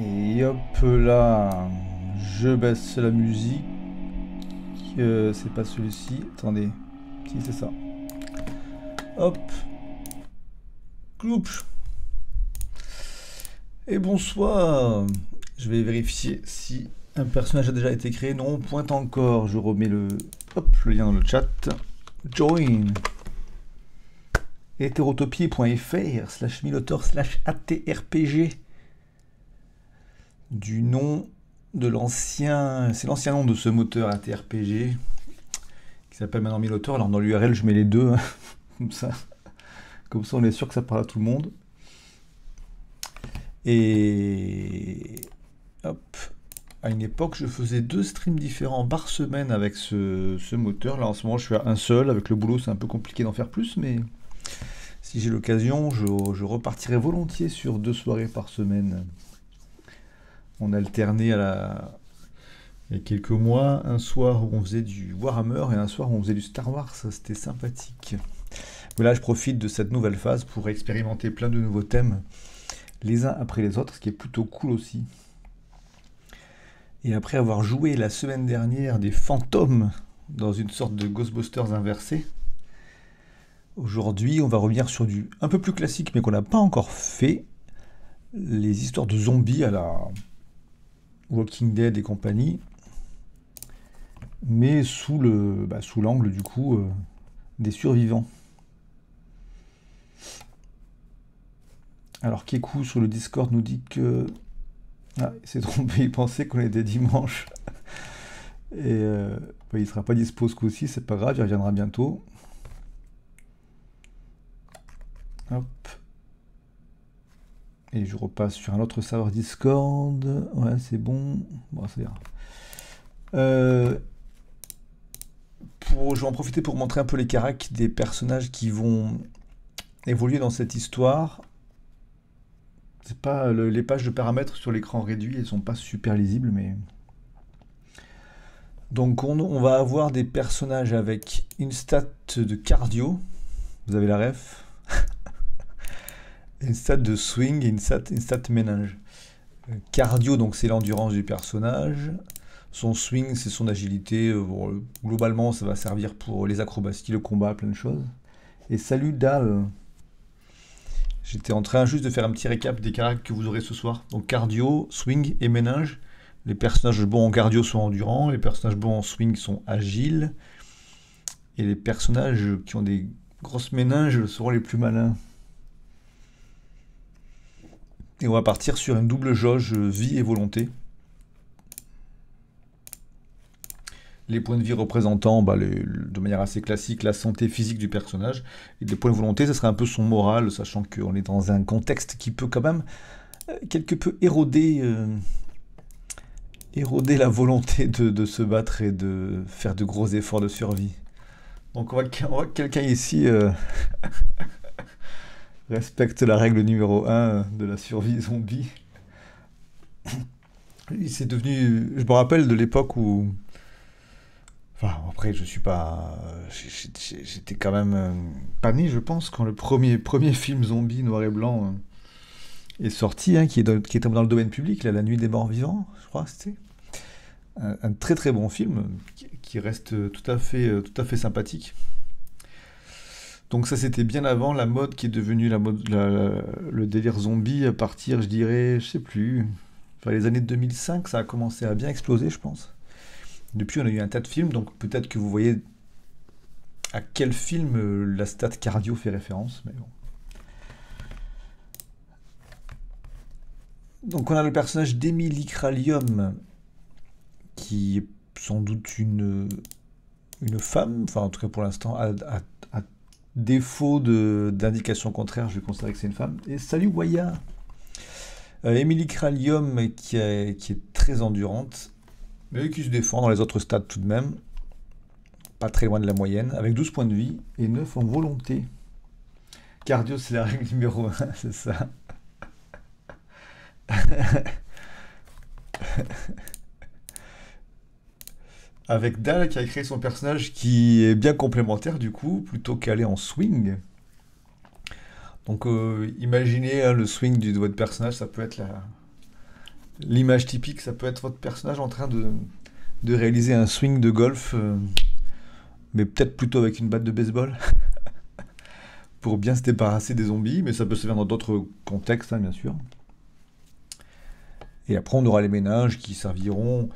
Et hop là, je baisse la musique. Euh, c'est pas celui-ci. Attendez. Si, c'est ça. Hop. Cloup. Et bonsoir. Je vais vérifier si un personnage a déjà été créé. Non, pointe encore. Je remets le, hop, le lien dans le chat. Join. hétérotopie.fr slash milotor slash atrpg du nom de l'ancien, c'est l'ancien nom de ce moteur ATRPG qui s'appelle maintenant Milotor. Alors dans l'URL, je mets les deux, hein, comme ça, comme ça on est sûr que ça parle à tout le monde. Et hop, à une époque, je faisais deux streams différents par semaine avec ce, moteur. Là en ce moment, je suis à un seul. Avec le boulot, c'est un peu compliqué d'en faire plus, mais si j'ai l'occasion, je, je repartirai volontiers sur deux soirées par semaine on alternait à la... il y a quelques mois, un soir où on faisait du Warhammer et un soir où on faisait du Star Wars, c'était sympathique. Mais là, je profite de cette nouvelle phase pour expérimenter plein de nouveaux thèmes, les uns après les autres, ce qui est plutôt cool aussi. Et après avoir joué la semaine dernière des fantômes dans une sorte de Ghostbusters inversé, aujourd'hui on va revenir sur du un peu plus classique mais qu'on n'a pas encore fait, les histoires de zombies à la Walking Dead et compagnie, mais sous le bah, l'angle du coup euh, des survivants. Alors Kekou sur le Discord nous dit que ah, il s'est trompé, il pensait qu'on était dimanche. Et euh, bah, il sera pas dispo ce coup-ci, c'est pas grave, il reviendra bientôt. Hop. Et je repasse sur un autre serveur Discord. Ouais, c'est bon. Bon, c'est euh, pour, je vais en profiter pour montrer un peu les caractères des personnages qui vont évoluer dans cette histoire. C'est pas les pages de paramètres sur l'écran réduit, elles sont pas super lisibles, mais donc on, on, va avoir des personnages avec une stat de cardio. Vous avez la ref une stat de swing et une stat, une stat ménage. Euh, cardio, donc c'est l'endurance du personnage. Son swing, c'est son agilité. Euh, globalement, ça va servir pour les acrobaties, le combat, plein de choses. Et salut Dal. J'étais en train juste de faire un petit récap des caractères que vous aurez ce soir. Donc cardio, swing et ménage. Les personnages bons en cardio sont endurants, les personnages bons en swing sont agiles. Et les personnages qui ont des grosses méninges seront les plus malins. Et on va partir sur une double jauge vie et volonté. Les points de vie représentant bah, de manière assez classique la santé physique du personnage. Et les points de volonté, ce serait un peu son moral, sachant qu'on est dans un contexte qui peut quand même euh, quelque peu éroder, euh, éroder la volonté de, se battre et de faire de gros efforts de survie. Donc on voit, quelqu'un ici euh, respecte la règle numéro 1 de la survie zombie. C'est devenu. Je me rappelle de l'époque où. Enfin, après, je suis pas. J'étais quand même euh, pas je pense, quand le premier, premier film zombie noir et blanc euh, est sorti, hein, qui, est qui est dans le domaine public, La Nuit des Morts Vivants, je crois, c'était. Un, très très bon film qui, reste tout à fait, tout à fait sympathique. Donc ça c'était bien avant la mode qui est devenue la mode, le délire zombie à partir, je dirais, je sais plus, enfin les années 2005, ça a commencé à bien exploser, je pense. Depuis on a eu un tas de films, donc peut-être que vous voyez à quel film euh, la stat cardio fait référence, mais. Donc on a le personnage d'Emily Cralium, qui est sans doute une, une femme, enfin en tout cas pour l'instant, a, Défaut d'indication contraire, je vais considérer que c'est une femme. Et salut Waya euh, Émilie qui, qui, est très endurante, mais qui se défend dans les autres stades tout de même. Pas très loin de la moyenne, avec 12 points de vie et 9 en volonté. Cardio, c'est la règle numéro 1, c'est ça. avec Dal qui a créé son personnage qui est bien complémentaire du coup, plutôt qu'aller en swing. Donc euh, imaginez hein, le swing de votre personnage, ça peut être l'image typique, ça peut être votre personnage en train de, de réaliser un swing de golf, euh, mais peut-être plutôt avec une batte de baseball, pour bien se débarrasser des zombies, mais ça peut se faire dans d'autres contextes, hein, bien sûr. Et après, on aura les ménages qui serviront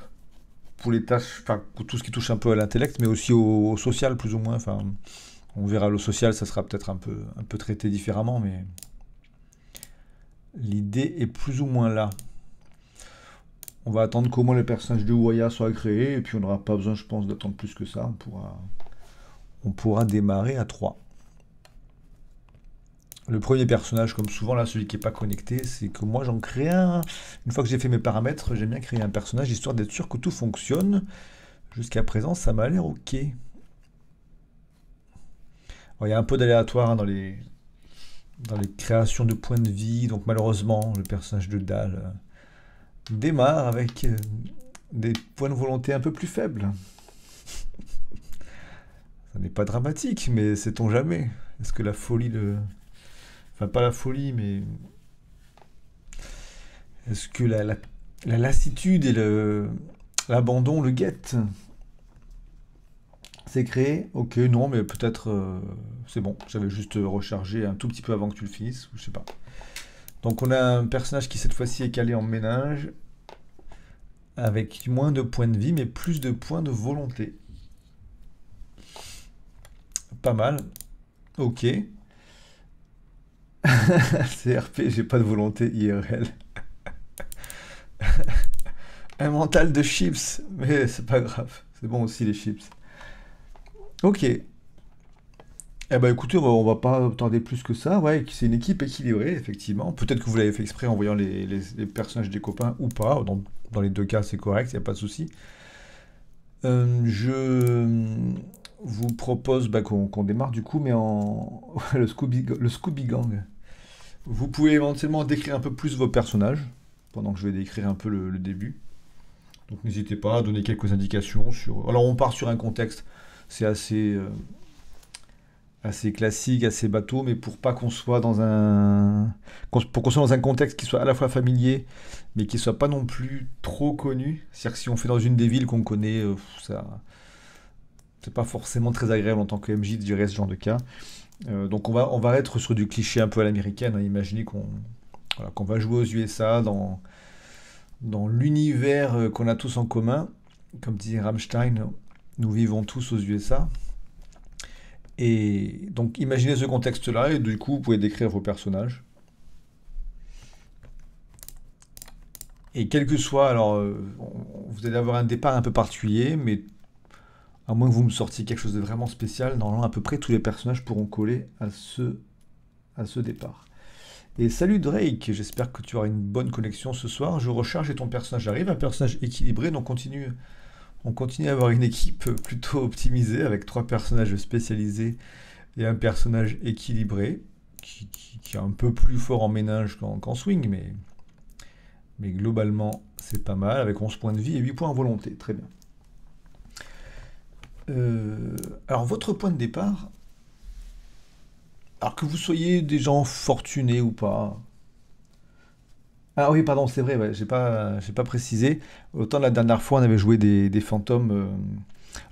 les tâches, enfin, tout ce qui touche un peu à l'intellect, mais aussi au, social, plus ou moins. Enfin, on verra le social, ça sera peut-être un peu, un peu traité différemment, mais l'idée est plus ou moins là. On va attendre comment les personnages de Waya soient créés, et puis on n'aura pas besoin, je pense, d'attendre plus que ça. On pourra, on pourra démarrer à 3. Le premier personnage, comme souvent là, celui qui n'est pas connecté, c'est que moi j'en crée un. Une fois que j'ai fait mes paramètres, j'aime bien créer un personnage histoire d'être sûr que tout fonctionne. Jusqu'à présent, ça m'a l'air ok. Il y a un peu d'aléatoire hein, dans, les, dans les créations de points de vie, donc malheureusement, le personnage de Dal euh, démarre avec euh, des points de volonté un peu plus faibles. Ça n'est pas dramatique, mais sait-on jamais Est-ce que la folie le Enfin, pas la folie, mais. Est-ce que la, lassitude et l'abandon le guettent? C'est créé? Ok, non, mais peut-être. Euh, c'est bon, j'avais juste rechargé un tout petit peu avant que tu le finisses, je sais pas. Donc, on a un personnage qui, cette fois-ci, est calé en ménage, avec moins de points de vie, mais plus de points de volonté. Pas mal. Ok. CRP, j'ai pas de volonté IRL. Un mental de chips, mais c'est pas grave. C'est bon aussi les chips. Ok. Eh ben écoutez, on va, pas tarder plus que ça. Ouais, c'est une équipe équilibrée, effectivement. Peut-être que vous l'avez fait exprès en voyant les, personnages des copains ou pas. Dans, dans les deux cas, c'est correct, il n'y a pas de souci. Euh, je vous propose bah, qu'on démarre du coup, mais en le Scooby, le Scooby Gang. Vous pouvez éventuellement décrire un peu plus vos personnages, pendant que je vais décrire un peu le, début. Donc n'hésitez pas à donner quelques indications sur... Alors on part sur un contexte, c'est assez, euh, assez classique, assez bateau, mais pour pas qu'on soit dans un... Pour qu'on soit dans un contexte qui soit à la fois familier, mais qui soit pas non plus trop connu. C'est-à-dire que si on fait dans une des villes qu'on connaît, euh. C'est pas forcément très agréable en tant que MJ de gérer ce genre de cas. Euh, donc on va, on va être sur du cliché un peu à l'américaine. Hein. Imaginez qu'on va jouer aux USA dans, dans l'univers euh, qu'on a tous en commun. Comme disait Rammstein, nous vivons tous aux USA. Et donc imaginez ce contexte-là et du coup vous pouvez décrire vos personnages. Et quel que soit, alors euh, vous allez avoir un départ un peu particulier, mais à moins que vous me sortiez quelque chose de vraiment spécial, normalement à peu près tous les personnages pourront coller à ce, départ. Et salut Drake, j'espère que tu auras une bonne connexion ce soir. Je recharge et ton personnage arrive, un personnage équilibré, donc on continue à avoir une équipe plutôt optimisée avec trois personnages spécialisés et un personnage équilibré qui, est un peu plus fort en ménage qu'en swing, mais, mais globalement c'est pas mal avec 11 points de vie et 8 points en volonté. Très bien. Euh, alors, votre point de départ, alors que vous soyez des gens fortunés ou pas. Ah oui, pardon, c'est vrai, j'ai pas, pas précisé. Autant la dernière fois, on avait joué des, fantômes. Euh,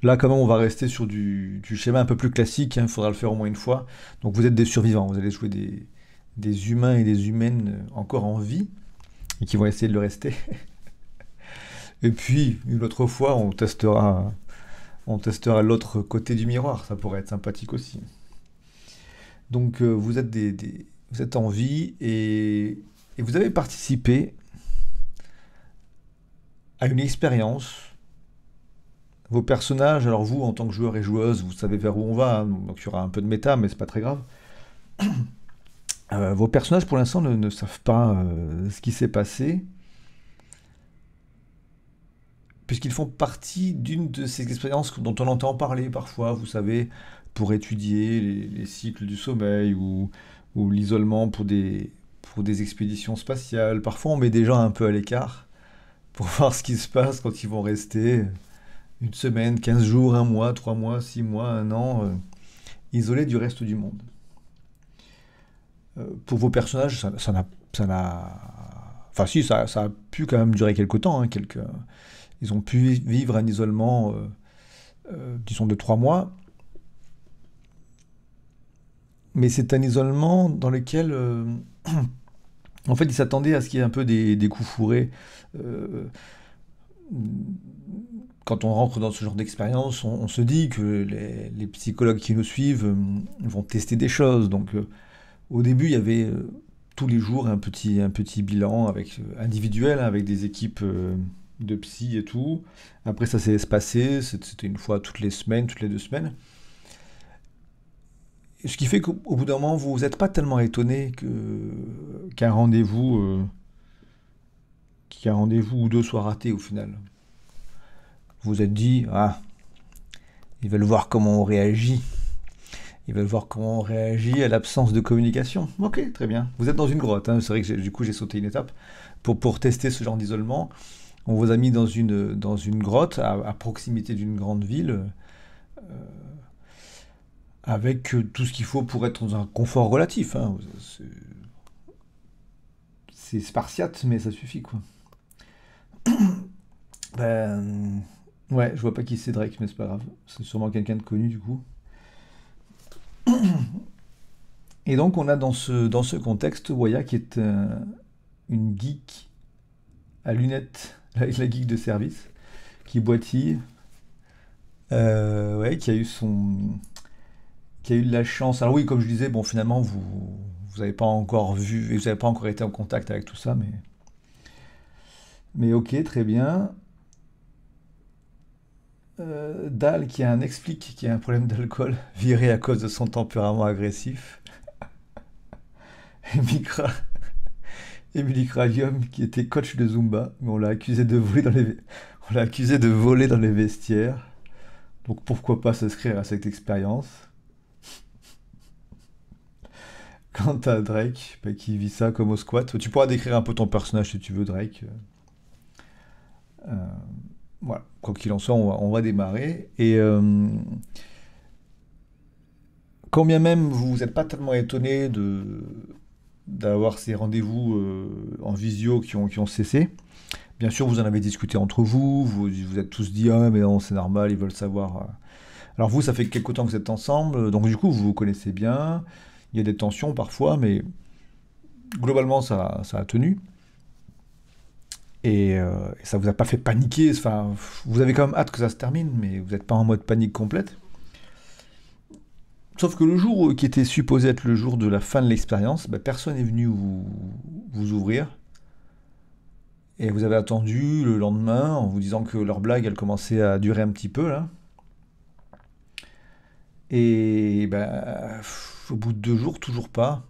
là, quand même, on va rester sur du, schéma un peu plus classique. Il hein, faudra le faire au moins une fois. Donc, vous êtes des survivants. Vous allez jouer des, des humains et des humaines encore en vie et qui vont essayer de le rester. et puis, une autre fois, on testera on testera l'autre côté du miroir, ça pourrait être sympathique aussi. Donc euh, vous, êtes en vie et, vous avez participé à une expérience. Vos personnages, alors vous en tant que joueur et joueuse, vous savez vers où on va, hein, donc il y aura un peu de méta, mais c'est pas très grave. Euh, vos personnages pour l'instant ne, savent pas euh, ce qui s'est passé puisqu'ils font partie d'une de ces expériences dont on entend parler parfois, vous savez, pour étudier les, cycles du sommeil ou, l'isolement pour des, pour des expéditions spatiales. Parfois, on met des gens un peu à l'écart pour voir ce qui se passe quand ils vont rester une semaine, 15 jours, un mois, trois mois, six mois, un an, euh, isolés du reste du monde. Euh, pour vos personnages, ça n'a Enfin, si, ça, ça a pu quand même durer quelques temps. hein, quelques... Ils ont pu vivre un isolement, euh, euh, disons, de trois mois. Mais c'est un isolement dans lequel, euh, en fait, ils s'attendaient à ce qu'il y ait un peu des, coups fourrés. Quand on rentre dans ce genre d'expérience, on, se dit que les, psychologues qui nous suivent vont tester des choses. Donc, au début, il y avait tous les jours un petit, un petit bilan avec, individuel, hein, avec des équipes de psy et tout. Après, ça s'est espacé. C'était une fois toutes les semaines, toutes les deux semaines. Ce qui fait qu'au au bout d'un moment, vous n'êtes pas tellement étonné qu'un rendez-vous, euh, qu'un rendez-vous ou deux soit raté au final. Vous vous êtes dit, ah, ils veulent voir comment on réagit. Ils veulent voir comment on réagit à l'absence de communication. Ok, très bien. Vous êtes dans une grotte. hein. C'est vrai que du coup, j'ai sauté une étape. Pour, pour tester ce genre d'isolement, on vous a mis dans une, dans une grotte à, proximité d'une grande ville, euh, avec tout ce qu'il faut pour être dans un confort relatif. hein. C'est c'est spartiate, mais ça suffit, quoi. Ben, ouais, je vois pas qui c'est Drake, mais c'est pas grave. C'est sûrement quelqu'un de connu, du coup. Et donc, on a dans ce, dans ce contexte Waya qui est euh, une geek à lunettes, la, la geek de service, qui boitille, euh, ouais, qui a eu son, qui a eu de la chance. Alors oui, comme je disais, bon, finalement, vous, vous n'avez pas encore vu, vous n'avez pas encore été en contact avec tout ça, mais, mais ok, très bien. Euh, Dal qui a un explique qui a un problème d'alcool, viré à cause de son tempérament agressif. Et Mikra, Emily Cralium qui était coach de Zumba, mais on l'a accusé de voler dans les, vestiaires. Donc pourquoi pas s'inscrire à cette expérience? Quant à Drake, bah, qui vit ça comme au squat, tu pourras décrire un peu ton personnage si tu veux, Drake. Euh, voilà, quoi qu'il en soit, on va, on va démarrer. Et euh, quand bien même vous n'êtes pas tellement étonné de d'avoir ces rendez-vous euh, en visio qui ont, qui ont cessé, bien sûr, vous en avez discuté entre vous, vous vous êtes tous dit, ah mais non, c'est normal, ils veulent savoir. euh. Alors vous, ça fait quelque temps que vous êtes ensemble, donc du coup, vous vous connaissez bien, il y a des tensions parfois, mais globalement, ça, ça a tenu. Et, euh, et ça vous a pas fait paniquer. Enfin, vous avez quand même hâte que ça se termine, mais vous n'êtes pas en mode panique complète. Sauf que le jour qui était supposé être le jour de la fin de l'expérience, bah, personne n'est venu vous, ouvrir. Et vous avez attendu le lendemain en vous disant que leur blague, elle commençait à durer un petit peu, là. Et bah, au bout de deux jours, toujours pas.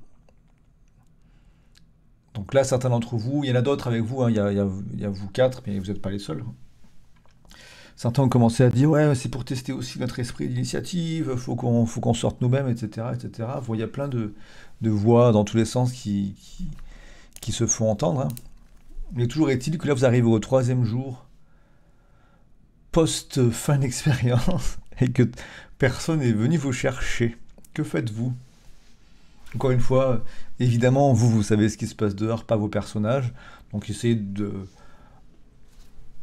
Donc là, certains d'entre vous, il y en a d'autres avec vous, hein, il y a, vous quatre, mais vous n'êtes pas les seuls. Certains ont commencé à dire, ouais, c'est pour tester aussi notre esprit d'initiative, faut qu'on faut qu'on sorte nous-mêmes, etc., etc. Il y a plein de, de voix dans tous les sens qui, qui, se font entendre. hein. Mais toujours est-il que là, vous arrivez au troisième jour, post-fin d'expérience, et que personne n'est venu vous chercher. Que faites-vous? Encore une fois, évidemment, vous, vous savez ce qui se passe dehors, pas vos personnages. Donc essayez de...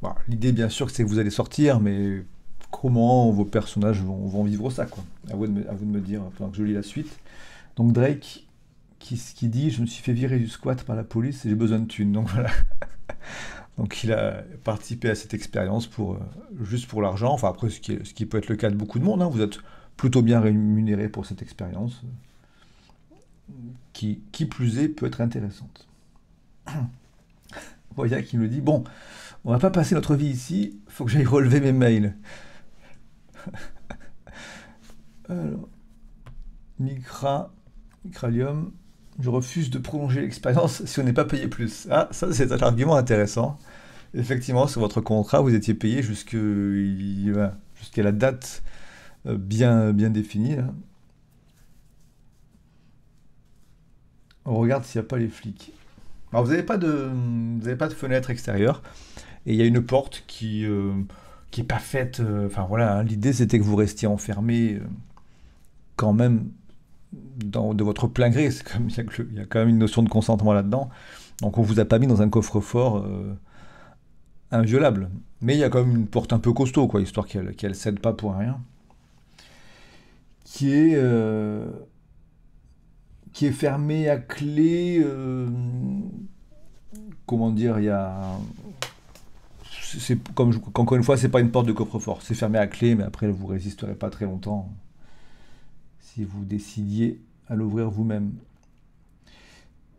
Voilà, L'idée, bien sûr, c'est que vous allez sortir, mais comment vos personnages vont, vivre ça, quoi? À vous de me, à vous de dire, pendant que je lis la suite. Donc Drake, qui, dit, je me suis fait virer du squat par la police et j'ai besoin de thunes. Donc voilà. Donc il a participé à cette expérience pour, euh, juste pour l'argent. Enfin après, ce qui, est- ce qui peut être le cas de beaucoup de monde. hein. Vous êtes plutôt bien rémunéré pour cette expérience, qui, qui plus est, peut être intéressante. Voya qui nous dit, bon, on va pas passer notre vie ici, faut que j'aille relever mes mails. Micra, Micralium, je refuse de prolonger l'expérience si on n'est pas payé plus. Ah, ça c'est un argument intéressant. Effectivement, sur votre contrat, vous étiez payé jusqu'à la date euh, bien, bien définie. là. On regarde s'il n'y a pas les flics. Alors vous n'avez pas pas de fenêtre extérieure et il y a une porte qui euh, qui est pas faite. euh, Enfin voilà, hein, l'idée c'était que vous restiez enfermé euh, quand même dans, de votre plein gré. C'est comme il y, a quand même une notion de consentement là-dedans. Donc on vous a pas mis dans un coffre-fort euh, inviolable. Mais il y a quand même une porte un peu costaud, quoi, histoire qu'elle ne cède pas pour rien. Qui est, qui est fermée à clé. Comment dire, il y a. Comme encore une fois, c'est pas une porte de coffre-fort. C'est fermé à clé, mais après, vous résisterez pas très longtemps si vous décidiez à l'ouvrir vous-même.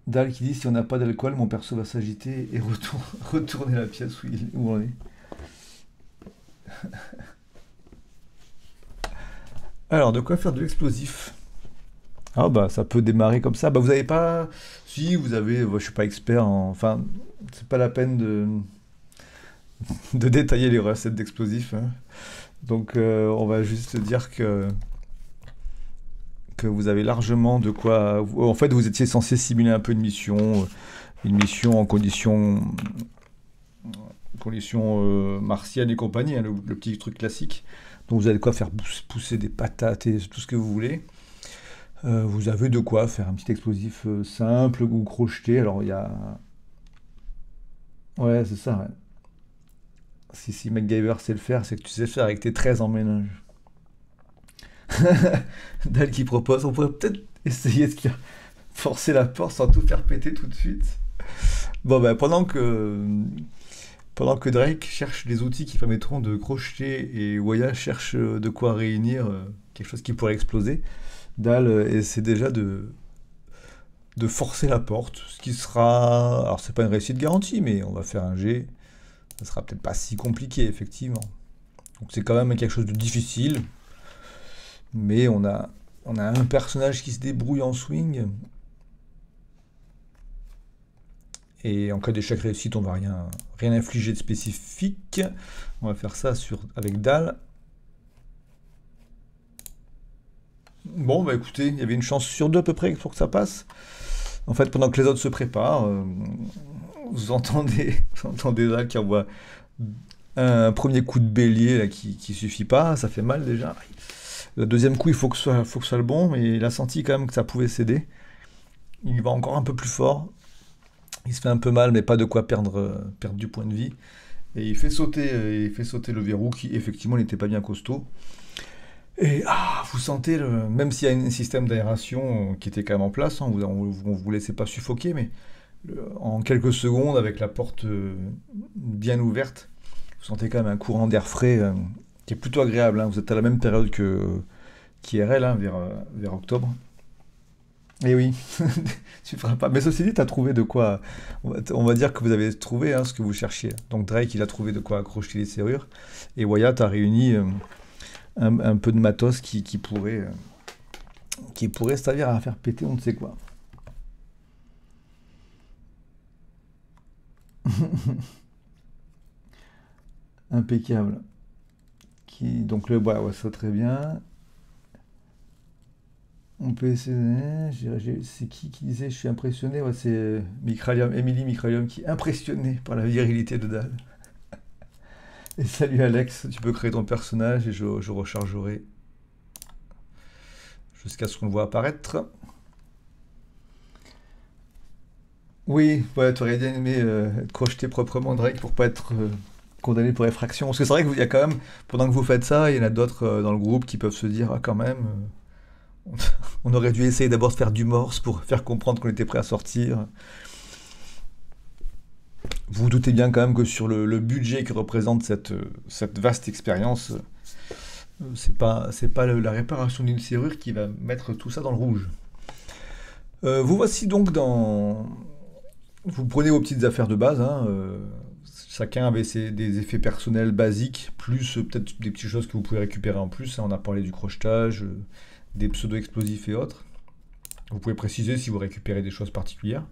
Dal qui dit si on n'a pas d'alcool, mon perso va s'agiter et retourner la pièce où, on est. Alors, de quoi faire de l'explosif? Ah bah ça peut démarrer comme ça. Bah vous n'avez pas... Si, vous avez... je suis pas expert en... Enfin, c'est pas la peine de... de détailler les recettes d'explosifs. Hein. Donc euh, on va juste dire que vous avez largement de quoi. En fait, vous étiez censé simuler un peu une mission, euh, une mission en conditions, conditions euh, et compagnie, hein, le, petit truc classique. Donc vous avez de quoi faire pousser des patates et tout ce que vous voulez. Vous avez de quoi faire un petit explosif simple ou crocheté. Alors il y a. Ouais, c'est ça. Si, si MacGyver sait le faire, c'est que tu sais le faire avec tes 13 en ménage. Qui propose, on pourrait peut-être essayer de forcer la porte sans tout faire péter tout de suite. Bon, ben, pendant que, pendant que Drake cherche des outils qui permettront de crocheter et Waya cherche de quoi réunir euh, quelque chose qui pourrait exploser, Dal essaie déjà de, de forcer la porte, ce qui sera... Alors, c'est pas une réussite garantie, mais on va faire un G. Ça sera peut-être pas si compliqué, effectivement. Donc, c'est quand même quelque chose de difficile mais on a, on a un personnage qui se débrouille en swing. Et en cas d'échec réussite, on va rien, rien infliger de spécifique. On va faire ça sur, avec Dal. Bon, bah écoutez, il y avait une chance sur deux à peu près pour que ça passe. En fait, pendant que les autres se préparent, euh, vous entendez, vous entendez Dal qui envoie un premier coup de bélier là, qui, qui suffit pas, ça fait mal déjà. Le deuxième coup, il faut que ce soit, le bon, mais il a senti quand même que ça pouvait céder. Il va encore un peu plus fort. Il se fait un peu mal, mais pas de quoi perdre, euh, perdre du point de vie. Et il fait sauter, euh, il fait sauter le verrou qui effectivement n'était pas bien costaud. Et ah, vous sentez, le, même s'il y a un système d'aération qui était quand même en place, hein, vous, ne vous laissez pas suffoquer, mais en quelques secondes, avec la porte euh, bien ouverte, vous sentez quand même un courant d'air frais qui est plutôt agréable. Hein. Vous êtes à la même période que qu'IRL, hein, vers, vers octobre. Et eh oui, tu feras pas. Mais ceci dit, tu as trouvé de quoi. On va dire que vous avez trouvé hein, ce que vous cherchiez. Donc Drake, il a trouvé de quoi accrocher les serrures. Et Wyatt a réuni euh, un, peu de matos qui, pourrait, euh, qui pourrait servir à faire péter on ne sait quoi. Impeccable donc le bois, ouais, ça très bien. On peut essayer. C'est qui qui disait Je suis impressionné C'est Micralium, Emily Micralium qui est impressionnée par la virilité de Dal. Et salut Alex, tu peux créer ton personnage et je, rechargerai jusqu'à ce qu'on le voit apparaître. Oui, tu aurais bien aimé euh, crocheter proprement Drake pour pas être euh, condamné pour effraction. Parce que c'est vrai qu'il y a quand même, pendant que vous faites ça, il y en a d'autres euh, dans le groupe qui peuvent se dire, ah quand même, on aurait dû essayer d'abord de faire du morse pour faire comprendre qu'on était prêt à sortir. Vous, vous doutez bien quand même que sur le, budget que représente cette, vaste expérience, c'est pas, c'est pas la réparation d'une serrure qui va mettre tout ça dans le rouge. vous voici donc dans... Vous prenez vos petites affaires de base, hein, Chacun avait ses, des effets personnels basiques, plus euh, peut-être des petites choses que vous pouvez récupérer en plus. Hein. On a parlé du crochetage, euh, des pseudo-explosifs et autres. Vous pouvez préciser si vous récupérez des choses particulières.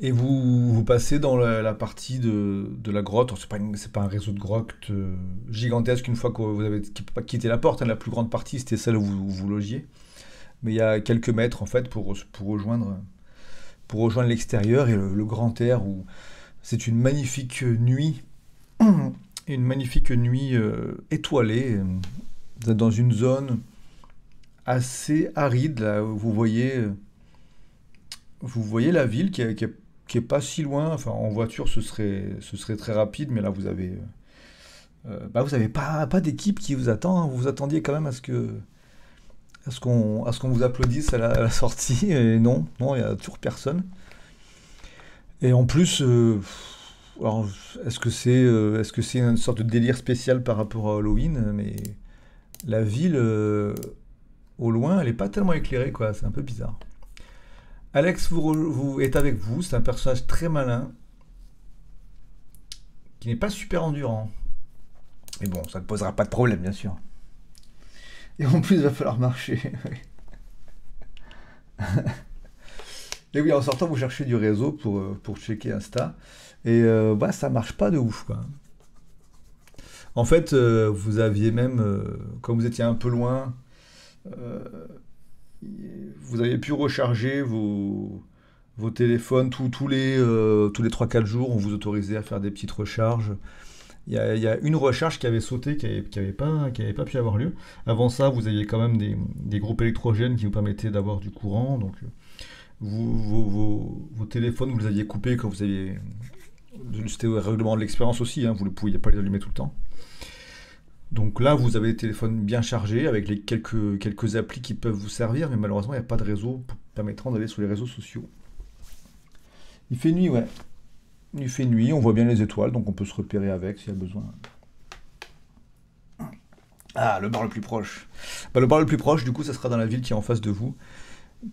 Et vous, passez dans la, partie de, la grotte. Ce n'est pas, un réseau de grotte euh, gigantesque une fois que vous avez quitté la porte. Hein. La plus grande partie, c'était celle où vous, vous, logiez. Mais il y a quelques mètres en fait pour rejoindre, pour rejoindre l'extérieur et le, grand air où c'est une magnifique nuit, une magnifique nuit euh, étoilée. Vous êtes dans une zone assez aride, là, vous voyez, vous voyez la ville qui est, pas si loin. Enfin, en voiture, ce serait, très rapide, mais là, vous avez, euh, bah, vous avez pas, pas d'équipe qui vous attend. Vous vous attendiez quand même à ce que, à ce qu'on, vous applaudisse à la, sortie, et non, non, il y a toujours personne. Et en plus, euh, est-ce que c'est, euh, est-ce une sorte de délire spécial par rapport à Halloween? Mais la ville, au loin, elle est pas tellement éclairée, quoi. C'est un peu bizarre. Alex vous, vous est avec vous. C'est un personnage très malin qui n'est pas super endurant. Mais bon, ça ne posera pas de problème, bien sûr. Et en plus, il va falloir marcher. Et oui, en sortant, vous cherchez du réseau pour, euh, pour checker Insta. Et euh, bah, ça marche pas de ouf, quoi. En fait, euh, vous aviez même, quand vous étiez un peu loin, vous avez pu recharger vos, vos téléphones tous les, tous les 3-4 jours. On vous autorisait à faire des petites recharges. Il y, a, une recharge qui avait sauté, qui n'avait pas, pas pu avoir lieu. Avant ça, vous aviez quand même des, groupes électrogènes qui vous permettaient d'avoir du courant. Donc, vous, vos, téléphones, vous les aviez coupés quand vous aviez. C'était au règlement de l'expérience aussi, hein, vous ne pouviez pas les allumer tout le temps. Donc là, vous avez les téléphones bien chargés avec quelques, quelques applis qui peuvent vous servir, mais malheureusement, il n'y a pas de réseau permettant d'aller sur les réseaux sociaux. Il fait nuit, ouais. Il fait nuit, on voit bien les étoiles, donc on peut se repérer avec s'il y a besoin. Ah, le bar le plus proche. Bah, le bar le plus proche, du coup, ça sera dans la ville qui est en face de vous,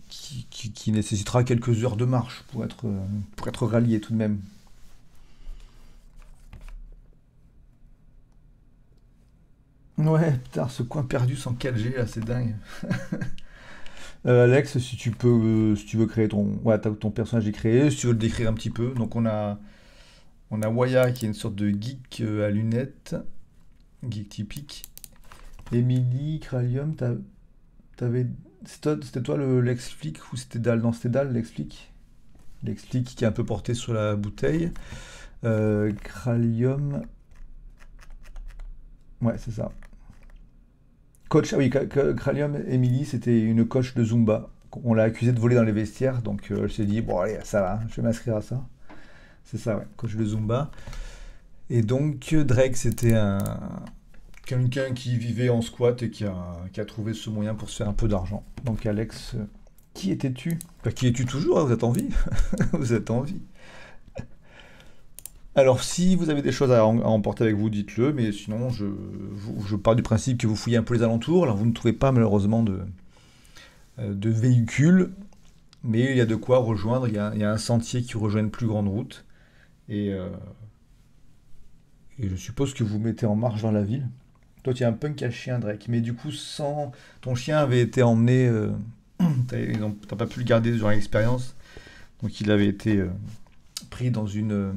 qui, nécessitera quelques heures de marche pour être, pour être rallié tout de même. Ouais, putain, ce coin perdu sans 4G, là, c'est dingue. Euh, Alex, si tu peux, euh, si tu veux créer ton, ouais, ton personnage est créé, si tu veux le décrire un petit peu. Donc on a, on Waya qui est une sorte de geek euh, à lunettes, geek typique. Emily, Kralium, t'avais, c'était toi le Lex Flick ou c'était Dal? Non, c'était Dal Lex Flick. Lex Flick qui est un peu porté sur la bouteille. Euh, Kralium, ouais, c'est ça. Coach, ah oui, Kralium, Emily, c'était une coach de Zumba. On l'a accusé de voler dans les vestiaires, donc euh, elle s'est dit, bon allez, ça va, je vais m'inscrire à ça. C'est ça, ouais, coach de Zumba. Et donc Drake, c'était un quelqu'un qui vivait en squat et qui a, trouvé ce moyen pour se faire un peu d'argent. Donc Alex, euh, qui étais-tu? Bah, Qui es-tu toujours hein, Vous êtes en vie Vous êtes en vie alors, si vous avez des choses à, emporter avec vous, dites-le, mais sinon, je, je, pars du principe que vous fouillez un peu les alentours. Alors, vous ne trouvez pas malheureusement de, euh, de véhicules, mais il y a de quoi rejoindre. Il y a, un sentier qui rejoint une plus grande route. Et, euh, et je suppose que vous mettez en marche dans la ville. Toi, tu es un punk à chien, Drake. Mais du coup, sans ton chien avait été emmené. Euh, tu n'as pas pu le garder durant l'expérience. Donc, il avait été pris dans une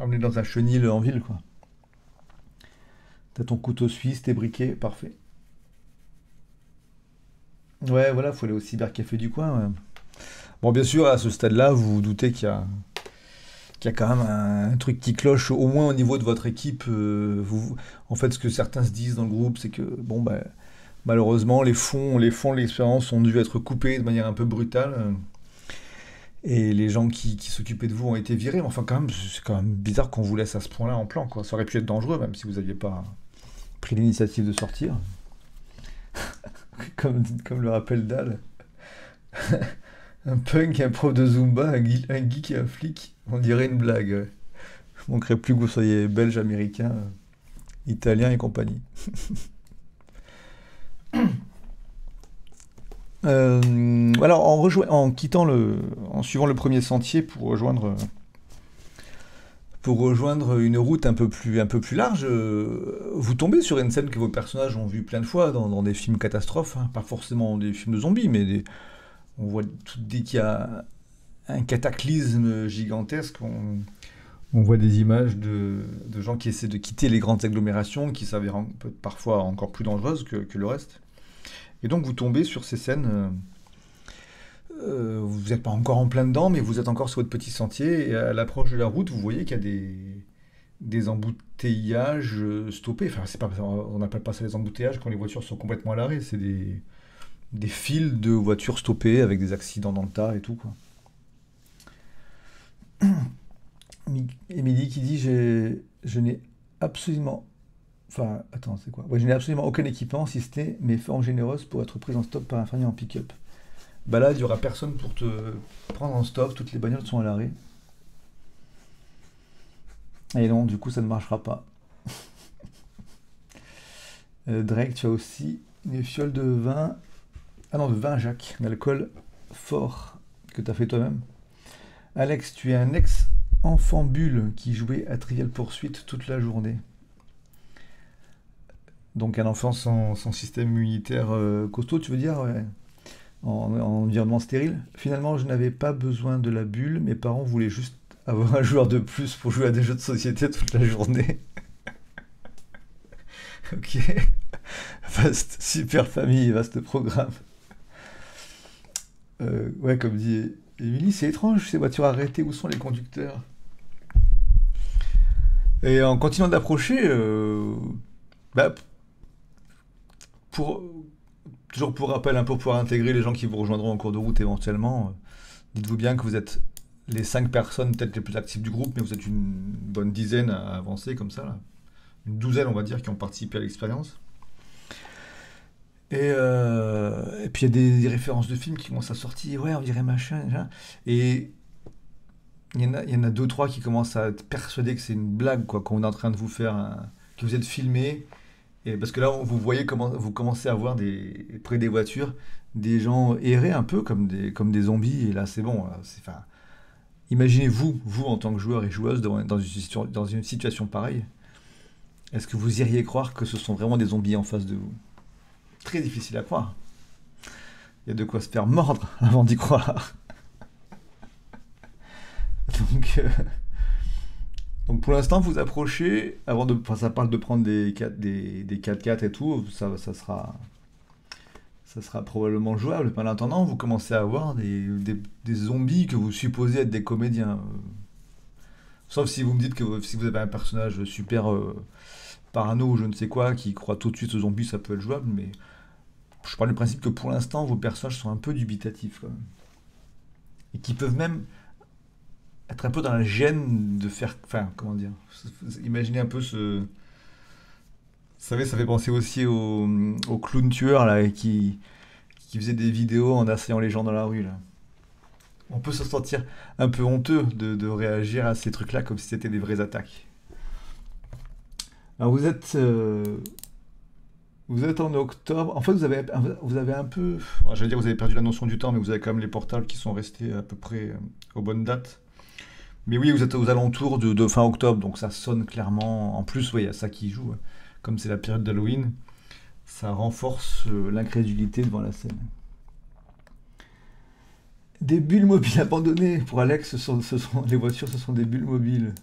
Emmener dans un chenil en ville, quoi. T'as ton couteau suisse, tes briquets, parfait. Ouais, voilà, faut aller au cybercafé du coin. Bon, bien sûr, à ce stade-là, vous vous doutez qu'il y a, qu'il y a quand même un, truc qui cloche, au moins au niveau de votre équipe. Euh, en fait, ce que certains se disent dans le groupe, c'est que, bon, bah, malheureusement, les fonds, les fonds de l'expérience ont dû être coupés de manière un peu brutale. Et les gens qui, s'occupaient de vous ont été virés. Enfin, quand même, c'est quand même bizarre qu'on vous laisse à ce point-là en plan. Ça aurait pu être dangereux, même si vous n'aviez pas pris l'initiative de sortir. comme, le rappelle Dal. un punk, un prof de Zumba, un, geek et un flic. On dirait une blague. Je manquerais plus que vous soyez belge, américain, italien et compagnie. Euh, alors en, quittant le, en suivant le premier sentier pour rejoindre, pour rejoindre une route un peu plus, un peu plus large, euh, vous tombez sur une scène que vos personnages ont vue plein de fois dans, des films catastrophes, hein. pas forcément des films de zombies, mais on voit dès qu'il y a un cataclysme gigantesque, on, voit des images de, gens qui essaient de quitter les grandes agglomérations, qui s'avèrent parfois encore plus dangereuses que le reste. Et donc vous tombez sur ces scènes. Euh, euh, vous n'êtes pas encore en plein dedans, mais vous êtes encore sur votre petit sentier. Et à l'approche de la route, vous voyez qu'il y a des, des embouteillages euh, stoppés. Enfin, c'est pas, on n'appelle pas ça des embouteillages quand les voitures sont complètement à l'arrêt. C'est des, des fils de voitures stoppées avec des accidents dans le tas et tout. Quoi. Émilie qui dit Je n'ai absolument. Enfin, attends, c'est quoi? Je n'ai absolument aucun équipement si c'était mes formes généreuses pour être prise en stop par un famille en pick-up. Bah là, il n'y aura personne pour te prendre en stop, toutes les bagnoles sont à l'arrêt. Et non, du coup, ça ne marchera pas. Euh, Drake, tu as aussi une fiole de vin. Ah non, de vin Jacques, d'alcool fort que tu as fait toi-même. Alex, tu es un ex-enfant bulle qui jouait à Trivial Poursuite toute la journée. Donc un enfant sans, système immunitaire euh, costaud, tu veux dire en, environnement stérile. Finalement, je n'avais pas besoin de la bulle. Mes parents voulaient juste avoir un joueur de plus pour jouer à des jeux de société toute la journée. ok. Vaste, super famille, vaste programme. Euh, ouais, comme dit Émilie, c'est étrange, ces voitures arrêtées, où sont les conducteurs? Et en continuant d'approcher, euh, bah, pour, toujours pour rappel, peu pour pouvoir intégrer les gens qui vous rejoindront en cours de route éventuellement, euh, dites-vous bien que vous êtes les cinq personnes peut-être les plus actives du groupe, mais vous êtes une bonne dizaine à avancer comme ça, une douzaine on va dire qui ont participé à l'expérience. Et, euh, et, puis il y a des, références de films qui commencent à sortir, ouais on dirait machin, et il y, en a, il y en a deux trois qui commencent à être persuadés que c'est une blague quoi, qu'on est en train de vous faire, que vous êtes filmé, et parce que là vous voyez comment vous commencez à voir près des voitures des gens errer un peu comme des, comme des zombies, et là c'est bon, Imaginez-vous, vous en tant que joueur et joueuse, dans une, dans une situation pareille. Est-ce que vous iriez croire que ce sont vraiment des zombies en face de vous? Très difficile à croire. Il y a de quoi se faire mordre avant d'y croire. donc, euh, donc pour l'instant, vous approchez, avant de, ça parle de prendre des, des, des 4x4 et tout, ça, ça sera ça sera probablement jouable. En attendant, vous commencez à avoir des, zombies que vous supposez être des comédiens. Sauf si vous me dites que si vous avez un personnage super euh, parano ou je ne sais quoi qui croit tout de suite aux zombies, ça peut être jouable, mais je parle du principe que pour l'instant, vos personnages sont un peu dubitatifs. Et qui peuvent même être un peu dans la gêne de faire. Enfin, comment dire Imaginez un peu ce vous savez, ça fait penser aussi au, clown tueur là, qui, qui faisait des vidéos en asseyant les gens dans la rue. Là. On peut se sentir un peu honteux de, réagir à ces trucs-là comme si c'était des vraies attaques. Alors vous êtes, euh, vous êtes en octobre. En fait, vous avez, vous avez un peu. J'allais dire, vous avez perdu la notion du temps, mais vous avez quand même les portables qui sont restés à peu près euh, aux bonnes dates. Mais oui, vous êtes aux alentours de, fin octobre, donc ça sonne clairement. En plus, oui, il y a ça qui joue comme c'est la période d'Halloween, ça renforce euh, l'incrédulité devant la scène. Des bulles mobiles abandonnées. Pour Alex, ce sont, les voitures, ce sont des bulles mobiles.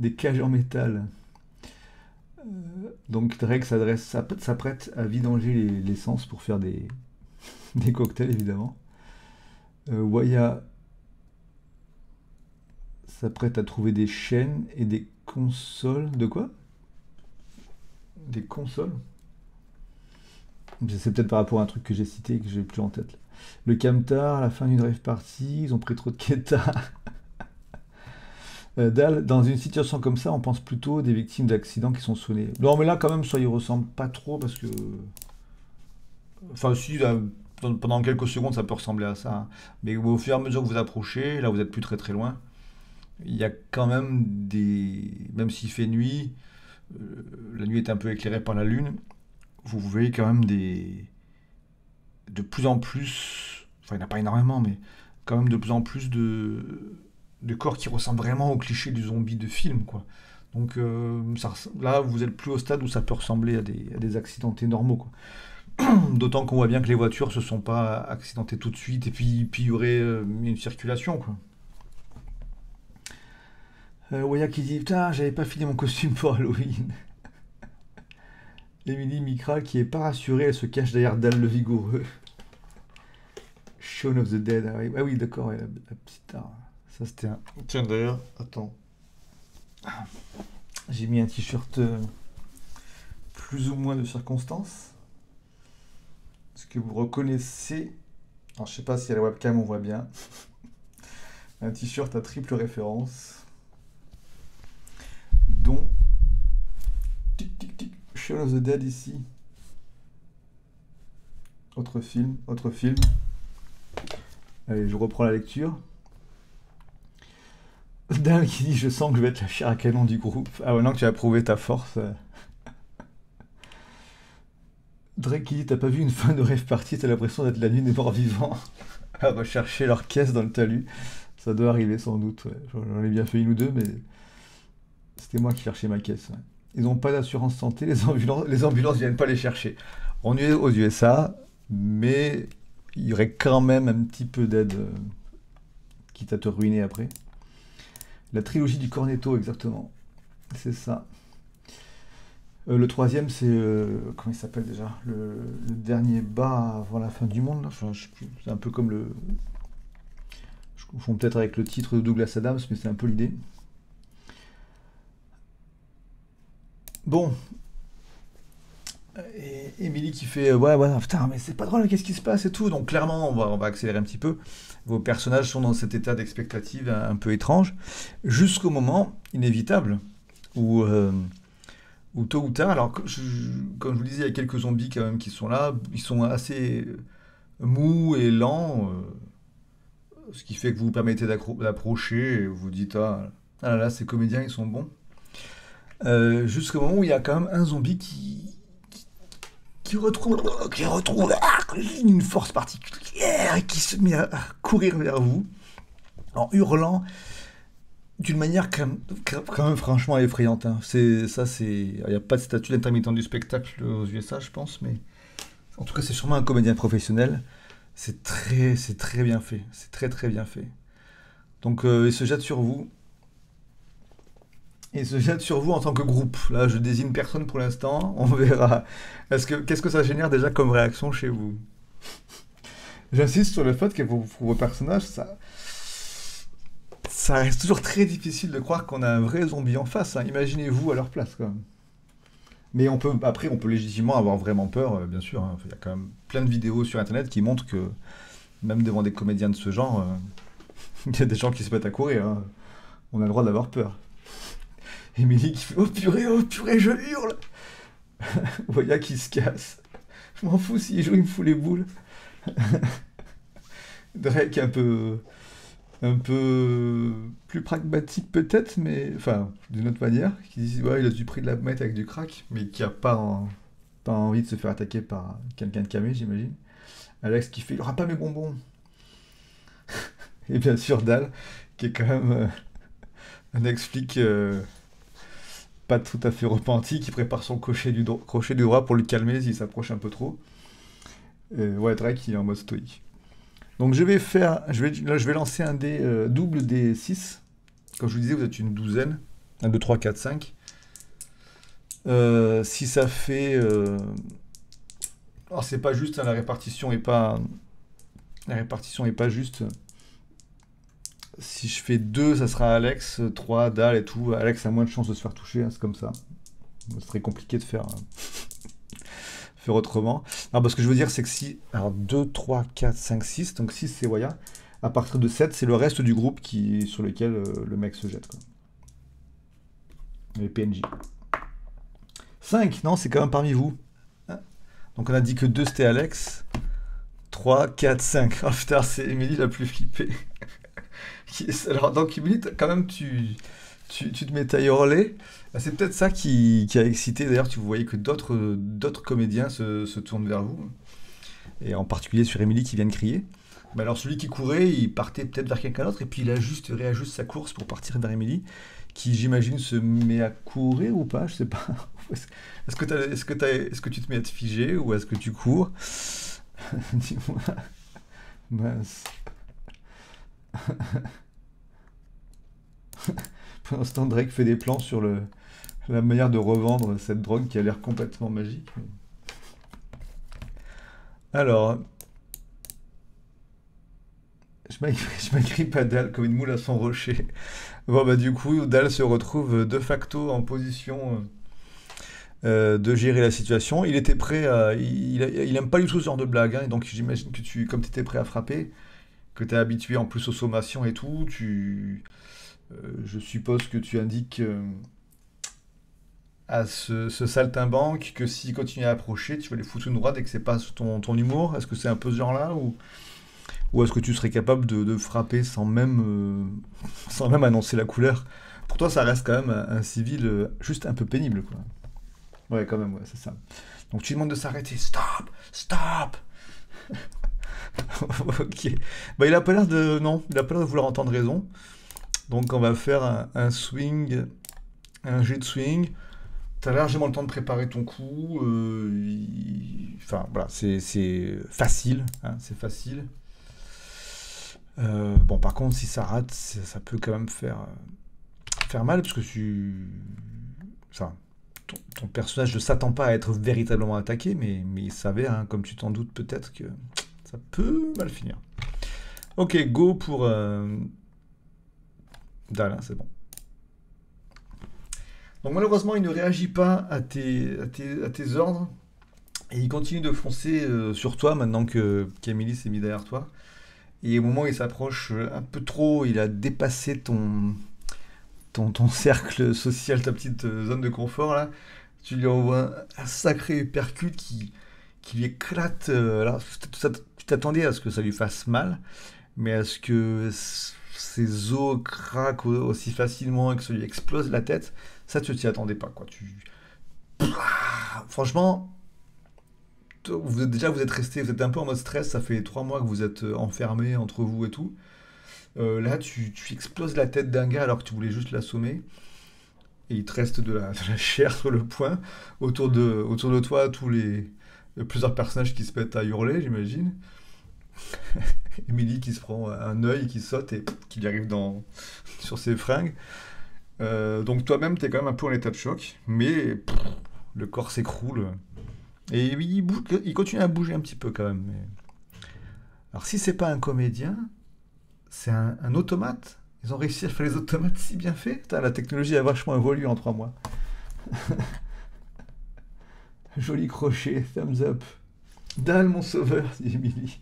Des cages en métal. Euh, donc Drake s'adresse, s'apprête à vidanger l'essence pour faire des, des cocktails, évidemment. Euh, Waya s'apprête à trouver des chaînes et des consoles. De quoi? Des consoles? C'est peut-être par rapport à un truc que j'ai cité que j'ai plus en tête. Le camtar, la fin d'une rêve party, ils ont pris trop de keta. euh, dans une situation comme ça, on pense plutôt des victimes d'accidents qui sont sonnés. Non, mais là, quand même, ça y ressemble pas trop parce que. Enfin, si, pendant quelques secondes, ça peut ressembler à ça. Hein. Mais au fur et à mesure que vous approchez, là, vous êtes plus très très loin. Il y a quand même des. Même s'il fait nuit, euh, la nuit est un peu éclairée par la lune, vous voyez quand même des. de plus en plus. Enfin, il n'y en a pas énormément, mais quand même de plus en plus de, de corps qui ressemblent vraiment au cliché du zombie de film, quoi. Donc euh, là, vous êtes plus au stade où ça peut ressembler à des, à des accidentés normaux, quoi. D'autant qu'on voit bien que les voitures se sont pas accidentées tout de suite, et puis, il y aurait euh, une circulation, quoi. Euh, Waya qui dit Putain, j'avais pas fini mon costume pour Halloween. Emily Mikra qui est pas rassurée, elle se cache derrière Dal le Vigoureux. Shaun of the Dead. Ah oui, ah d'accord, la, petite. Ah, ça c'était un. Tiens d'ailleurs, attends. J'ai mis un t-shirt euh, plus ou moins de circonstance. Est-ce que vous reconnaissez Alors, je sais pas si à la webcam on voit bien. un t-shirt à triple référence. Shaun of the Dead ici. Autre film, autre film. Allez, je reprends la lecture. Dan qui dit Je sens que je vais être la chair à canon du groupe. Ah, maintenant que tu as prouvé ta force. Drake qui dit T'as pas vu une fin de rêve partie T'as l'impression d'être la nuit des morts vivants à rechercher leur caisse dans le talus. Ça doit arriver sans doute. J'en ai bien fait une ou deux, mais c'était moi qui cherchais ma caisse. Ils n'ont pas d'assurance santé, les ambulances, les ambulances viennent pas les chercher. On est aux USA, mais il y aurait quand même un petit peu d'aide, euh, quitte à te ruiner après. La trilogie du Cornetto, exactement. C'est ça. Euh, le troisième, c'est. Euh, comment il s'appelle déjà? Le, dernier bas avant la fin du monde. c'est un peu comme le. Je confonds peut-être avec le titre de Douglas Adams, mais c'est un peu l'idée. Bon. Et Émilie qui fait Ouais, ouais, putain, mais c'est pas drôle, qu'est-ce qui se passe et tout. Donc, clairement, on va, on va accélérer un petit peu. Vos personnages sont dans cet état d'expectative un, peu étrange, jusqu'au moment inévitable où. Euh, ou tôt ou tard, alors comme je vous disais, il y a quelques zombies quand même qui sont là, ils sont assez mous et lents, euh, ce qui fait que vous vous permettez d'approcher et vous dites ah, ah, là là, ces comédiens ils sont bons. Euh, jusqu'au moment où il y a quand même un zombie qui, qui, retrouve, qui retrouve une force particulière et qui se met à courir vers vous en hurlant d'une manière quand même, franchement effrayante. Hein. C'est ça, c'est il n'y a pas de statut d'intermittent du spectacle aux USA, je pense, mais en tout cas, c'est sûrement un comédien professionnel. C'est très, c'est très bien fait. C'est très très bien fait. Donc, euh, il se jette sur vous. Il se jette sur vous en tant que groupe. Là, je désigne personne pour l'instant. On verra. Est-ce que qu'est-ce que ça génère déjà comme réaction chez vous? J'insiste sur le fait que vos personnages, ça, ça reste toujours très difficile de croire qu'on a un vrai zombie en face. Hein. Imaginez-vous à leur place, quand. Mais après, on peut légitimement avoir vraiment peur, euh, bien sûr. Hein. Il y a quand même plein de vidéos sur Internet qui montrent que, même devant des comédiens de ce genre, euh, il y a des gens qui se mettent à courir. Hein. On a le droit d'avoir peur. Émilie qui fait Oh purée, oh purée, je hurle Voya qui se casse. Je m'en fous s'il joue, il me fout les boules. Drake un peu un peu plus pragmatique peut-être, mais enfin d'une autre manière, qui dit ouais il a du prix de la mettre avec du crack, mais qui a pas, pas envie de se faire attaquer par quelqu'un de camé, j'imagine. Alex qui fait il aura pas mes bonbons. Et bien sûr Dal, qui est quand même euh, un ex-flic pas tout à fait repenti, qui prépare son crochet du, crochet du droit pour le calmer s'il s'approche un peu trop. Ouais, Drake il est en mode stoïque. Donc je vais faire, je vais, là, je vais lancer un dé euh, double des 6. Comme je vous disais, vous êtes une douzaine. 1, 2, 3, 4, 5. si ça fait... Euh... Alors c'est pas juste, hein, la répartition est pas... La répartition est pas juste. Si je fais 2, ça sera Alex, 3, Dal et tout. Alex a moins de chances de se faire toucher, hein, c'est comme ça. Ce serait compliqué de faire... Faire autrement. Alors, ce que je veux dire, c'est que si. Alors, 2, 3, 4, 5, 6. Donc, 6, c'est Waya. À partir de 7, c'est le reste du groupe qui, sur lequel euh, le mec se jette. Les PNJ. 5, non, c'est quand même parmi vous. Hein donc, on a dit que 2, c'était Alex. 3, 4, 5. Oh putain, c'est Émilie la plus flippée. Alors, donc, Émilie, quand même, tu, tu, te mets à hurler. Bah, c'est peut-être ça qui, a excité. D'ailleurs, tu voyais que d'autres comédiens se, tournent vers vous. Et en particulier sur Émilie qui vient de crier. Bah, alors celui qui courait, il partait peut-être vers quelqu'un d'autre et puis il ajuste, réajuste sa course pour partir vers Émilie, qui j'imagine se met à courir ou pas, je sais pas. Est-ce que, est-ce que tu te mets à te figer ou est-ce que tu cours? Dis-moi. Mince. Pour l'instant, Drake fait des plans sur la manière de revendre cette drogue qui a l'air complètement magique. Alors, je m'agrippe à Dal comme une moule à son rocher. Bon, bah, du coup, Dal se retrouve de facto en position euh, de gérer la situation. Il était prêt à. Il, il, aime pas du tout ce genre de blague, hein, donc j'imagine que tu, comme tu étais prêt à frapper, que tu es habitué en plus aux sommations et tout, tu. Euh, je suppose que tu indiques. Euh, à ce, saltimbanque que s'il continue à approcher, tu vas les foutre une droite et que c'est pas ton, ton humour? Est-ce que c'est un peu ce genre-là ou, ou est-ce que tu serais capable de, frapper sans même, euh, sans même annoncer la couleur? Pour toi, ça reste quand même un, un civil juste un peu pénible, quoi. Ouais, quand même, ouais, c'est ça. Donc tu demandes de s'arrêter. Stop Stop Ok. Bah, il a pas l'air de... Non, il a pas l'air de vouloir entendre raison. Donc on va faire un, swing, un jet de swing. T'as largement le temps de préparer ton coup. euh, Enfin, voilà, c'est facile. hein, c'est facile. Euh, bon, par contre, si ça rate, ça, peut quand même faire, faire mal, parce que tu... Ton, personnage ne s'attend pas à être véritablement attaqué, mais, mais il savait, hein, comme tu t'en doutes peut-être, que ça peut mal finir. Ok, go pour... Euh... Dalle, hein, c'est bon. Donc malheureusement, il ne réagit pas à tes, ordres. Et il continue de foncer euh, sur toi maintenant que qu'Emily s'est mis derrière toi. Et au moment où il s'approche euh, un peu trop, il a dépassé ton, cercle social, ta petite zone de confort là. Tu lui envoies un, sacré uppercut qui, lui éclate. tu t'attendais à ce que ça lui fasse mal, mais à ce que ses os craquent au- aussi facilement et que ça lui explose la tête, ça tu t'y attendais pas quoi. Tu... Franchement, vous êtes, déjà vous êtes resté, vous êtes un peu en mode stress, ça fait trois mois que vous êtes euh, enfermés entre vous et tout. Euh, là, tu, tu exploses la tête d'un gars alors que tu voulais juste l'assommer. Et il te reste de la, de la chair sur le poing. Autour de, autour de toi, tous les, plusieurs personnages qui se mettent à hurler, j'imagine. Emily qui se prend un œil, qui saute et qui lui arrive dans, sur ses fringues. Euh, donc toi-même, tu es quand même un peu en état de choc, mais le corps s'écroule. Et il, il continue à bouger un petit peu quand même. Alors si c'est pas un comédien, c'est un, automate. Ils ont réussi à faire les automates si bien faits. Putain, la technologie a vachement évolué en trois mois. Joli crochet, thumbs up. Dalle mon sauveur, dit Emily.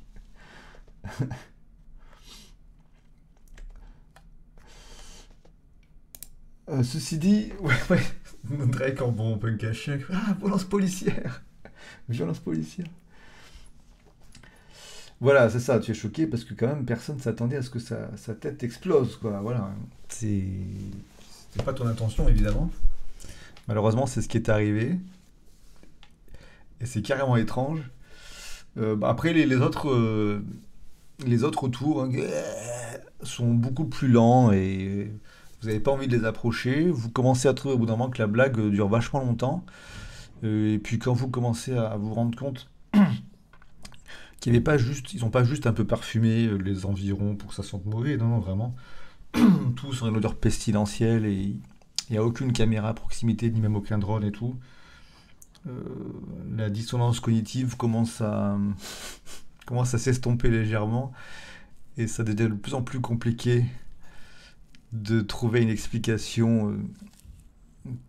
Euh, ceci dit, ouais, ouais, Drake en bon punk à chien. Ah, violence policière. Violence policière. Voilà, c'est ça, tu es choqué parce que quand même personne s'attendait à ce que sa, tête explose, quoi. Voilà. C'est. C'était pas ton intention, évidemment. Malheureusement, c'est ce qui est arrivé. Et c'est carrément étrange. Euh, bah, après, les, les autres. euh, les autres autour hein, sont beaucoup plus lents et vous n'avez pas envie de les approcher. Vous commencez à trouver au bout d'un moment que la blague dure vachement longtemps. Euh, et puis quand vous commencez à vous rendre compte n'avaient pas juste, ils n'ont pas juste un peu parfumé euh, les environs pour que ça sente mauvais, non, non, vraiment. Tous ont une odeur pestilentielle et il n'y a aucune caméra à proximité, ni même aucun drone et tout. Euh, la dissonance cognitive commence à, commence à s'estomper légèrement et ça devient de plus en plus compliqué de trouver une explication euh,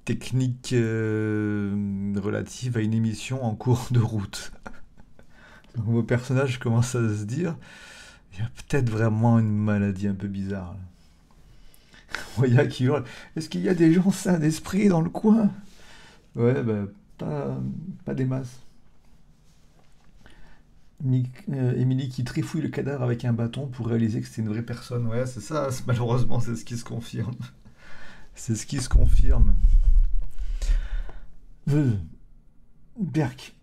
technique euh, relative à une émission en cours de route. Donc, vos personnages commencent à se dire il y a peut-être vraiment une maladie un peu bizarre. qui Est-ce qu'il y a des gens sains d'esprit dans le coin? Ouais, bah, pas, pas des masses. Euh, Émilie qui trifouille le cadavre avec un bâton pour réaliser que c'est une vraie personne. Ouais, c'est ça, malheureusement, c'est ce qui se confirme. C'est ce qui se confirme. Euh, Berk.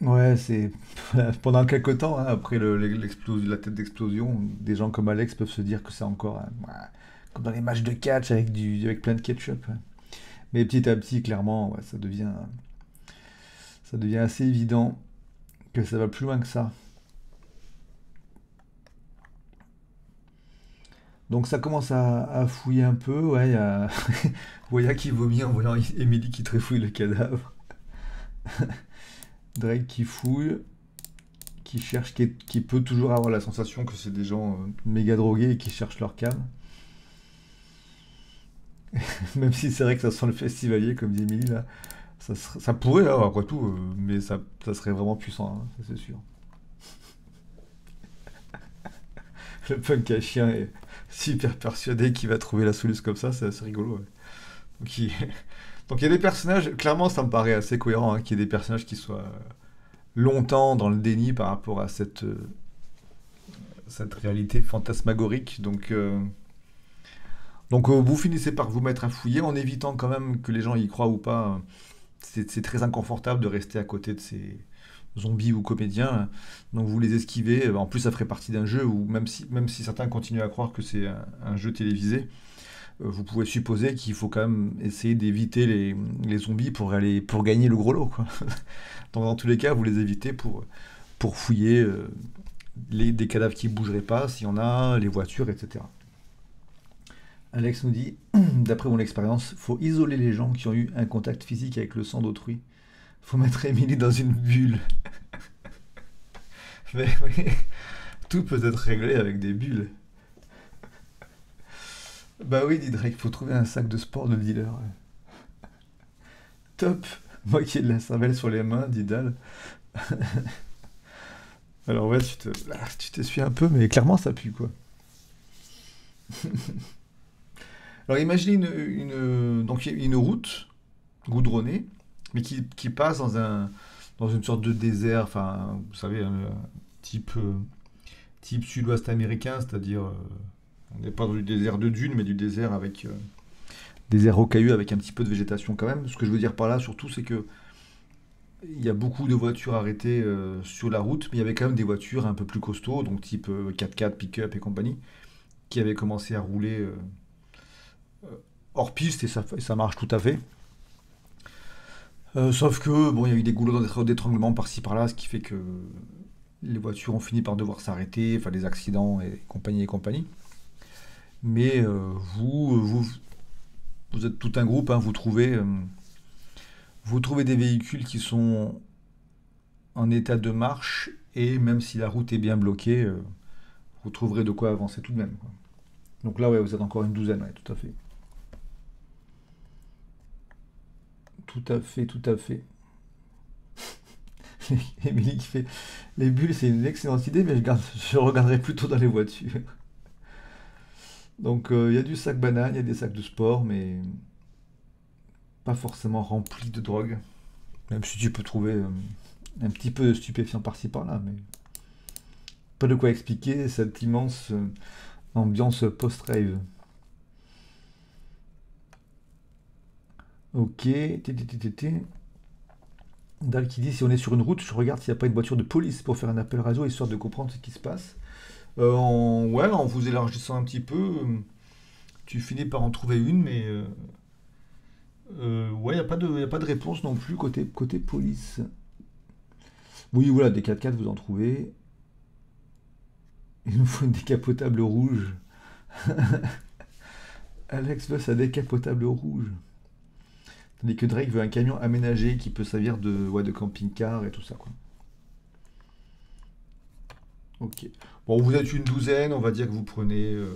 Ouais, c'est pendant quelque temps, hein, après la tête d'explosion, des gens comme Alex peuvent se dire que c'est encore comme dans les matchs de catch avec plein de ketchup. Mais petit à petit, clairement, ça devient ça devient assez évident que ça va plus loin que ça. Donc ça commence à, fouiller un peu, ouais, il y a Voya qui vomit en voyant Emily qui trifouille le cadavre. Drake qui fouille, qui cherche, qui, peut toujours avoir la sensation que c'est des gens euh, méga drogués et qui cherchent leur cam. Même si c'est vrai que ça sent le festivalier, comme dit Emily là. Ça, pourrait, hein, après tout, euh, mais ça, ça serait vraiment puissant, hein, c'est sûr. Le punk à chien est super persuadé qu'il va trouver la solution comme ça, c'est assez rigolo. Donc, il... Donc il y a des personnages, clairement ça me paraît assez cohérent hein, qu'il y ait des personnages qui soient longtemps dans le déni par rapport à cette, euh, cette réalité fantasmagorique. Donc, euh, donc euh, vous finissez par vous mettre à fouiller en évitant quand même que les gens y croient ou pas. C'est très inconfortable de rester à côté de ces zombies ou comédiens. Donc vous les esquivez. En plus ça ferait partie d'un jeu où même si, même si certains continuent à croire que c'est un, jeu télévisé, vous pouvez supposer qu'il faut quand même essayer d'éviter les, zombies pour, aller, pour gagner le gros lot. Donc dans tous les cas, vous les évitez pour, pour fouiller euh, les, des cadavres qui ne bougeraient pas, s'il y en a, les voitures, etc. Alex nous dit, d'après mon expérience, faut isoler les gens qui ont eu un contact physique avec le sang d'autrui. faut mettre Emily dans une bulle. Mais oui, tout peut être réglé avec des bulles. Bah oui, dit Drake, faut trouver un sac de sport de dealer. Top Moi qui ai de la cervelle sur les mains, dit Dal. Alors ouais, tu te, ah, tu t'essuies un peu, mais clairement ça pue quoi. Alors imaginez une, route goudronnée, mais qui, passe dans, un, dans une sorte de désert, enfin, vous savez, type, euh, type sud-ouest américain, c'est-à-dire, euh, on n'est pas dans du désert de dunes, mais du désert avec euh, désert rocailleux avec un petit peu de végétation quand même. Ce que je veux dire par là, surtout, c'est que il y a beaucoup de voitures arrêtées euh, sur la route, mais il y avait quand même des voitures un peu plus costauds, donc type 4x4, euh, pick-up et compagnie, qui avaient commencé à rouler hors piste et ça, marche tout à fait. sauf que bon, il y a eu des goulots d'étranglement par-ci par-là, ce qui fait que les voitures ont fini par devoir s'arrêter, enfin des accidents et compagnie et compagnie. Mais vous, vous, vous êtes tout un groupe, hein, vous trouvez vous trouvez des véhicules qui sont en état de marche et même si la route est bien bloquée, euh, vous trouverez de quoi avancer tout de même. Donc là, ouais, vous êtes encore une douzaine, ouais, tout à fait. Tout à fait, tout à fait. Émilie qui fait les bulles, c'est une excellente idée, mais je, regarderai plutôt dans les voitures. Donc euh, il y a du sac banane, il y a des sacs de sport, mais pas forcément rempli de drogue. Même si tu peux trouver euh, un petit peu de stupéfiant par-ci par-là, mais pas de quoi expliquer cette immense euh, ambiance post-rave. Ok, Dal qui dit si on est sur une route, je regarde s'il n'y a pas une voiture de police pour faire un appel radio histoire de comprendre ce qui se passe. Euh, en, ouais, en vous élargissant un petit peu, tu finis par en trouver une, mais euh, ouais, il n'y a, pas de, a pas de réponse non plus côté, côté police. Oui, voilà, des 4x4, vous en trouvez. Il nous faut une décapotable rouge. Alex veut sa décapotable rouge. Tandis que Drake veut un camion aménagé qui peut servir de, ouais, de camping-car et tout ça. Quoi. Ok. Bon, vous êtes une douzaine, on va dire que vous prenez, euh,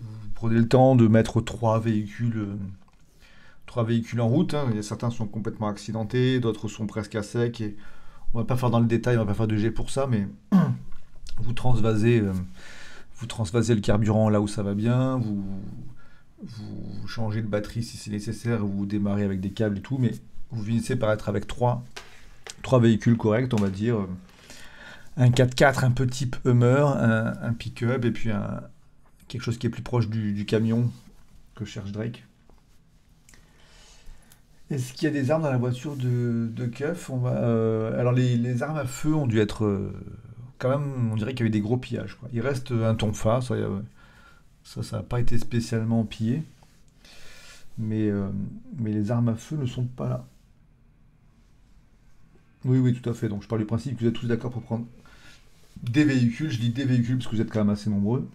vous prenez le temps de mettre trois véhicules. Euh, trois véhicules en route. Hein. Certains sont complètement accidentés, d'autres sont presque à sec. Et on va pas faire dans le détail, on va pas faire de G pour ça, mais vous transvasez, euh, vous transvasez le carburant là où ça va bien, vous changez de batterie si c'est nécessaire, vous démarrez avec des câbles et tout, mais vous finissez par être avec trois, trois véhicules corrects, on va dire. Un 4x4 un peu type Hummer, un, pick-up et puis un, quelque chose qui est plus proche du, camion que cherche Drake. Est-ce qu'il y a des armes dans la voiture de, de va, euh, Alors les, armes à feu ont dû être euh, quand même, on dirait qu'il y a eu des gros pillages. Il reste un tonfa, ça, ça, ça n'a pas été spécialement pillé, mais, euh, mais les armes à feu ne sont pas là. Oui, oui, tout à fait. Donc je parle du principe que vous êtes tous d'accord pour prendre des véhicules. Je dis des véhicules parce que vous êtes quand même assez nombreux.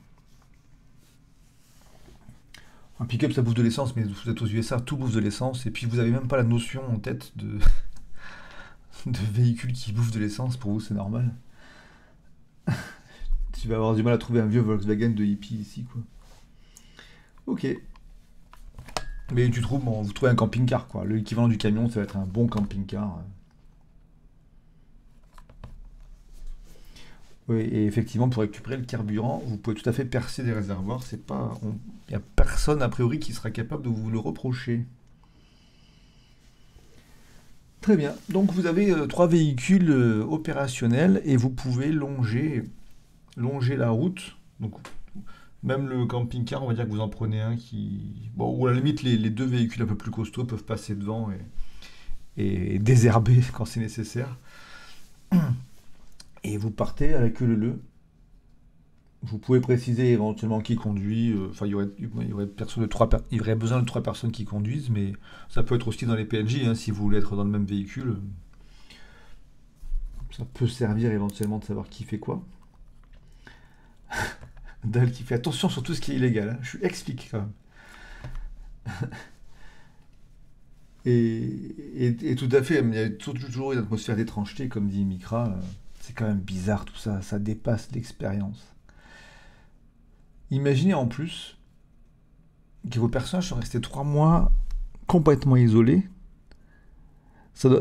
Un pick-up, ça bouffe de l'essence, mais vous êtes aux USA, tout bouffe de l'essence. Et puis vous n'avez même pas la notion en tête de, de véhicule qui bouffe de l'essence. Pour vous, c'est normal. tu vas avoir du mal à trouver un vieux Volkswagen de hippie ici, quoi. Ok. Mais tu trouves, bon, vous trouvez un camping-car, quoi. L'équivalent du camion, ça va être un bon camping-car. Oui, et effectivement, pour récupérer le carburant, vous pouvez tout à fait percer des réservoirs. C'est pas, il n'y a personne a priori qui sera capable de vous le reprocher. Très bien. Donc vous avez euh, trois véhicules euh, opérationnels et vous pouvez longer, longer la route. Donc même le camping-car, on va dire que vous en prenez un qui, bon, ou à la limite les, deux véhicules un peu plus costauds peuvent passer devant et, désherber quand c'est nécessaire. Et vous partez avec le le. Vous pouvez préciser éventuellement qui conduit. euh, Enfin, il y aurait, il y aurait besoin de trois personnes qui conduisent, mais ça peut être aussi dans les PNJ, hein, si vous voulez être dans le même véhicule. Ça peut servir éventuellement de savoir qui fait quoi. Dal qui fait attention sur tout ce qui est illégal. hein. Je suis explique quand même. Et, tout à fait, il y a toujours une atmosphère d'étrangeté, comme dit Mikra. C'est quand même bizarre tout ça, ça dépasse l'expérience. Imaginez en plus que vos personnages sont restés trois mois complètement isolés.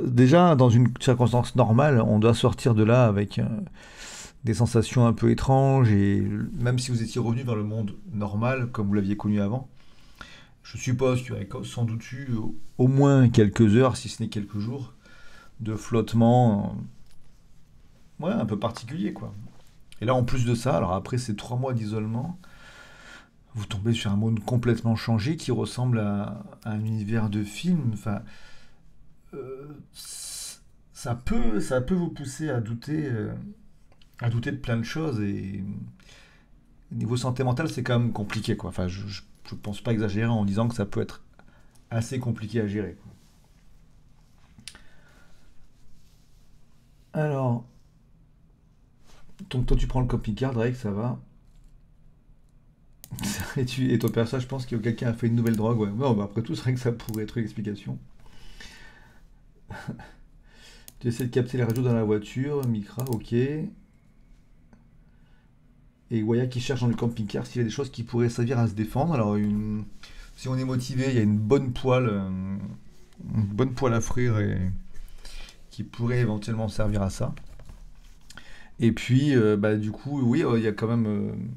Déjà, dans une circonstance normale, on doit sortir de là avec euh, des sensations un peu étranges. Et même si vous étiez revenu vers le monde normal, comme vous l'aviez connu avant, je suppose qu'il y aurait sans doute eu au moins quelques heures, si ce n'est quelques jours, de flottement euh, ouais, un peu particulier, quoi. Et là, en plus de ça, alors après ces trois mois d'isolement, vous tombez sur un monde complètement changé qui ressemble à, un univers de film. Enfin, euh, ça peut, ça peut vous pousser à douter, euh, à douter de plein de choses. Et niveau santé mentale, c'est quand même compliqué, quoi. Enfin, je, pense pas exagérer en disant que ça peut être assez compliqué à gérer. Alors, donc toi tu prends le camping-car, Drake, ça va. Et, tu, et ton personnage, pense que quelqu'un a fait une nouvelle drogue. Ouais. Bah après tout, c'est vrai que ça pourrait être une explication. Tu essaies de capter les radios dans la voiture, Mikra, ok. Et Waya qui cherche dans le camping-car s'il y a des choses qui pourraient servir à se défendre. Alors, si on est motivé, il y a une bonne poêle, euh, une bonne poêle à frire et... qui pourrait éventuellement servir à ça. Et puis, euh, bah, du coup, oui, euh, il y a quand même,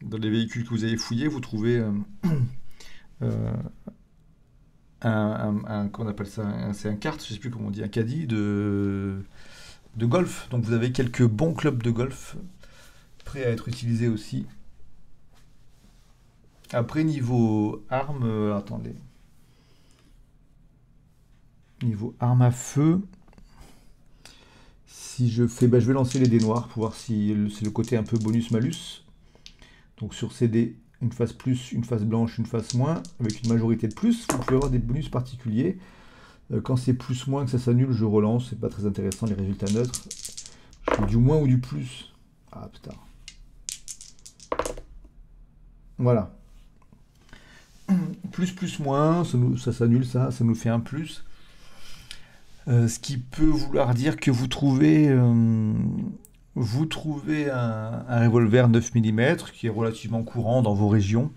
dans les véhicules que vous avez fouillés, vous trouvez un, comment on appelle ça, c'est un je sais plus comment on dit, un caddie de, de golf. Donc vous avez quelques bons clubs de golf prêts à être utilisés aussi. Après, niveau armes, euh, attendez. Niveau armes à feu, si je fais, bah, je vais lancer les dés noirs pour voir si c'est le côté un peu bonus-malus. Donc sur ces dés, une face plus, une face blanche, une face moins, avec une majorité de plus, vous pouvez avoir des bonus particuliers. Euh, quand c'est plus moins que ça s'annule, je relance, c'est pas très intéressant les résultats neutres. Je fais du moins ou du plus. Ah putain. Voilà. Plus, plus, moins, ça, s'annule ça, ça nous fait un plus. Euh, ce qui peut vouloir dire que vous trouvez, euh, vous trouvez un, revolver 9 mm qui est relativement courant dans vos régions.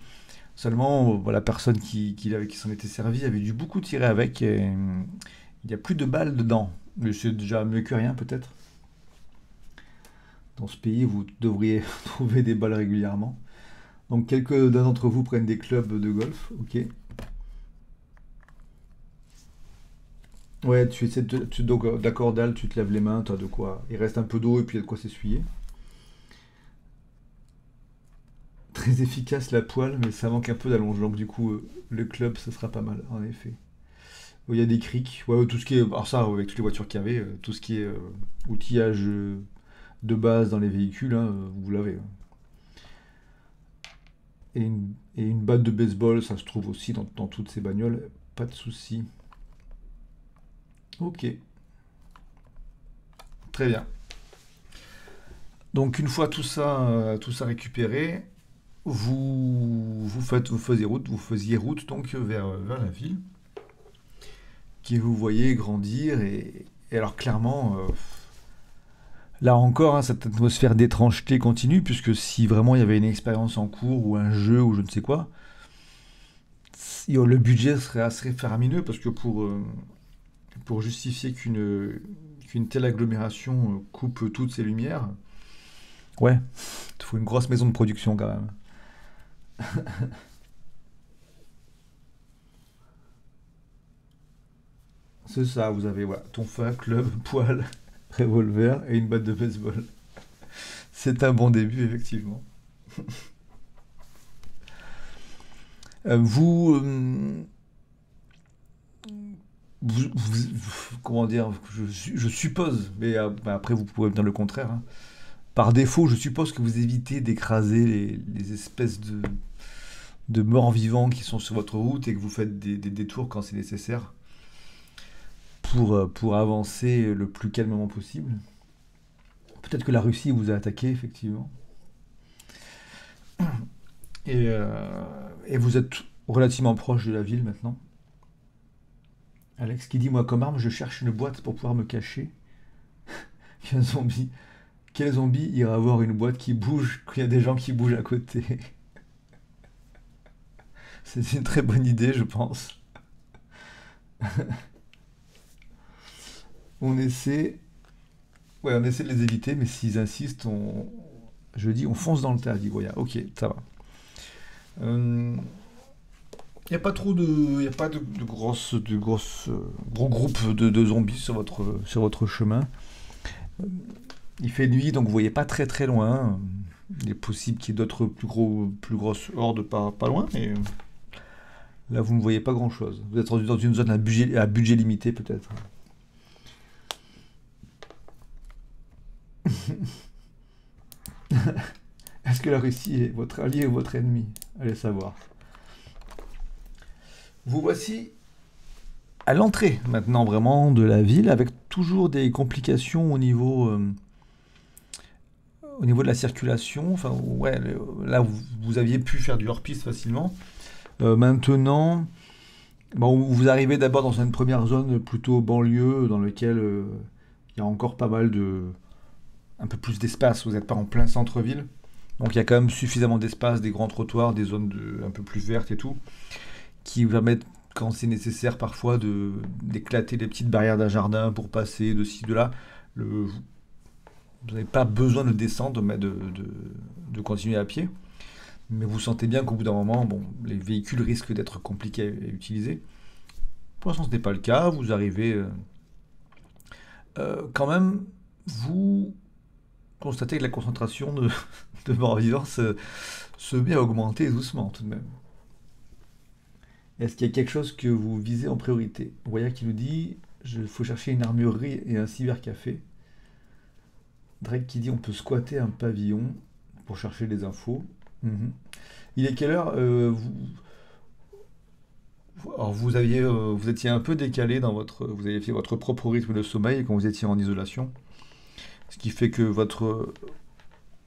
Seulement, euh, la personne qui, s'en était servi avait dû beaucoup tirer avec et il n'y a plus de balles dedans. Mais c'est déjà mieux que rien peut-être. Dans ce pays, vous devriez trouver des balles régulièrement. Donc quelques-uns d'entre vous prennent des clubs de golf, ok. Ouais, tu essaies de, tu- donc, euh, d'accord, Dal, tu te laves les mains, t'as de quoi. Il reste un peu d'eau et puis il y a de quoi s'essuyer. Très efficace la poêle, mais ça manque un peu d'allonge. Donc du coup, euh, le club, ça sera pas mal, en effet. Oh, Il y a des crics, ouais, tout ce qui est. Alors ça, avec toutes les voitures qu'il y avait, euh, tout ce qui est outillage de base dans les véhicules, hein, vous l'avez. hein. Et une, batte de baseball, ça se trouve aussi dans, toutes ces bagnoles, pas de souci. Ok, très bien. Donc une fois tout ça, euh, tout ça récupéré, vous, vous faites, vous faisiez route, vous faisiez route donc vers, vers la ville, qui vous voyez grandir et, et alors clairement, euh, là encore, hein, cette atmosphère d'étrangeté continue puisque si vraiment il y avait une expérience en cours ou un jeu ou je ne sais quoi, si- le budget serait assez faramineux parce que pour euh, pour justifier qu'une qu'une telle agglomération euh, coupe toutes ces lumières, Ouais, il faut une grosse maison de production quand même. C'est ça, vous avez voilà, ton fa, club, poil, revolver et une batte de baseball. C'est un bon début, effectivement. Euh, vous, euh, vous- comment dire, je, suppose, mais euh, bah, après vous pouvez me dire le contraire. hein. Par défaut, je suppose que vous évitez d'écraser les, espèces de, de morts vivants qui sont sur votre route et que vous faites des, des détours quand c'est nécessaire pour, euh, pour avancer le plus calmement possible. Peut-être que la Russie vous a attaqué, effectivement. Et, euh, et vous êtes relativement proche de la ville maintenant. Alex qui dit, moi comme arme, je cherche une boîte pour pouvoir me cacher. Quel zombie, quel zombie ira avoir une boîte qui bouge quand il y a des gens qui bougent à côté? C'est une très bonne idée, je pense. On essaie, ouais, on essaie de les éviter, mais s'ils insistent, on, je dis, on fonce dans le tas. Dit Goya. Ok, ça va. Il n'y a pas trop de, y a pas de, grosses, de euh, gros groupes de, zombies sur votre, sur votre chemin. Euh, Il fait nuit, donc vous voyez pas très très loin. Il est possible qu'il y ait d'autres plus gros, plus grosses hordes pas, pas loin, mais euh, là vous ne voyez pas grand chose. Vous êtes dans une zone à budget, à budget limité peut-être. Est-ce que la Russie est votre allié ou votre ennemi? Allez savoir. Vous voici à l'entrée maintenant vraiment de la ville avec toujours des complications au niveau, euh, de la circulation. Là vous, aviez pu faire du hors-piste facilement. Euh, maintenant, vous arrivez d'abord dans une première zone plutôt banlieue dans laquelle euh, il y a encore pas mal de. Un peu plus d'espace. Vous n'êtes pas en plein centre-ville. Donc il y a quand même suffisamment d'espace, des grands trottoirs, des zones un peu plus vertes et tout, qui vous permettent, quand c'est nécessaire parfois, d'éclater les petites barrières d'un jardin pour passer de ci, de là. Vous n'avez pas besoin de descendre, mais de, continuer à pied. Mais vous sentez bien qu'au bout d'un moment, bon, les véhicules risquent d'être compliqués à, à utiliser. Pour l'instant, ce n'est pas le cas. Vous arrivez euh, euh, quand même, vous constatez que la concentration de, de morts-vivants se, met à augmenter doucement tout de même. Est-ce qu'il y a quelque chose que vous visez en priorité? Roya qui nous dit il faut chercher une armurerie et un cybercafé. Drake qui dit on peut squatter un pavillon pour chercher des infos. Mhm. Il est quelle heure Euh, vous... Aviez, euh, étiez un peu décalé dans votre, vous avez fait votre propre rythme de sommeil quand vous étiez en isolation, ce qui fait que votre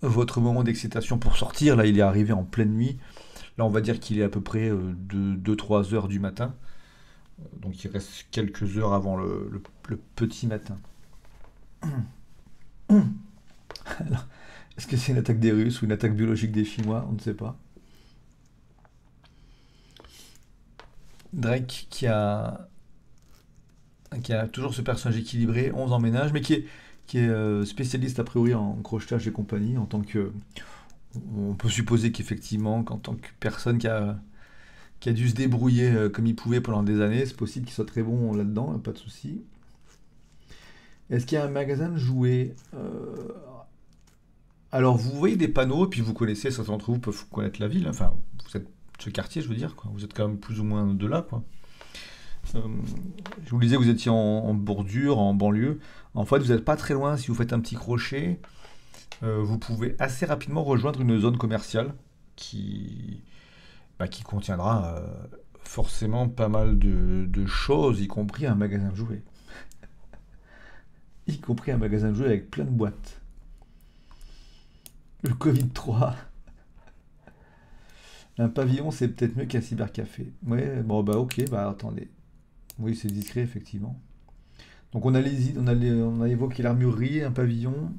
votre moment d'excitation pour sortir, là, il est arrivé en pleine nuit. Là, on va dire qu'il est à peu près euh, de 2-3 heures du matin. Donc il reste quelques heures avant le, le- petit matin. Est-ce que c'est une attaque des Russes ou une attaque biologique des Chinois? On ne sait pas. Drake qui a, qui a toujours ce personnage équilibré, 11 en ménage, mais qui est, qui est euh, spécialiste a priori en crochetage et compagnie, en tant que... On peut supposer qu'effectivement, qu'en tant que personne qui a, qui a dû se débrouiller euh, comme il pouvait pendant des années, c'est possible qu'il soit très bon là-dedans, pas de souci. Est-ce qu'il y a un magasin de jouets Euh, Alors, vous voyez des panneaux, puis vous connaissez, certains d'entre vous peuvent connaître la ville, enfin, vous êtes ce quartier, je veux dire, quoi. Vous êtes quand même plus ou moins de là, quoi. Je vous disais, vous étiez en bordure, en banlieue. En fait, vous n'êtes pas très loin si vous faites un petit crochet. euh, vous pouvez assez rapidement rejoindre une zone commerciale qui, bah, qui contiendra euh, forcément pas mal de, choses, y compris un magasin de jouets. y compris un magasin de jouets avec plein de boîtes. Le Covid 3. Un pavillon, c'est peut-être mieux qu'un cybercafé. Ouais, bon, bah ok, bah attendez. Oui, c'est discret, effectivement. Donc on a, les, on on a évoqué l'armurerie, un pavillon,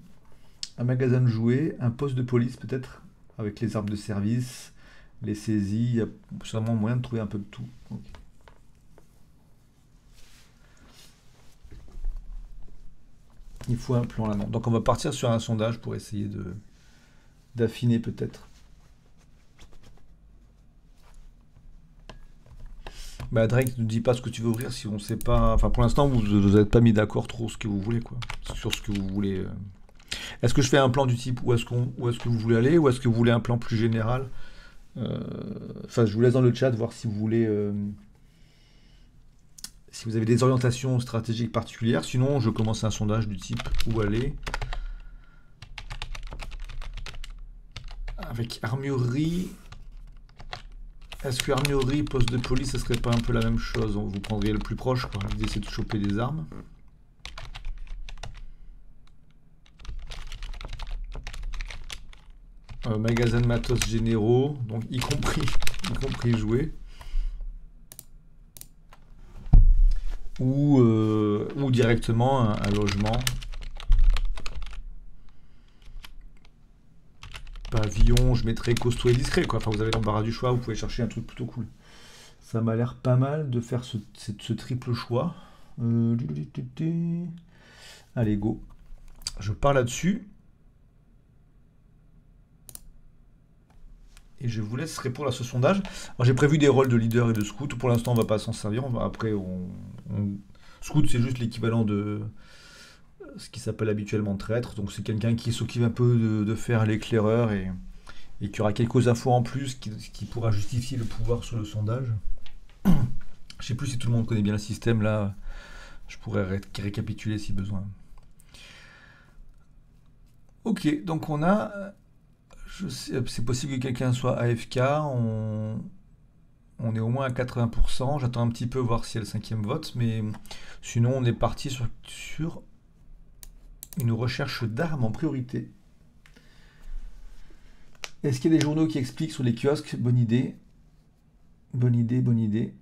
un magasin de jouets, un poste de police peut-être, avec les armes de service, les saisies, il y a sûrement moyen de trouver un peu de tout. Il faut un plan là, non. Donc on va partir sur un sondage pour essayer d'affiner peut-être. Bah Drake ne dit pas ce que tu veux ouvrir si on sait pas. Enfin pour l'instant vous n'êtes pas mis d'accord trop ce que vous voulez quoi. Sur ce que vous voulez. Euh. Est-ce que je fais un plan du type où est-ce qu'on où est-ce que vous voulez aller ou est-ce que vous voulez un plan plus général euh, Enfin je vous laisse dans le chat voir si vous voulez. Euh, si vous avez des orientations stratégiques particulières. Sinon je commence un sondage du type où aller. Avec armurerie. Est-ce que armurerie, poste de police, ce serait pas un peu la même chose Vous prendriez le plus proche, quoi. L'idée, c'est de choper des armes. Euh, magasin de matos généraux, donc y compris, y compris jouer. Ou, euh, ou directement un logement pavillon, je mettrais costaud et discret, quoi. Enfin, vous avez l'embarras du choix, vous pouvez chercher un truc plutôt cool. Ça m'a l'air pas mal de faire ce, triple choix. Euh, allez, go. Je pars là-dessus. Et je vous laisse répondre à ce sondage. J'ai prévu des rôles de leader et de scout. Pour l'instant, on va pas s'en servir. Après, on... scout, c'est juste l'équivalent de ce qui s'appelle habituellement traître. Donc c'est quelqu'un qui s'occupe un peu de, faire l'éclaireur et, qui aura quelques infos en plus qui, pourra justifier le pouvoir sur le sondage. Je sais plus si tout le monde connaît bien le système là. Je pourrais récapituler si besoin. Ok, donc on a. C'est possible que quelqu'un soit AFK. On, on est au moins à 80%. J'attends un petit peu voir s'il y a le cinquième vote. Mais sinon, on est parti sur une recherche d'armes en priorité. Est-ce qu'il y a des journaux qui expliquent sur les kiosques Bonne idée. Bonne idée, bonne idée?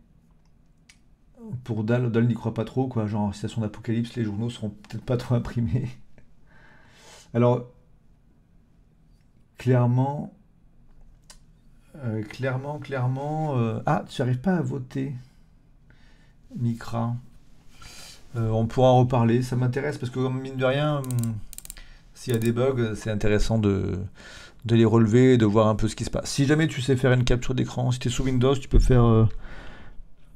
Pour Dal, Dal n'y croit pas trop, quoi. Genre, situation d'apocalypse, les journaux seront peut-être pas trop imprimés. Alors, clairement, euh, clairement, clairement. Euh, ah, tu n'arrives pas à voter, Micra. Euh, on pourra en reparler. Ça m'intéresse parce que, mine de rien, hum, s'il y a des bugs, c'est intéressant de, les relever et de voir un peu ce qui se passe. Si jamais tu sais faire une capture d'écran, si tu es sous Windows, tu peux faire euh,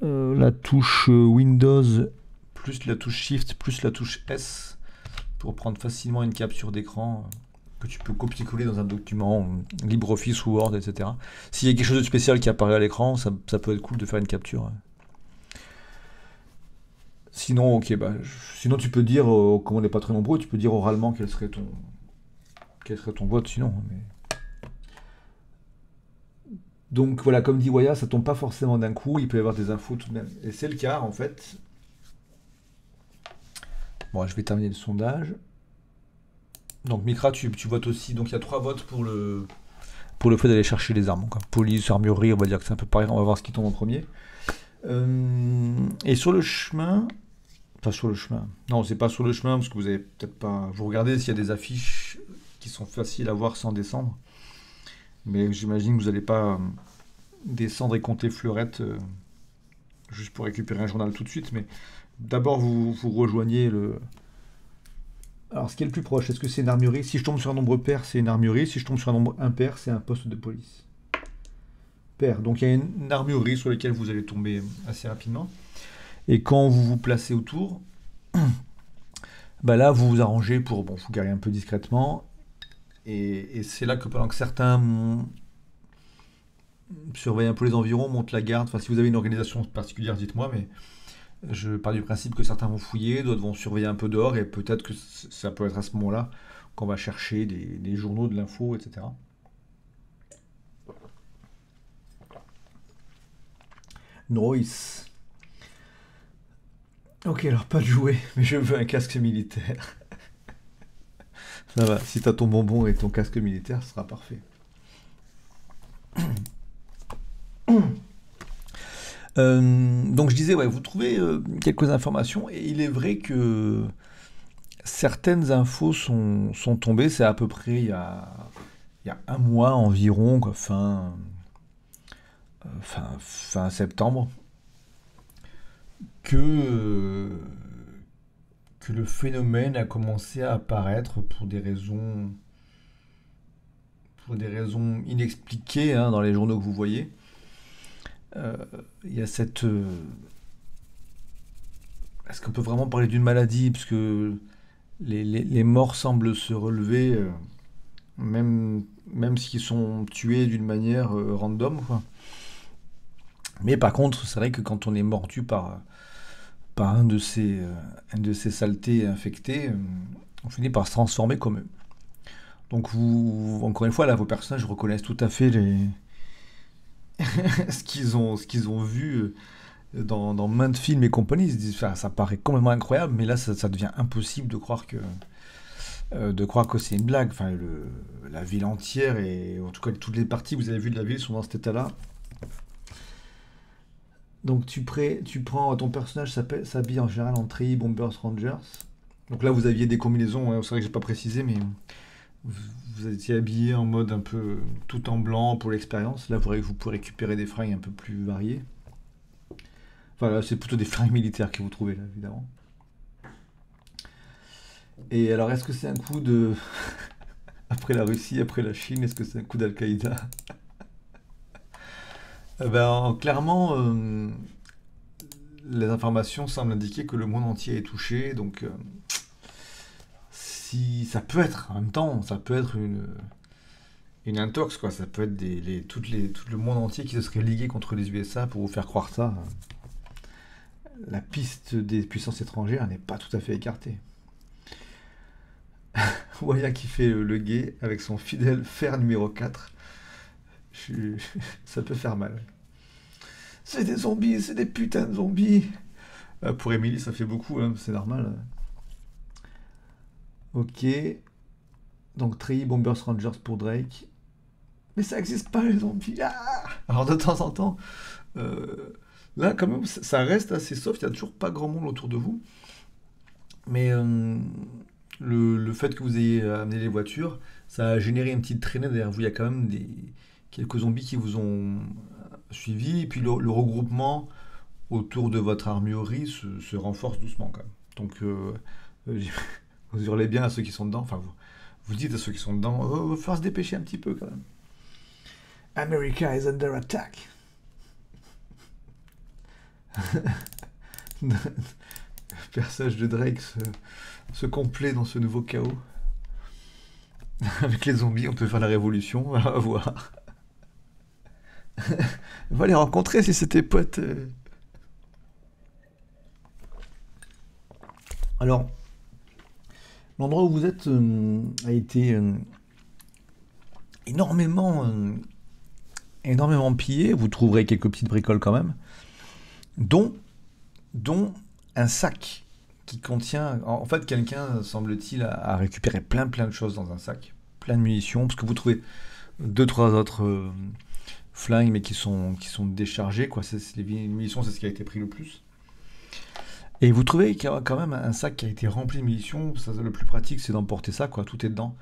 euh, la touche Windows plus la touche Shift plus la touche S pour prendre facilement une capture d'écran que tu peux copier-coller dans un document LibreOffice ou Word, etc. S'il y a quelque chose de spécial qui apparaît à l'écran, ça, ça, peut être cool de faire une capture. Sinon, ok, bah, sinon tu peux dire, euh, comme on n'est pas très nombreux, tu peux dire oralement quel serait ton, quel serait ton vote sinon. Donc voilà, comme dit Waya, ça tombe pas forcément d'un coup, il peut y avoir des infos tout de même. Et c'est le cas en fait. Bon, je vais terminer le sondage. Donc Mikra, tu, votes aussi. Donc il y a trois votes pour le, pour le fait d'aller chercher les armes. police, armurerie, on va dire que c'est un peu pareil. On va voir ce qui tombe en premier. Euh, et sur le chemin, pas sur le chemin. Non, c'est pas sur le chemin parce que vous avez peut-être pas. Vous regardez s'il y a des affiches qui sont faciles à voir sans descendre. Mais j'imagine que vous n'allez pas euh, descendre et compter fleurettes euh, juste pour récupérer un journal tout de suite. Mais d'abord, vous, vous rejoignez le. Alors, ce qui est le plus proche, est-ce que c'est une armurerie? Si je tombe sur un nombre pair, c'est une armurerie. Si je tombe sur un nombre impair, c'est un poste de police. Pair. Donc, il y a une armurerie sur laquelle vous allez tomber assez rapidement. Et quand vous vous placez autour, bah là, vous vous arrangez pour bon, vous garer un peu discrètement. Et, c'est là que pendant que certains surveillent un peu les environs, montent la garde, enfin si vous avez une organisation particulière, dites-moi, mais je pars du principe que certains vont fouiller, d'autres vont surveiller un peu dehors, et peut-être que ça peut être à ce moment-là qu'on va chercher des, des journaux, de l'info, etc. Noise. Ok, alors pas de jouet, mais je veux un casque militaire. Ça va, si t'as ton bonbon et ton casque militaire, ce sera parfait. Euh, donc je disais, ouais, vous trouvez euh, quelques informations, et il est vrai que certaines infos sont, tombées, c'est à peu près il y a, il y un mois environ, fin, euh, fin, fin septembre que, euh, que le phénomène a commencé à apparaître pour des raisons pour des raisons inexpliquées hein, dans les journaux que vous voyez. Euh, il y a cette... euh, Est-ce qu'on peut vraiment parler d'une maladie? Parce que les, les- morts semblent se relever, même, s'ils sont tués d'une manière random. Mais par contre, c'est vrai que quand on est mordu par, par un de ces, euh, un de ces saletés infectés, euh, on finit par se transformer comme eux. Donc vous, encore une fois, là, vos personnages reconnaissent tout à fait les... ce qu'ils ont, qu'ils ont vu euh, dans, dans maintes films et compagnie. Ils se disent, ça paraît complètement incroyable, mais là, ça, devient impossible de croire que, de croire que c'est une blague. Enfin, la ville entière, et en tout cas toutes les parties que vous avez vues de la ville sont dans cet état-là. Donc tu, tu prends ton personnage s'habille en général en treillis Bombers Rangers. Donc là vous aviez des combinaisons, hein, c'est vrai que j'ai pas précisé, mais vous, étiez habillé en mode un peu tout en blanc pour l'expérience. Là vous, vous pouvez récupérer des fringues un peu plus variées. Enfin là c'est plutôt des fringues militaires que vous trouvez là évidemment. Et alors est-ce que c'est un coup de... après la Russie, après la Chine, est-ce que c'est un coup d'Al-Qaïda? Ben, clairement, euh, les informations semblent indiquer que le monde entier est touché, donc euh, si ça peut être, en même temps, ça peut être une, une intox, quoi. Ça peut être des, les, toutes les, tout le monde entier qui se serait ligué contre les USA pour vous faire croire ça. La piste des puissances étrangères n'est pas tout à fait écartée. Waya qui fait le, le gay avec son fidèle fer numéro 4. Ça peut faire mal. C'est des zombies, c'est des putains de zombies. Euh, pour Emily, ça fait beaucoup, hein, c'est normal. Ok. Donc, Trey, Bombers Rangers pour Drake. Mais ça n'existe pas, les zombies. Ah Alors, de temps en temps, euh, là, quand même, ça ça reste assez soft. Il n'y a toujours pas grand monde autour de vous. Mais euh, le, le fait que vous ayez amené les voitures, ça a généré une petite traînée derrière vous. Il y a quand même des, quelques zombies qui vous ont suivi. Et puis le, le regroupement autour de votre armurerie se, se renforce doucement quand même. Donc euh, euh, vous hurlez bien à ceux qui sont dedans. Enfin, vous, vous dites à ceux qui sont dedans, oh, il va falloir se dépêcher un petit peu quand même. America is under attack. Le personnage de Drake se, se complaît dans ce nouveau chaos. Avec les zombies, on peut faire la révolution, on va voir. Va les rencontrer si c'était potes. euh. Alors, l'endroit où vous êtes euh, a été euh, énormément, pillé. Vous trouverez quelques petites bricoles quand même, dont, un sac qui contient. En fait, quelqu'un semble-t-il a, a récupéré plein plein de choses dans un sac, plein de munitions, parce que vous trouvez deux trois autres flingues, mais qui sont qui sont déchargés. Quoi, c'est les munitions, c'est ce qui a été pris le plus. Et vous trouvez qu'il y a quand même un sac qui a été rempli de munitions. Ça, le plus pratique, c'est d'emporter ça, quoi. Tout est dedans.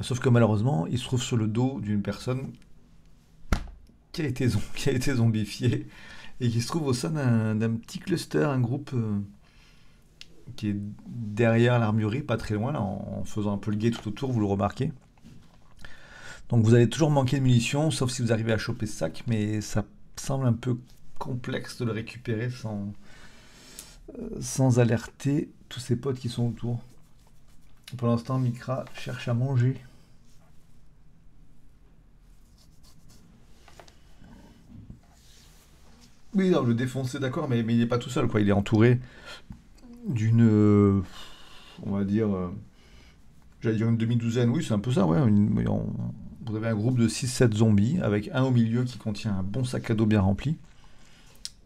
Sauf que malheureusement, il se trouve sur le dos d'une personne qui a été, qui a été zombifiée et qui se trouve au sein d'un d'un petit cluster, un groupe euh, qui est derrière l'armurerie, pas très loin, là, en, en faisant un peu le guet tout autour, vous le remarquez. Donc vous allez toujours manquer de munitions, sauf si vous arrivez à choper ce sac, mais ça semble un peu complexe de le récupérer sans, euh, sans alerter tous ses potes qui sont autour. Pour l'instant, Mikra cherche à manger. Oui, non, le défoncer, d'accord, mais, il n'est pas tout seul, quoi. Il est entouré d'une, euh, on va dire, euh, j'allais dire une demi-douzaine, oui, c'est un peu ça, ouais. Vous avez un groupe de 6-7 zombies, avec un au milieu qui contient un bon sac à dos bien rempli.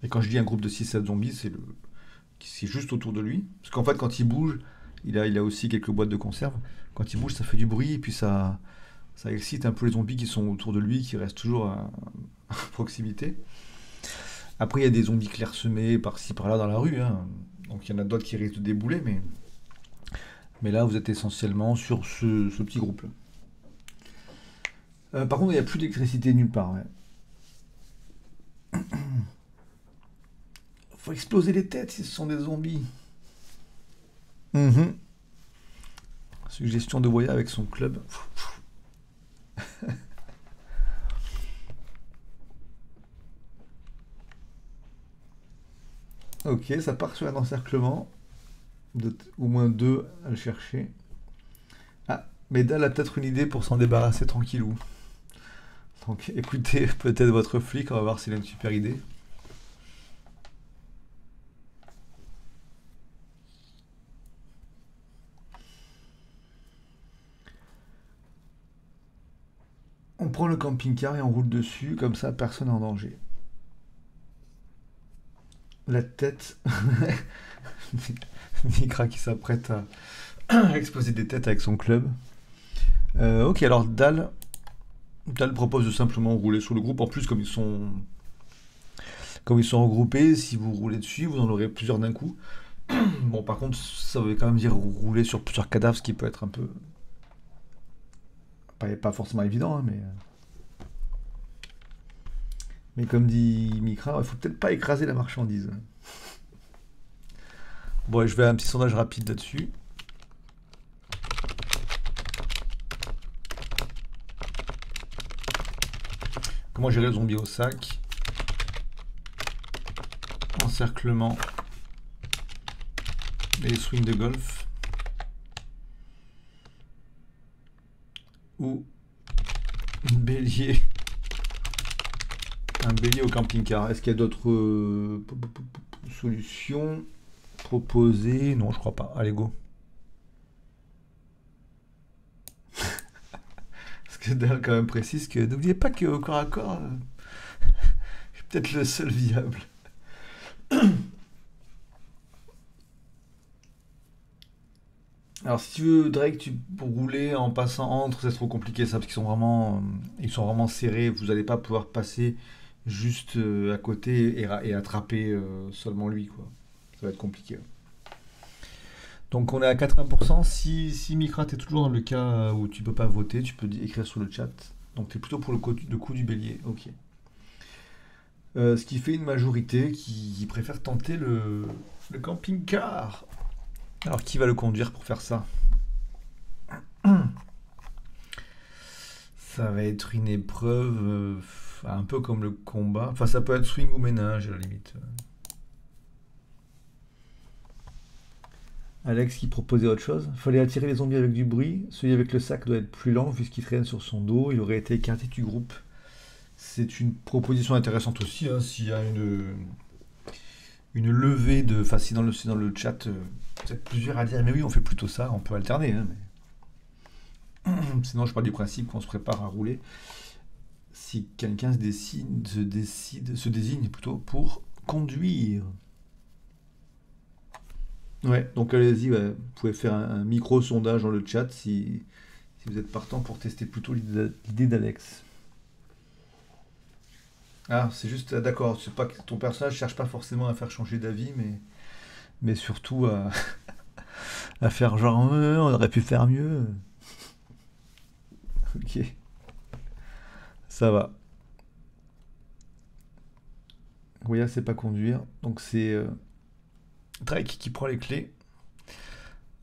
Et quand je dis un groupe de 6-7 zombies, c'est le, c'est juste autour de lui. Parce qu'en fait, quand il bouge, il a, il a aussi quelques boîtes de conserve. Quand il bouge, ça fait du bruit, et puis ça, ça excite un peu les zombies qui sont autour de lui, qui restent toujours à, proximité. Après, il y a des zombies clairsemés par-ci par-là dans la rue. hein. Donc il y en a d'autres qui risquent de débouler, mais, mais là, vous êtes essentiellement sur ce, ce petit groupe-là. Euh, par contre, il n'y a plus d'électricité nulle part. Ouais. Faut exploser les têtes si ce sont des zombies. Mhm. Suggestion de voyage avec son club. ok, ça part sur un encerclement. Au moins deux à le chercher. Ah, Médal a peut-être une idée pour s'en débarrasser tranquillou. Donc écoutez peut-être votre flic, on va voir s'il a une super idée. On prend le camping-car et on roule dessus, comme ça personne en danger. La tête. Nikra qui s'apprête à exposer des têtes avec son club. Euh, ok, alors Dal. Dal propose de simplement rouler sur le groupe. En plus, comme ils sont. Comme ils sont regroupés, si vous roulez dessus, vous en aurez plusieurs d'un coup. Bon, par contre, ça veut quand même dire rouler sur plusieurs cadavres, ce qui peut être un peu. Pas, forcément évident, hein, mais. Mais comme dit Mikra, il faut peut-être pas écraser la marchandise. Bon, je vais un petit sondage rapide là-dessus. Comment gérer le zombie au sac? Encerclement et swing de golf. Ou bélier. Un bélier au camping-car. Est-ce qu'il y a d'autres euh, solutions proposées? Non, je crois pas. Allez, go. que Dal quand même précise que n'oubliez pas qu'au corps à corps, euh, je suis peut-être le seul viable. Alors si tu veux Drake, tu pour rouler en passant entre, c'est trop compliqué ça parce qu'ils sont vraiment euh, ils sont vraiment serrés, vous n'allez pas pouvoir passer juste euh, à côté et, et attraper seulement lui quoi. Ça va être compliqué. Donc on est à 80%. Si, si Mikra, t'es toujours dans le cas où tu peux pas voter, tu peux écrire sur le chat. Donc tu plutôt pour le coup, du bélier. Ok. Euh, ce qui fait une majorité qui, préfère tenter le, le camping-car. Alors qui va le conduire pour faire ça? Ça va être une épreuve euh, un peu comme le combat. Enfin ça peut être swing ou ménage à la limite. Alex qui proposait autre chose. Fallait attirer les zombies avec du bruit. Celui avec le sac doit être plus lent puisqu'il traîne sur son dos. Il aurait été écarté du groupe. C'est une proposition intéressante aussi. hein, S'il y a une, une levée de. Enfin, si dans le, chat, euh, êtes plusieurs à dire Mais oui, on fait plutôt ça. On peut alterner. hein. Sinon, je pars du principe qu'on se prépare à rouler. Si quelqu'un se décide, se désigne plutôt pour conduire. Ouais, donc allez-y. Vous pouvez faire un, micro-sondage dans le chat si, si vous êtes partant pour tester plutôt l'idée d'Alex. Ah, c'est juste, ah, d'accord, c'est pas que ton personnage cherche pas forcément à faire changer d'avis, mais, mais surtout à, faire genre, Euh, on aurait pu faire mieux. Ok, ça va. Goya sait pas conduire, donc c'est euh, Drake qui prend les clés.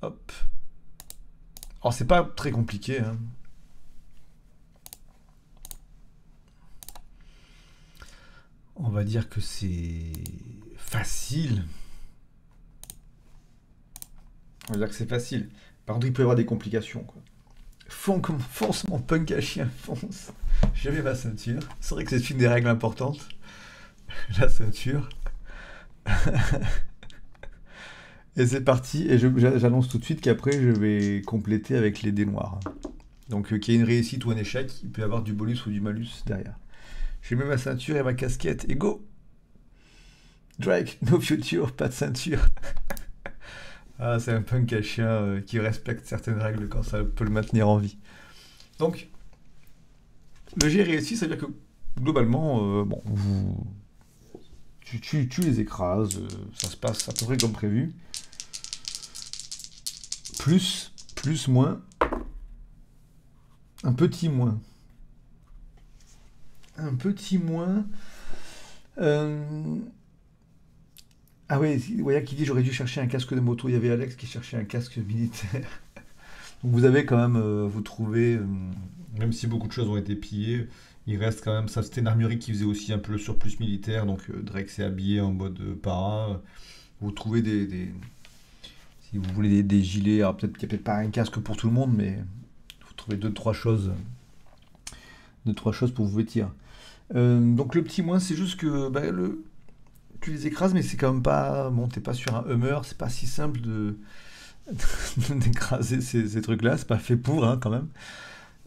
Hop. Alors c'est pas très compliqué, hein. On va dire que c'est facile. On va dire que c'est facile. Par contre, il peut y avoir des complications, quoi. Fon- comme- fonce mon punk à chien, fonce. J'ai mis ma ceinture. C'est vrai que c'est une des règles importantes. La ceinture. Et c'est parti. Et j'annonce tout de suite qu'après, je vais compléter avec les dés noirs. Donc, euh, qu'il y ait une réussite ou un échec, il peut y avoir du bonus ou du malus derrière. J'ai mis ma ceinture et ma casquette. Et go Drake, no future, pas de ceinture. ah, c'est un punk à chien euh, qui respecte certaines règles quand ça peut le maintenir en vie. Donc, le jet réussi, ça veut dire que globalement, euh, bon, tu, tu- les écrases, ça se passe à peu près comme prévu. Plus, plus, moins. Un petit moins. Un petit moins. Euh, Ah oui, Waya qui dit j'aurais dû chercher un casque de moto. Il y avait Alex qui cherchait un casque militaire. Donc vous avez quand même, euh, vous trouvez, euh, même si beaucoup de choses ont été pillées, il reste quand même ça. C'était une qui faisait aussi un peu le surplus militaire. Donc Drake s'est habillé en mode para. vous trouvez des- si vous voulez des, gilets, alors peut-être qu'il n'y a peut-être pas un casque pour tout le monde, mais vous trouvez deux trois choses, deux trois choses pour vous vêtir. Euh, donc le petit moins, c'est juste que bah, tu les écrases, mais c'est quand même pas, bon, t'es pas sur un Hummer, c'est pas si simple de d'écraser ces, trucs-là, c'est pas fait pour hein, quand même.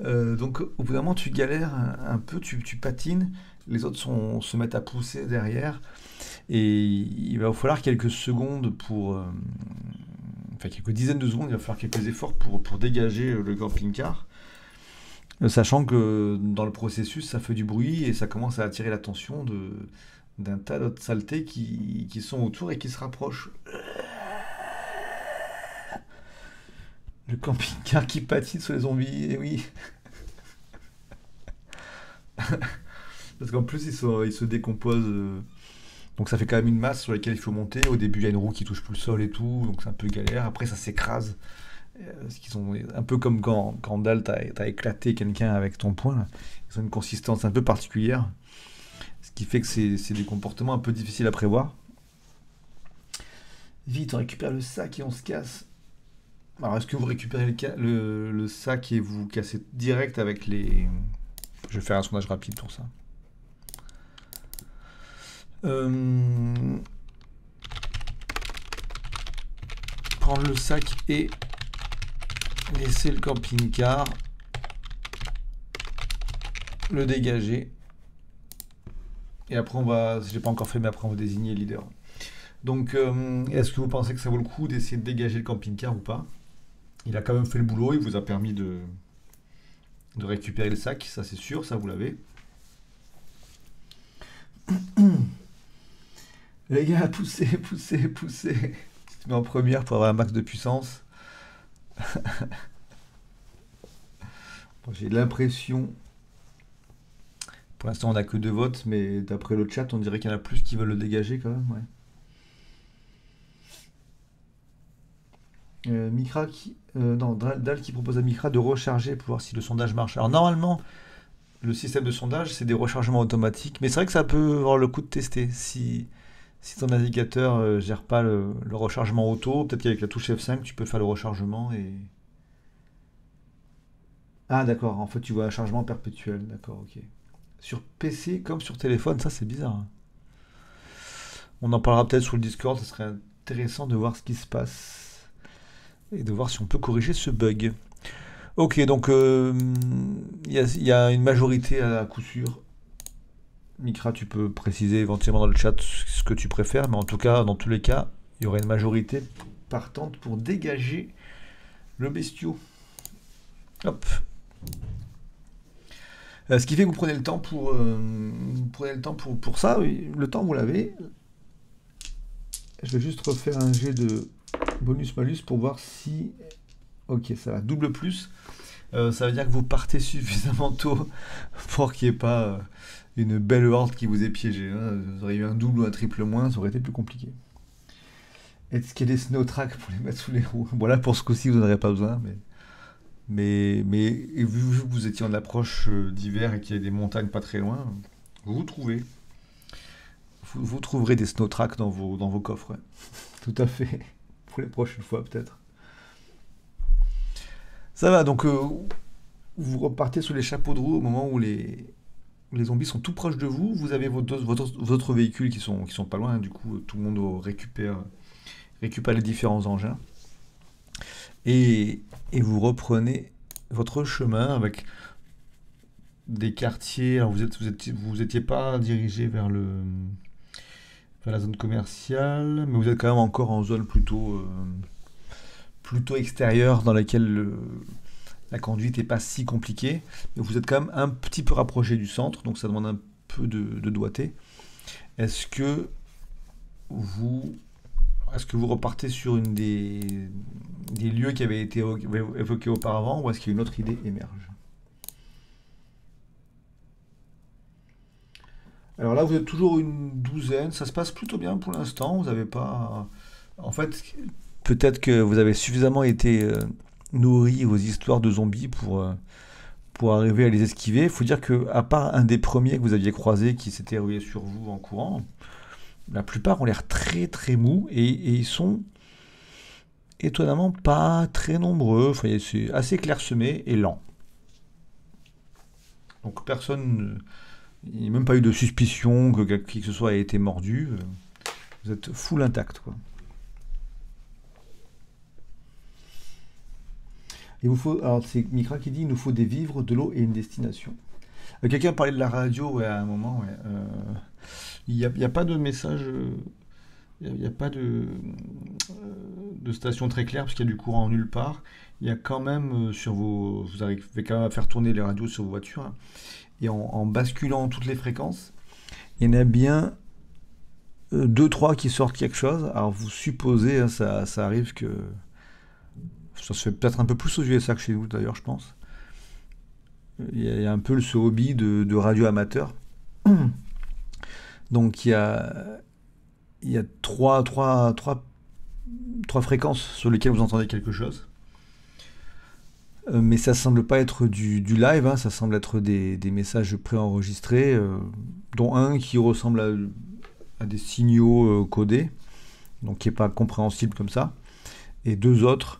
Euh, donc au bout d'un moment, tu galères un, un peu, tu, tu patines, les autres sont, se mettent à pousser derrière, et il va falloir quelques secondes pour, euh, enfin quelques dizaines de secondes, il va falloir quelques efforts pour, pour dégager le camping-car, euh, sachant que dans le processus, ça fait du bruit et ça commence à attirer l'attention d'un tas d'autres saletés qui, qui sont autour et qui se rapprochent. Le camping-car qui patine sur les zombies, et oui. Parce qu'en plus, ils se, ils se décomposent. Donc ça fait quand même une masse sur laquelle il faut monter. Au début, il y a une roue qui touche plus le sol et tout, donc c'est un peu galère. Après, ça s'écrase. Euh, un peu comme quand, quand Dal t'as éclaté quelqu'un avec ton poing. Ils ont une consistance un peu particulière. Ce qui fait que c'est des comportements un peu difficiles à prévoir. Vite, on récupère le sac et on se casse. Alors, est-ce que vous récupérez le- le sac et vous cassez direct avec les... Je vais faire un sondage rapide pour ça. Euh, Prendre le sac et laisser le camping-car. Le dégager. Et après, on va... J'ai pas encore fait, mais après, on va désigner le leader. Donc, euh, est-ce que vous pensez que ça vaut le coup d'essayer de dégager le camping-car ou pas? Il a quand même fait le boulot, il vous a permis de, de récupérer le sac, ça c'est sûr, ça vous l'avez. Les gars, poussez, poussez, poussez. Tu te mets en première pour avoir un max de puissance. J'ai l'impression, pour l'instant on n'a que deux votes, mais d'après le chat, on dirait qu'il y en a plus qui veulent le dégager quand même. Euh, Mikra qui, euh, non, Dal qui propose à Mikra de recharger pour voir si le sondage marche. Alors normalement, le système de sondage, c'est des rechargements automatiques, mais c'est vrai que ça peut avoir le coup de tester. Si, si ton navigateur euh, gère pas le, rechargement auto, peut-être qu'avec la touche F5, tu peux faire le rechargement et... Ah d'accord, en fait tu vois un chargement perpétuel, d'accord, ok. Sur PC comme sur téléphone, ça c'est bizarre. hein. On en parlera peut-être sur le Discord, ce serait intéressant de voir ce qui se passe et de voir si on peut corriger ce bug. Ok, donc euh, il y a une majorité à coup sûr. Mikra, tu peux préciser éventuellement dans le chat ce que tu préfères, mais en tout cas, dans tous les cas, il y aurait une majorité partante pour dégager le bestiau. Hop. Euh, ce qui fait que vous prenez le temps pour, euh, prenez le temps pour, ça. Le temps, vous l'avez. Je vais juste refaire un jet de bonus-malus pour voir si... Ok, ça va. Double plus. Euh, ça veut dire que vous partez suffisamment tôt pour qu'il n'y ait pas une belle horde qui vous ait piégé. hein. Vous auriez eu un double ou un triple moins, ça aurait été plus compliqué. Est-ce qu'il y a des snow tracks pour les mettre sous les roues? Voilà, pour ce coup-ci, vous n'en aurez pas besoin. Mais, vu, que vous étiez en approche euh, d'hiver et qu'il y a des montagnes pas très loin, vous trouvez. Vous, trouverez des snow tracks dans vos, dans coffres. Tout à fait. Pour les prochaines fois, peut-être. Ça va, donc euh, vous repartez sur les chapeaux de roue au moment où les, les zombies sont tout proches de vous. Vous avez vos votre, votre véhicule qui sont, sont pas loin. hein. Du coup, tout le monde récupère, les différents engins. Et, vous reprenez votre chemin avec des quartiers. Alors vous êtes, pas dirigé vers la zone commerciale, mais vous êtes quand même encore en zone plutôt, euh, extérieure dans laquelle le- la conduite n'est pas si compliquée. Mais vous êtes quand même un petit peu rapproché du centre, donc ça demande un peu de, doigté. Est-ce que vous, est-ce que vous repartez sur une des, lieux qui avaient été évo- évoqués auparavant, ou est-ce qu'il y a une autre idée émerge? Alors là, vous êtes toujours une douzaine, ça se passe plutôt bien pour l'instant. Vous n'avez pas. En fait, peut-être que vous avez suffisamment été euh, nourri aux histoires de zombies pour, euh, pour arriver à les esquiver. Il faut dire que, à part un des premiers que vous aviez croisé qui s'était rué sur vous en courant, la plupart ont l'air très très mous et, ils sont étonnamment pas très nombreux. Enfin, c'est assez clairsemé et lent. Donc personne, il n'y a même pas eu de suspicion que qui que ce soit ait été mordu. Vous êtes full intact. Il vous faut, alors c'est Mikra qui dit, il nous faut des vivres, de l'eau et une destination. Euh, quelqu'un parlait de la radio ouais, à un moment. Euh, il n'y a, pas de message, il n'y a, pas de, euh, de station très claire parce qu'il y a du courant nulle part. Il y a quand même sur vos, vous arrivez quand même à faire tourner les radios sur vos voitures hein. et en, basculant toutes les fréquences, il y en a bien deux trois qui sortent quelque chose. Alors vous supposez, hein, ça, ça arrive que ça se fait peut-être un peu plus aux USA que chez nous d'ailleurs, je pense. Il y, a, un peu ce hobby de, radio amateur. Donc il y a, il y a trois, trois, trois, trois fréquences sur lesquelles vous entendez quelque chose. Euh, mais ça semble pas être du, live, hein. ça semble être des, messages préenregistrés, euh, dont un qui ressemble à, des signaux euh, codés, donc qui n'est pas compréhensible comme ça, et deux autres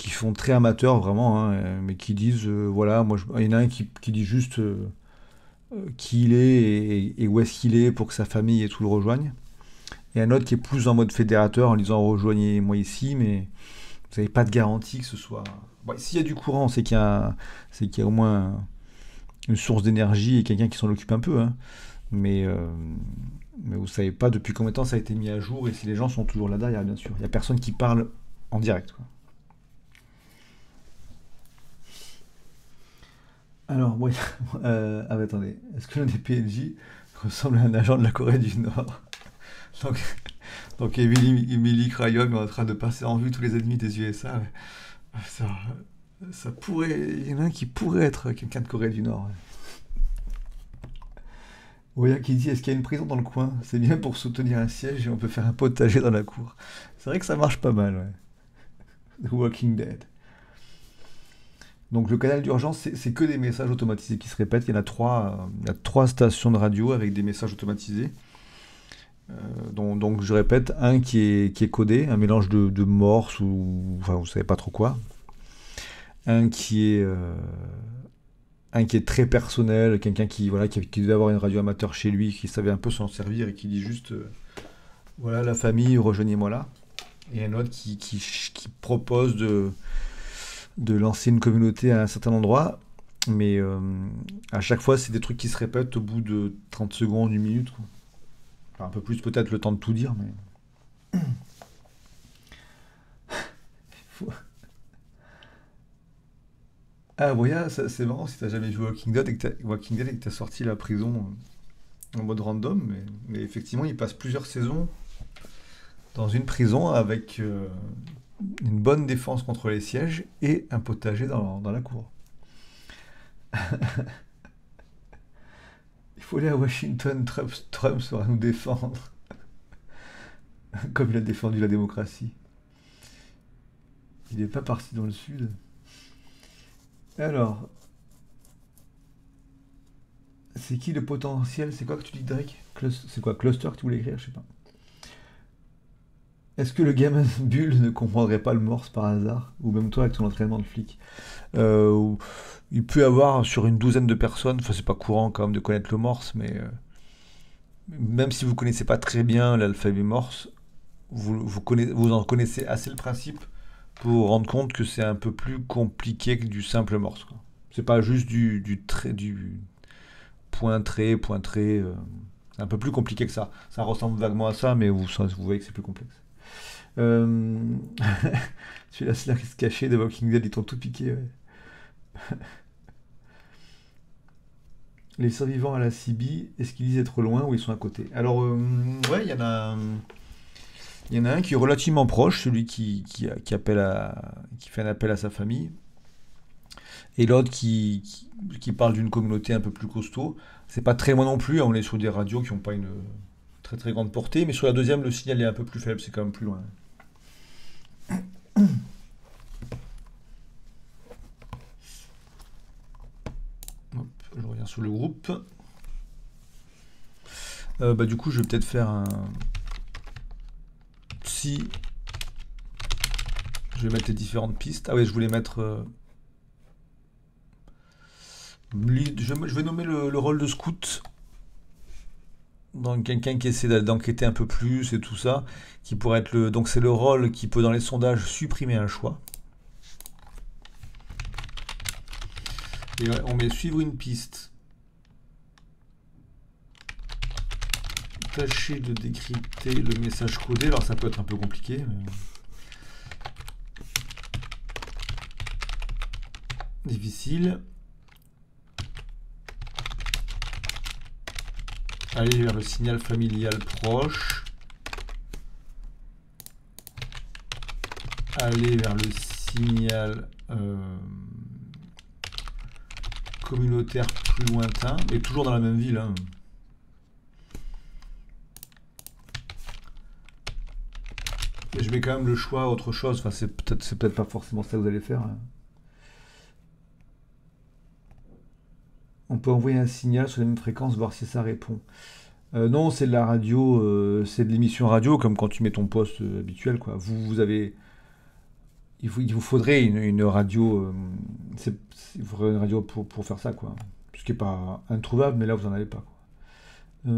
qui font très amateurs vraiment, hein, mais qui disent euh, voilà, moi il y en a un qui, dit juste euh, euh, qui il est et, où est-ce qu'il est pour que sa famille et tout le rejoignent. Et un autre qui est plus en mode fédérateur en disant rejoignez-moi ici, mais vous n'avez pas de garantie que ce soit. S'il y a du courant, c'est qu'il y, y a au moins une source d'énergie et quelqu'un qui s'en occupe un peu. Hein. Mais, vous savez pas depuis combien de temps ça a été mis à jour et si les gens sont toujours là derrière, bien sûr. Il n'y a personne qui parle en direct. Alors, oui. Euh, ah, attendez. Est-ce que l'un des PNJ ressemble à un agent de la Corée du Nord? Donc, donc Emily, Emily Crayon est en train de passer en vue tous les ennemis des USA. Ça, ça pourrait. Il y en a un qui pourrait être quelqu'un de Corée du Nord. Oya qui dit est-ce qu'il y a une prison dans le coin? C'est bien pour soutenir un siège et on peut faire un potager dans la cour. C'est vrai que ça marche pas mal, ouais. The Walking Dead. Donc le canal d'urgence, c'est que des messages automatisés qui se répètent. Il y en a trois, il y a trois stations de radio avec des messages automatisés. Euh, donc, je répète, un qui est, codé, un mélange de, morse ou enfin vous savez pas trop quoi. Un qui est euh, un qui est très personnel, quelqu'un qui voilà qui, devait avoir une radio amateur chez lui, qui savait un peu s'en servir et qui dit juste euh, voilà la famille rejoignez-moi là. Et un autre qui propose de de lancer une communauté à un certain endroit. Mais euh, à chaque fois, c'est des trucs qui se répètent au bout de 30 secondes, une minute. un peu plus peut-être le temps de tout dire, mais... Ah, voilà, c'est marrant si t'as jamais vu Walking Dead et que t'as sorti la prison en mode random, mais, mais, effectivement, il passe plusieurs saisons dans une prison avec euh, une bonne défense contre les sièges et un potager dans, la cour. Il faut aller à Washington, Trump, Trump nous défendre. Comme il a défendu la démocratie. Il n'est pas parti dans le sud. Alors, c'est qui le potentiel? C'est quoi que tu dis, Drake? C'est quoi Cluster que tu voulais écrire? Je sais pas. Est-ce que le gamin Bull ne comprendrait pas le morse par hasard? Ou même toi avec ton entraînement de flic? Euh, Il peut y avoir sur une douzaine de personnes, enfin c'est pas courant quand même de connaître le morse, mais euh, même si vous connaissez pas très bien l'alphabet morse, vous, vous, en connaissez assez le principe pour vous rendre compte que c'est un peu plus compliqué que du simple morse. C'est pas juste du, du, trait, du point trait, point trait. Euh, c'est un peu plus compliqué que ça. Ça ressemble vaguement à ça, mais vous, vous voyez que c'est plus complexe. Tu laisses la risque caché de Walking Dead, ils t'ont tout piqué. Les survivants à la CB, est-ce qu'ils disent être loin ou ils sont à côté? Alors, euh, ouais, il y en a. Il y en a un qui est relativement proche, celui qui, qui, appelle qui fait un appel à sa famille. Et l'autre qui, qui, parle d'une communauté un peu plus costaud. C'est pas très loin non plus, hein, on est sur des radios qui n'ont pas une très très grande portée, mais sur la deuxième, le signal est un peu plus faible, c'est quand même plus loin. Je reviens sur le groupe. Euh, bah, du coup, je vais peut-être faire un. Si. Je vais mettre les différentes pistes. Ah ouais, je voulais mettre. euh, Je, vais nommer le rôle de scout. Donc quelqu'un qui essaie d'enquêter un peu plus et tout ça, qui pourrait être le. Donc c'est le rôle qui peut dans les sondages supprimer un choix. Et on met suivre une piste. Tâchez de décrypter le message codé. Alors ça peut être un peu compliqué. Difficile. Aller vers le signal familial proche. Aller vers le signal euh, communautaire plus lointain, mais toujours dans la même ville. hein. Je mets quand même le choix à autre chose. Enfin, c'est peut-être c'est peut-être pas forcément ça que vous allez faire. hein. On peut envoyer un signal sur la même fréquence, voir si ça répond. Euh, non, c'est de la radio, euh, c'est de l'émission radio, comme quand tu mets ton poste euh, habituel, quoi. Vous, vous avez, il vous, faudrait une, radio, faudrait une radio pour, faire ça, quoi. Ce qui est pas introuvable, mais là vous en avez pas, quoi.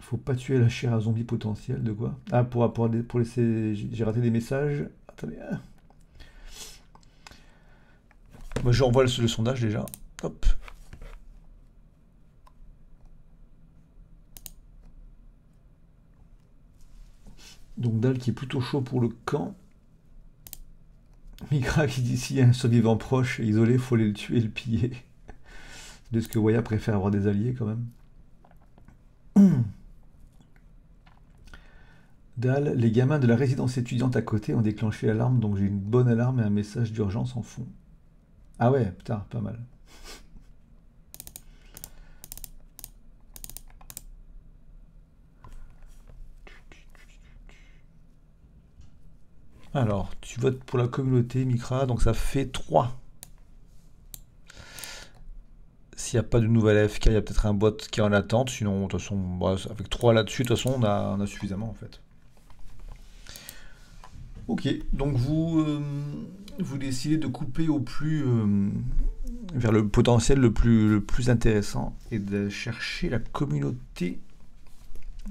Faut pas tuer la chair à zombie potentiel, de quoi? Ah, pour, pour, pour laisser, j'ai raté des messages. Attendez. hein. Moi, je le sondage déjà. Donc Dal qui est plutôt chaud pour le camp. Mikra qui dit s'il un survivant proche et isolé, faut aller le tuer et le piller. De ce que Waya préfère avoir des alliés quand même. Dal, les gamins de la résidence étudiante à côté ont déclenché l'alarme, donc j'ai une bonne alarme et un message d'urgence en fond. Ah ouais, putain, pas mal. Alors, tu votes pour la communauté, Mikra, donc ça fait 3. S'il n'y a pas de nouvelle AFK, il y a peut-être un bot qui est en attente. Sinon, de toute façon, bah, avec 3 là-dessus, de toute façon, on a, on a suffisamment en fait. Ok, donc vous, euh, vous décidez de couper au plus euh, vers le potentiel le plus, le plus intéressant et de chercher la communauté,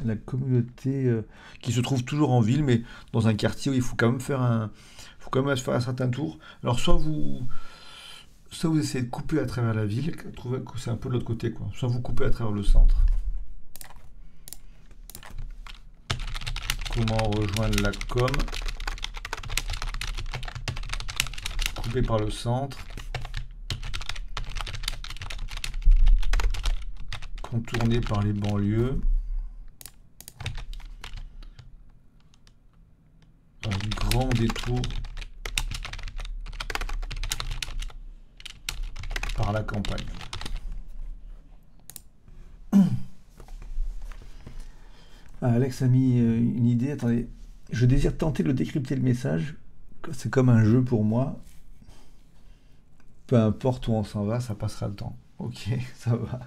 la communauté euh, qui se trouve toujours en ville, mais dans un quartier où il faut quand même faire un, faut quand même faire un certain tour. Alors soit vous, soit vous essayez de couper à travers la ville, trouver que c'est un peu de l'autre côté quoi. Soit vous coupez à travers le centre. Comment rejoindre la com? Coupé par le centre. Contourné par les banlieues. Un grand détour par la campagne. Ah, Alex a mis euh, une idée. Attendez, je désire tenter de décrypter le message. C'est comme un jeu pour moi. Peu importe où on s'en va, ça passera le temps. Ok, ça va.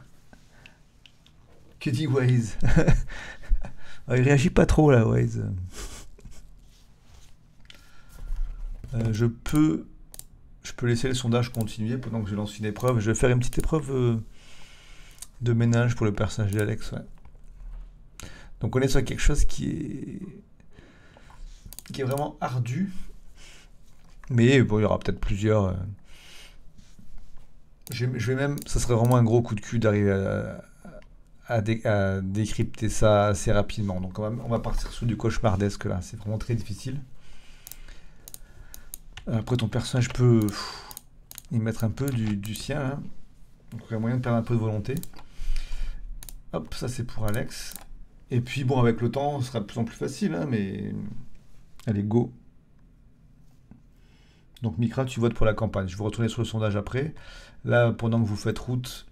Que dit Waze Il réagit pas trop là, Waze. Euh, je peux, je peux laisser le sondage continuer pendant que je lance une épreuve. Je vais faire une petite épreuve euh, de ménage pour le personnage d'Alex. Donc on est sur quelque chose qui est qui est vraiment ardu. Mais bon, il y aura peut-être plusieurs. euh, je, vais- même, ça serait vraiment un gros coup de cul d'arriver à, à dé- à décrypter ça assez rapidement. Donc on va, partir sur du cauchemardesque là. C'est vraiment très difficile. Après, ton personnage peut y mettre un peu du, sien. hein. Donc il y a moyen de perdre un peu de volonté. Hop, ça c'est pour Alex. Et puis bon, avec le temps, ce sera de plus en plus facile, hein, mais allez, go. Donc Mikra, tu votes pour la campagne. Je vais retourner sur le sondage après. Là, pendant que vous faites route,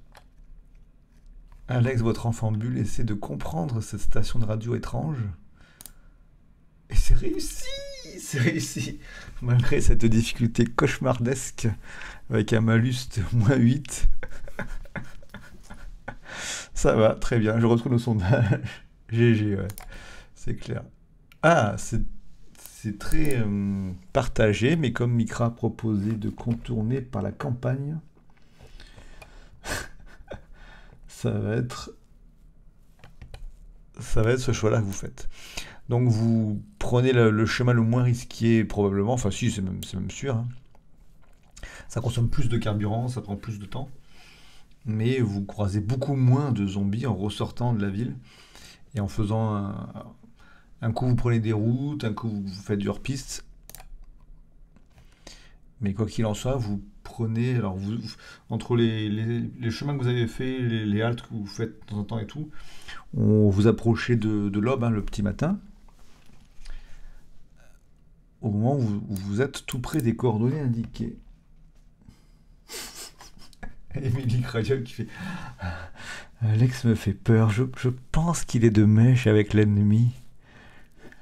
Alex, votre enfant bulle, essaie de comprendre cette station de radio étrange. Et c'est réussi C'est réussi Malgré cette difficulté cauchemardesque, avec un malus de moins 8. Ça va, très bien. Je retrouve le sondage. GG, ouais. C'est clair. Ah, c'est très euh, partagé, mais comme Micra a de contourner par la campagne, ça va être ça va être ce choix-là que vous faites. Donc vous prenez le, chemin le moins risqué probablement, enfin si c'est même, sûr. Hein. Ça consomme plus de carburant, ça prend plus de temps, mais vous croisez beaucoup moins de zombies en ressortant de la ville et en faisant un, un coup vous prenez des routes, un coup vous faites du hors-piste. Mais quoi qu'il en soit, vous prenez, alors vous, entre les, les, chemins que vous avez fait, les, haltes que vous faites de temps en temps et tout, on vous approchez de, de l'aube hein, le petit matin, au moment où vous, êtes tout près des coordonnées indiquées. Émilie Cradiol qui fait Alex me fait peur, je, je pense qu'il est de mèche avec l'ennemi.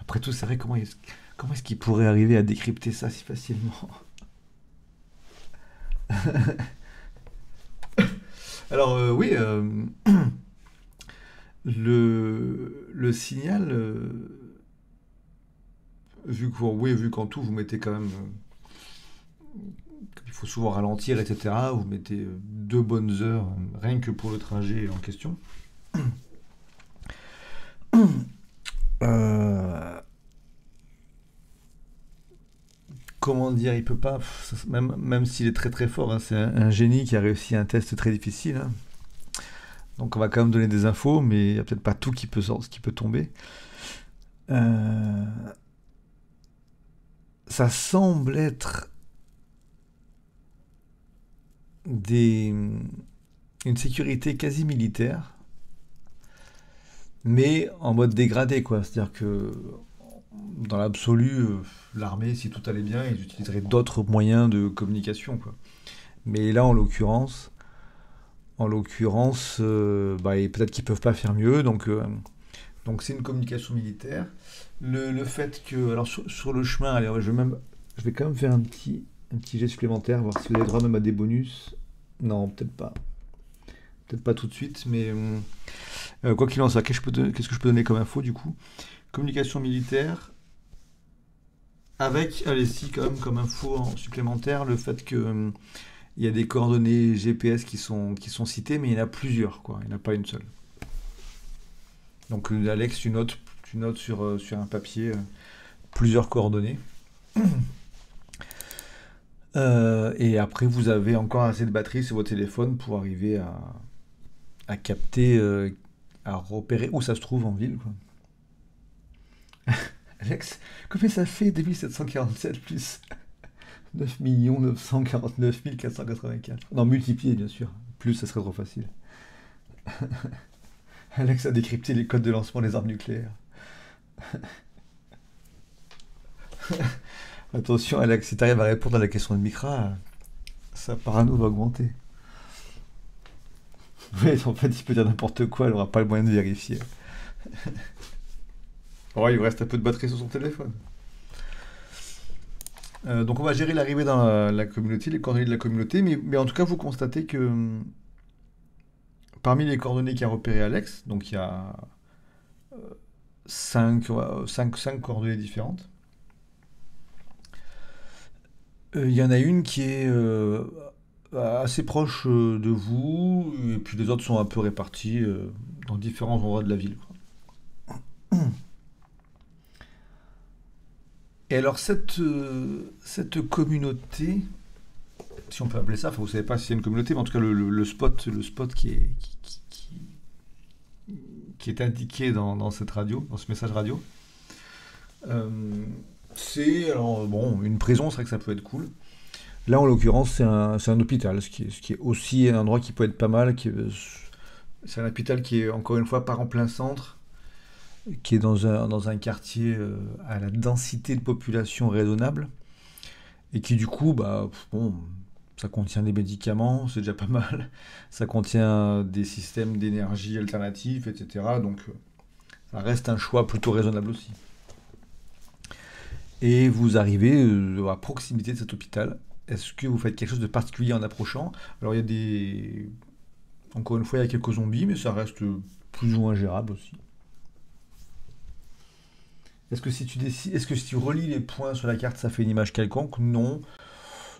Après tout, c'est vrai, comment est-ce comment est qu'il pourrait arriver à décrypter ça si facilement? Alors euh, oui, euh, le, signal, euh, vu oui, vu qu'en tout vous mettez quand même, il faut souvent ralentir, etc. Vous mettez deux bonnes heures rien que pour le trajet en question. comment dire, il peut pas, même, s'il est très très fort, hein, c'est un, génie qui a réussi un test très difficile. Hein. Donc on va quand même donner des infos, mais il n'y a peut-être pas tout qui peut, qui peut tomber. Euh, ça semble être des, une sécurité quasi militaire, mais en mode dégradé, quoi. C'est-à-dire que dans l'absolu, euh, l'armée, si tout allait bien, ils utiliseraient d'autres moyens de communication. Mais là, en l'occurrence, en l'occurrence, euh, bah, peut-être qu'ils peuvent pas faire mieux. Donc, euh, donc c'est une communication militaire. Le, fait que, alors sur, le chemin, allez, je vais même, je vais quand même faire un petit, un petit jet supplémentaire, voir si vous avez droit même à des bonus. Non, peut-être pas. Peut-être pas tout de suite, mais quoi qu'il en soit, qu'est-ce que je peux donner comme info du coup? Communication militaire, avec, allez, si, quand même, comme info en supplémentaire, le fait que euh, il y a des coordonnées GPS qui sont, qui sont citées, mais il y en a plusieurs, quoi. Il n'y en a pas une seule. Donc, euh, Alex, tu notes, tu notes sur, euh, sur un papier plusieurs coordonnées. et après, vous avez encore assez de batterie sur votre téléphone pour arriver à, à capter, à repérer où ça se trouve en ville, quoi. Alex, combien ça fait 2747 plus 9 949 484 Non, multiplié, bien sûr. Plus, ça serait trop facile. Alex a décrypté les codes de lancement des armes nucléaires. Attention, Alex, si tu arrives à répondre à la question de Micra, sa parano va augmenter. Oui, en fait, il peut dire n'importe quoi, elle n'aura pas le moyen de vérifier. Il reste un peu de batterie sur son téléphone. Euh, donc on va gérer l'arrivée dans la, communauté, les coordonnées de la communauté, mais, en tout cas vous constatez que parmi les coordonnées qu'a repéré Alex, donc il y a 5 euh, coordonnées différentes. Euh, il y en a une qui est assez proche de vous, et puis les autres sont un peu répartis dans différents endroits de la ville. Et alors cette, euh, cette communauté, si on peut appeler ça, vous ne savez pas si c'est une communauté, mais en tout cas le, spot, le spot qui est, qui, est indiqué dans, cette radio, dans ce message radio, euh, c'est alors bon, une prison, c'est vrai que ça peut être cool. Là, en l'occurrence, c'est un, un, hôpital, ce qui, est, ce qui, est, aussi un endroit qui peut être pas mal. C'est un hôpital qui est encore une fois pas en plein centre, qui est dans un, quartier euh, à la densité de population raisonnable, et qui du coup, bah, bon, ça contient des médicaments, c'est déjà pas mal, ça contient des systèmes d'énergie alternatifs, etc. Donc ça reste un choix plutôt raisonnable aussi. Et vous arrivez euh, à proximité de cet hôpital. Est-ce que vous faites quelque chose de particulier en approchant? Alors il y a des Encore une fois, il y a quelques zombies, mais ça reste plus ou moins gérable aussi. Est-ce que si tu relis les points sur la carte, ça fait une image quelconque? Non,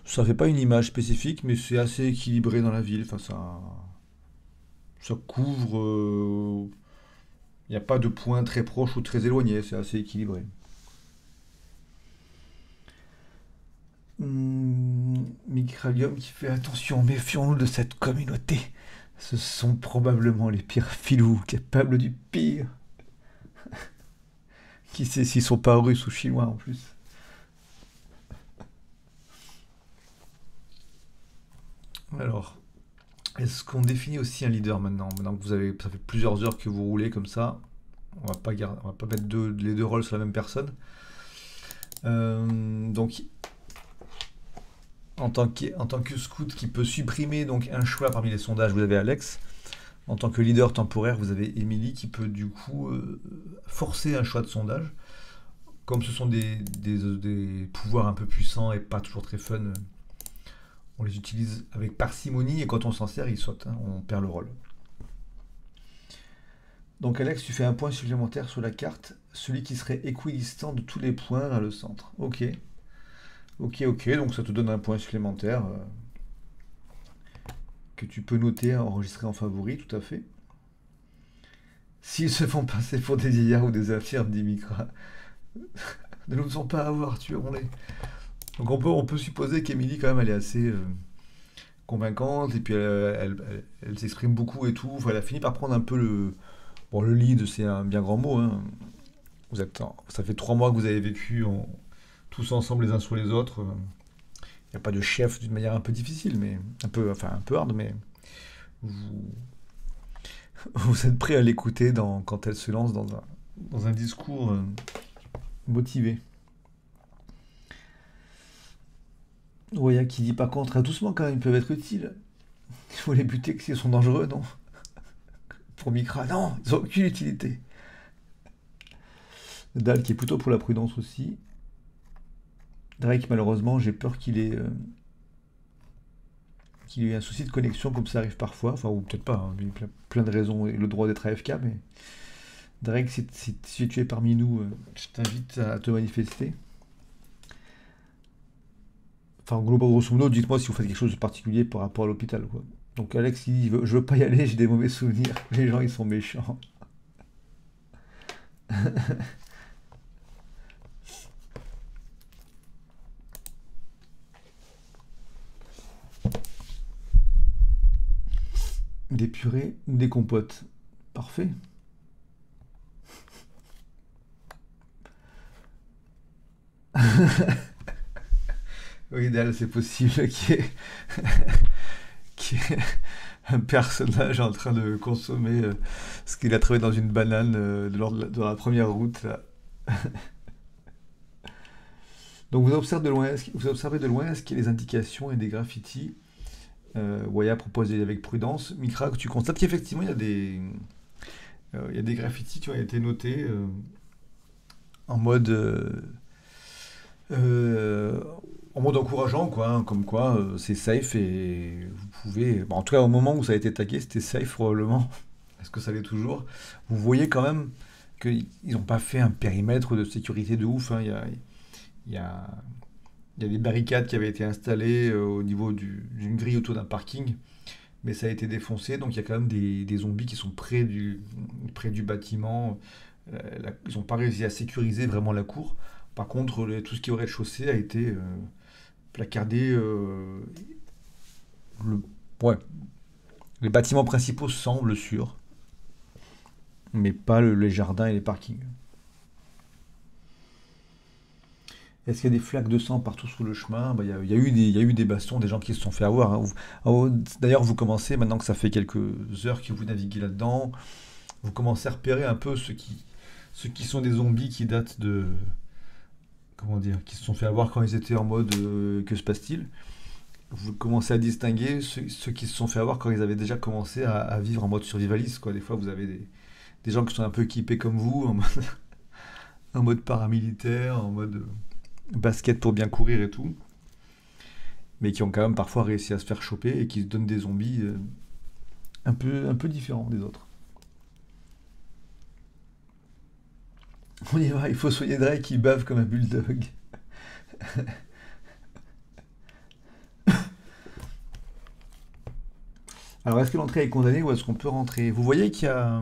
ça fait pas une image spécifique, mais c'est assez équilibré dans la ville. Enfin, ça, couvre. euh, Il n'y a pas de points très proches ou très éloignés. C'est assez équilibré. Micralium qui fait attention, méfions-nous de cette communauté. Ce sont probablement les pires filous, capables du pire. Qui sait s'ils sont pas russes ou chinois en plus. Alors, est-ce qu'on définit aussi un leader maintenant? Maintenant que vous avez, ça fait plusieurs heures que vous roulez comme ça, on va pas garder, on va pas mettre les deux rôles sur la même personne. Euh, donc, en tant que, tant que scout qui peut supprimer donc un choix parmi les sondages, vous avez Alex. En tant que leader temporaire, vous avez Émilie qui peut du coup euh, forcer un choix de sondage. Comme ce sont des, pouvoirs un peu puissants et pas toujours très fun, euh, on les utilise avec parcimonie et quand on s'en sert, ils sautent, hein, on perd le rôle. Donc Alex, tu fais un point supplémentaire sur la carte, celui qui serait équidistant de tous les points vers le centre. Ok, ok, ok, donc ça te donne un point supplémentaire euh, que tu peux noter, enregistrer en favori, tout à fait. S'ils se font passer pour des vieillards ou des infirmes, dit Mikra, ne nous faisons pas avoir, tuerons-les. Donc on peut, on peut supposer qu'Emilie, quand même, elle est assez euh, convaincante, et puis elle, elle- s'exprime beaucoup et tout. Enfin, elle a fini par prendre un peu le... Bon, le lead, c'est un bien grand mot, hein. Vous êtes, ça fait trois mois que vous avez vécu tous ensemble les uns sur les autres. N'y a pas de chef d'une manière un peu difficile, mais un peu, enfin un peu hard, mais vous, êtes prêt à l'écouter quand elle se lance dans un, dans un discours euh, motivé. Roya qui dit par contre, ah, doucement quand même, ils peuvent être utiles. Il faut les buter que s'ils sont dangereux, non? Pour Mikra, non, ils n'ont aucune utilité. Dal qui est plutôt pour la prudence aussi. Drake, malheureusement, j'ai peur qu'il ait, euh, qu'il ait un souci de connexion comme ça arrive parfois. Enfin, ou peut-être pas, hein, plein de raisons et le droit d'être AFK, mais Drake, si, tu es parmi nous, euh, je t'invite à te manifester. Enfin, grosso modo, dites-moi si vous faites quelque chose de particulier par rapport à l'hôpital. Donc Alex, il dit, je veux pas y aller, j'ai des mauvais souvenirs. Les gens, ils sont méchants. Des purées ou des compotes. Parfait. Oui, Dal, c'est possible qu'il y ait... un personnage en train de consommer euh, ce qu'il a trouvé dans une banane euh, lors de la, de la première route. Donc vous observez de loin, vous observez de loin, y a des indications et des graffitis euh, Waya aller avec prudence. Mikra, tu constates qu'effectivement il y a des, euh, il y a des graffitis qui ont été notés euh, en mode, euh, en mode encourageant, quoi, hein, comme quoi c'est safe et vous pouvez. en tout cas, au moment où ça a été tagué, c'était safe probablement. Est-ce que ça l'est toujours? Vous voyez quand même qu'ils n'ont pas fait un périmètre de sécurité de ouf. hein. Y a, il y a, il y a des barricades qui avaient été installées euh, au niveau du- d'une grille autour d'un parking, mais ça a été défoncé. Donc il y a quand même des, zombies qui sont près du, près du bâtiment. Euh, ils n'ont pas réussi à sécuriser vraiment la cour. Par contre, tout ce qui est au rez-de-chaussée a été euh, placardé. ouais, les bâtiments principaux semblent sûrs, mais pas le- les jardins et les parkings. Est-ce qu'il y a des flaques de sang partout sur le chemin? Bah, il y a, eu des, y a eu des bastons, des gens qui se sont fait avoir. hein. Vous- oh, D'ailleurs, vous commencez, maintenant que ça fait quelques heures que vous naviguez là-dedans, vous commencez à repérer un peu ceux qui, ceux qui sont des zombies qui datent de... Comment dire? Qui se sont fait avoir quand ils étaient en mode euh, que se passe-t-il? Vous commencez à distinguer ceux, qui se sont fait avoir quand ils avaient déjà commencé à, vivre en mode survivaliste. Des fois, vous avez des, gens qui sont un peu équipés comme vous, en mode, en mode paramilitaire, en mode euh, basket pour bien courir et tout, mais qui ont quand même parfois réussi à se faire choper et qui se donnent des zombies euh, un peu, un peu différent des autres. Il faut soigner Drake qui bave comme un bulldog. Alors, est-ce que l'entrée est condamnée ou est-ce qu'on peut rentrer? Vous voyez qu'il y a.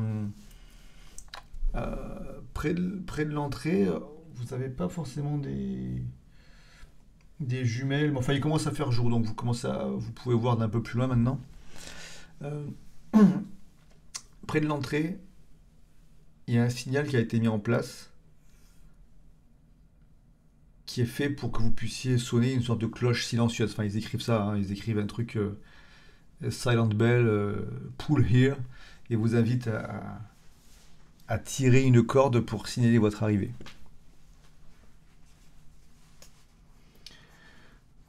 euh, près de l'entrée, vous n'avez pas forcément des, jumelles. Mais enfin, il commence à faire jour, donc vous, commencez à, vous pouvez voir d'un peu plus loin maintenant. Euh, près de l'entrée, il y a un signal qui a été mis en place qui est fait pour que vous puissiez sonner une sorte de cloche silencieuse. Enfin, ils écrivent ça, hein, ils écrivent un truc euh, Silent Bell, euh, Pull Here, et vous invitent à, à tirer une corde pour signaler votre arrivée.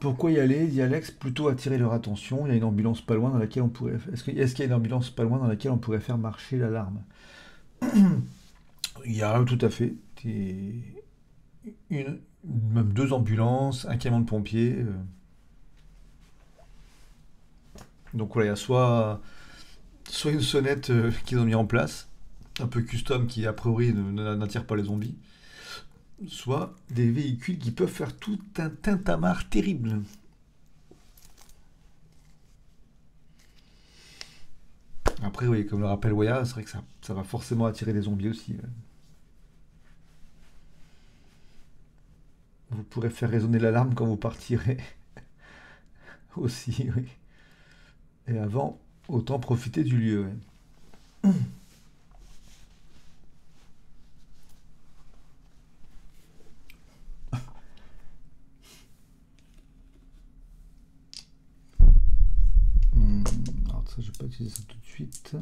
Pourquoi y aller? Dit Alex, plutôt attirer leur attention. Il y a une ambulance pas loin dans laquelle on pourrait. Est-ce qu'il y a une ambulance pas loin dans laquelle on pourrait faire marcher l'alarme? Il y a tout à fait. Une, même deux ambulances, un camion de pompiers. euh. Donc voilà, il y a soit, une sonnette euh, qu'ils ont mis en place, un peu custom qui a priori n'attire pas les zombies, soit des véhicules qui peuvent faire tout un tintamarre terrible. Après, oui, comme le rappelle Waya, c'est vrai que ça, ça va forcément attirer des zombies aussi. Vous pourrez faire résonner l'alarme quand vous partirez. Aussi, oui. Et avant, autant profiter du lieu. ouais. Hmm, Alors je vais pas utiliser ça tout de suite.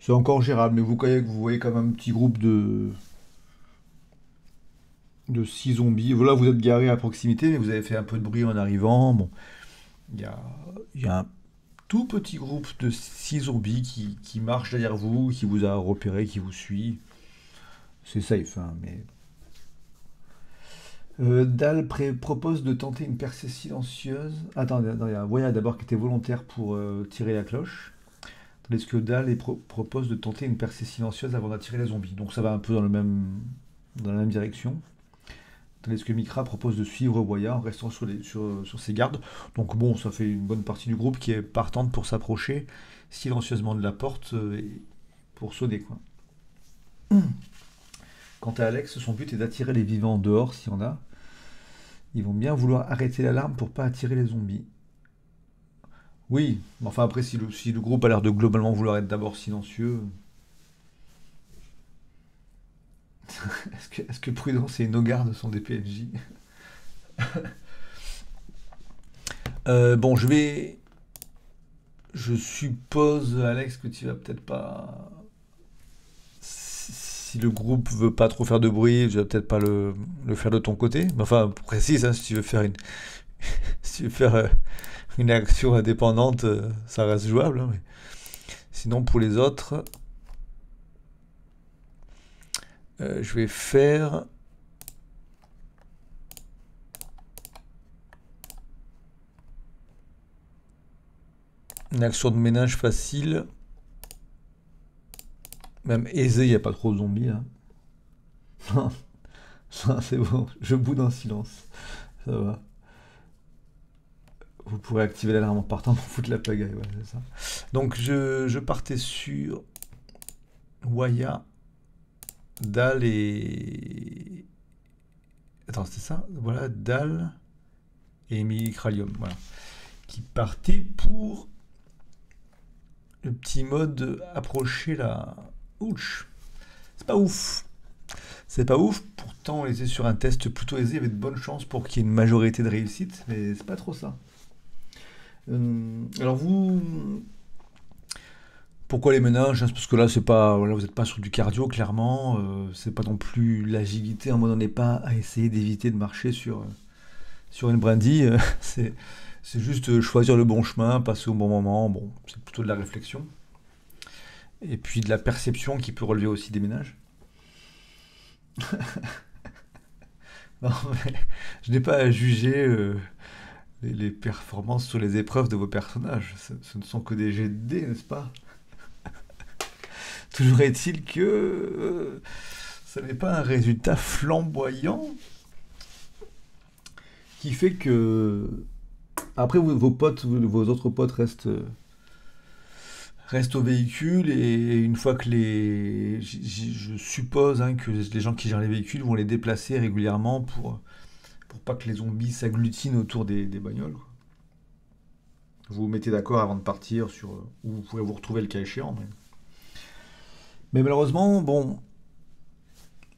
C'est encore gérable, mais vous voyez que vous voyez même un petit groupe de de six zombies. Voilà, vous êtes garé à proximité, mais vous avez fait un peu de bruit en arrivant. Bon, il y a, un tout petit groupe de six zombies qui, qui marche derrière vous, qui vous a repéré, qui vous suit. C'est safe, hein, mais Euh, propose de tenter une percée silencieuse. Attends, il y a Voya d'abord qui était volontaire pour euh, tirer la cloche. Tandis que Dal est pro- propose de tenter une percée silencieuse avant d'attirer les zombies. Donc ça va un peu dans, le même, dans la même direction. Tandis que Mikra propose de suivre Voya en restant sur, les, sur, sur ses gardes. Donc bon, ça fait une bonne partie du groupe qui est partante pour s'approcher silencieusement de la porte euh, et pour sonner quoi. Quant à Alex, son but est d'attirer les vivants dehors s'il y en a. Ils vont bien vouloir arrêter l'alarme pour pas attirer les zombies. Oui, mais enfin après, si le, si le groupe a l'air de globalement vouloir être d'abord silencieux, est-ce que, est-ce que Prudence et Nogarde sont des PNJ Euh, Bon, je vais... Je suppose, Alex, que tu vas peut-être pas... Si le groupe veut pas trop faire de bruit, je vais peut-être pas le, faire de ton côté. Mais enfin, précise, hein, si tu veux faire une, euh, action indépendante, euh, ça reste jouable. hein, Sinon, pour les autres, euh, je vais faire. Une action de ménage facile, même aisée, il n'y a pas trop de zombies. Hein. Non, ça, c'est bon, je boude en silence. Ça va. Vous pourrez activer l'alarme en partant pour foutre la pagaille, ouais, c'est ça. Donc je, je partais sur Waya, Dal et... Attends, c'était ça? Voilà, Dal et Emily Kralium, voilà. Qui partaient pour le petit mode approcher la... C'est pas ouf. C'est pas ouf, pourtant on était sur un test plutôt aisé, il y avait de bonnes chances pour qu'il y ait une majorité de réussite, mais c'est pas trop ça. Euh, alors vous, pourquoi les ménages parce que là c'est pas, vous n'êtes pas sur du cardio clairement, euh, c'est pas non plus l'agilité, en mode on n'est pas à essayer d'éviter de marcher sur, euh, une brindille, c'est, c'est juste choisir le bon chemin, passer au bon moment, bon, c'est plutôt de la réflexion. Et puis de la perception qui peut relever aussi des ménages. Non, mais je n'ai pas à juger euh, les, performances sur les épreuves de vos personnages. Ce, ne sont que des jets de dés, n'est-ce pas? Toujours est-il que euh, ce n'est pas un résultat flamboyant qui fait que après vos potes, vos autres potes restent restent au véhicule et une fois que les je suppose hein, que les gens qui gèrent les véhicules vont les déplacer régulièrement pour pour pas que les zombies s'agglutinent autour des, bagnoles. Vous vous mettez d'accord avant de partir sur où vous pourrez vous retrouver le cas échéant. Mais, malheureusement, bon,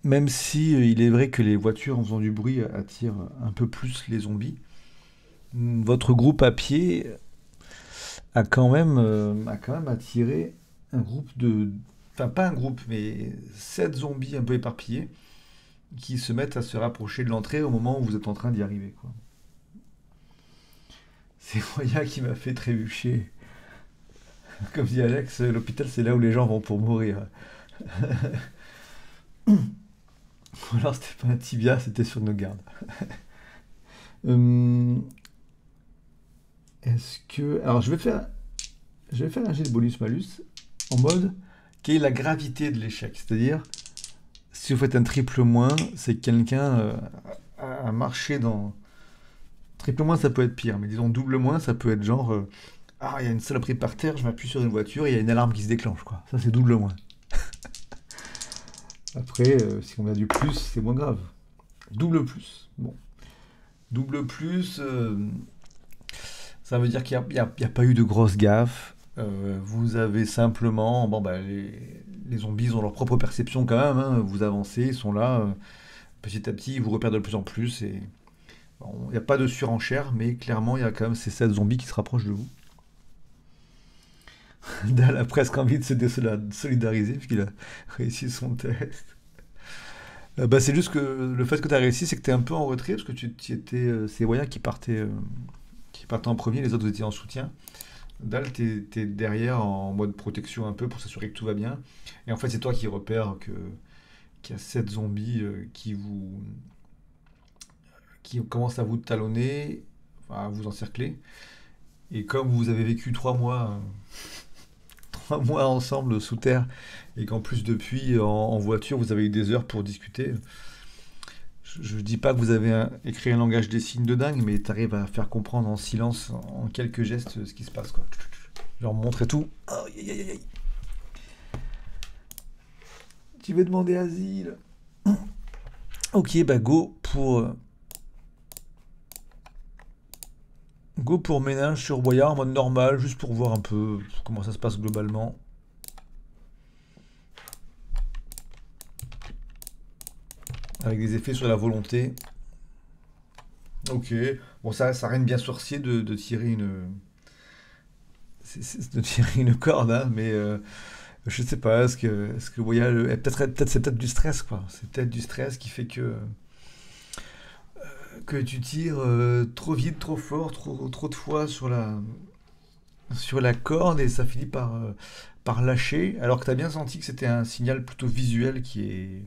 même si euh, il est vrai que les voitures en faisant du bruit attirent un peu plus les zombies, votre groupe à pied a quand même, euh, a quand même attiré un groupe de... Enfin, pas un groupe, mais sept zombies un peu éparpillés qui se mettent à se rapprocher de l'entrée au moment où vous êtes en train d'y arriver. Quoi. C'est Moya qui m'a fait trébucher. Comme dit Alex, l'hôpital c'est là où les gens vont pour mourir. alors c'était pas un tibia, c'était sur nos gardes. Hum, est-ce que. Alors je vais faire. Je vais faire un jet de bonus malus en mode quelle est la gravité de l'échec? C'est-à-dire si vous faites un triple moins, c'est que quelqu'un euh, a marché dans. Triple moins, ça peut être pire, mais disons double moins, ça peut être genre. Euh, ah, il y a une saloperie par terre, je m'appuie sur une voiture, il y a une alarme qui se déclenche, quoi. Ça, c'est double moins. Après, euh, si on a du plus, c'est moins grave. Double plus. Bon. Double plus, ça veut dire qu'il n'y a, pas eu de grosse gaffe. vous avez simplement. Bon, bah, les, zombies ont leur propre perception quand même. Hein. Vous avancez, ils sont là. Euh, petit à petit, ils vous repèrent de plus en plus. Il n'y a pas de surenchère, mais clairement, il y a quand même ces 7 zombies qui se rapprochent de vous. Dal a presque envie de se désolidariser puisqu'il a réussi son test. Euh, bah, c'est juste que le fait que tu as réussi, c'est que tu es un peu en retrait parce que tu, étais. Euh, c'est Waya qui partait, qui partait en premier, les autres étaient en soutien. Dal, tu es, derrière en mode protection un peu pour s'assurer que tout va bien. Et en fait, c'est toi qui repères qu'il y a sept zombies euh, qui vous qui commencent à vous talonner, à vous encercler. Et comme vous avez vécu trois mois, trois mois ensemble sous terre, et qu'en plus depuis en, voiture vous avez eu des heures pour discuter, je ne dis pas que vous avez écrit un langage des signes de dingue, mais tu arrives à faire comprendre en silence, en quelques gestes, ce qui se passe. Quoi. Genre montrer tout. Tu veux demander asile? Ok, bah go pour... Euh, go pour ménage sur Boyard en mode normal, juste pour voir un peu comment ça se passe globalement. Avec des effets sur la volonté. Ok. Bon, ça, ça rien de bien sorcier de, tirer une. de tirer une corde, hein, mais euh, je sais pas. Est-ce que, est-ce que eh, peut-être, peut-être c'est peut-être du stress, quoi. C'est peut-être du stress qui fait que euh, que tu tires euh, trop vite, trop fort, trop, trop de fois sur la sur la corde et ça finit par par lâcher. Alors que tu as bien senti que c'était un signal plutôt visuel qui est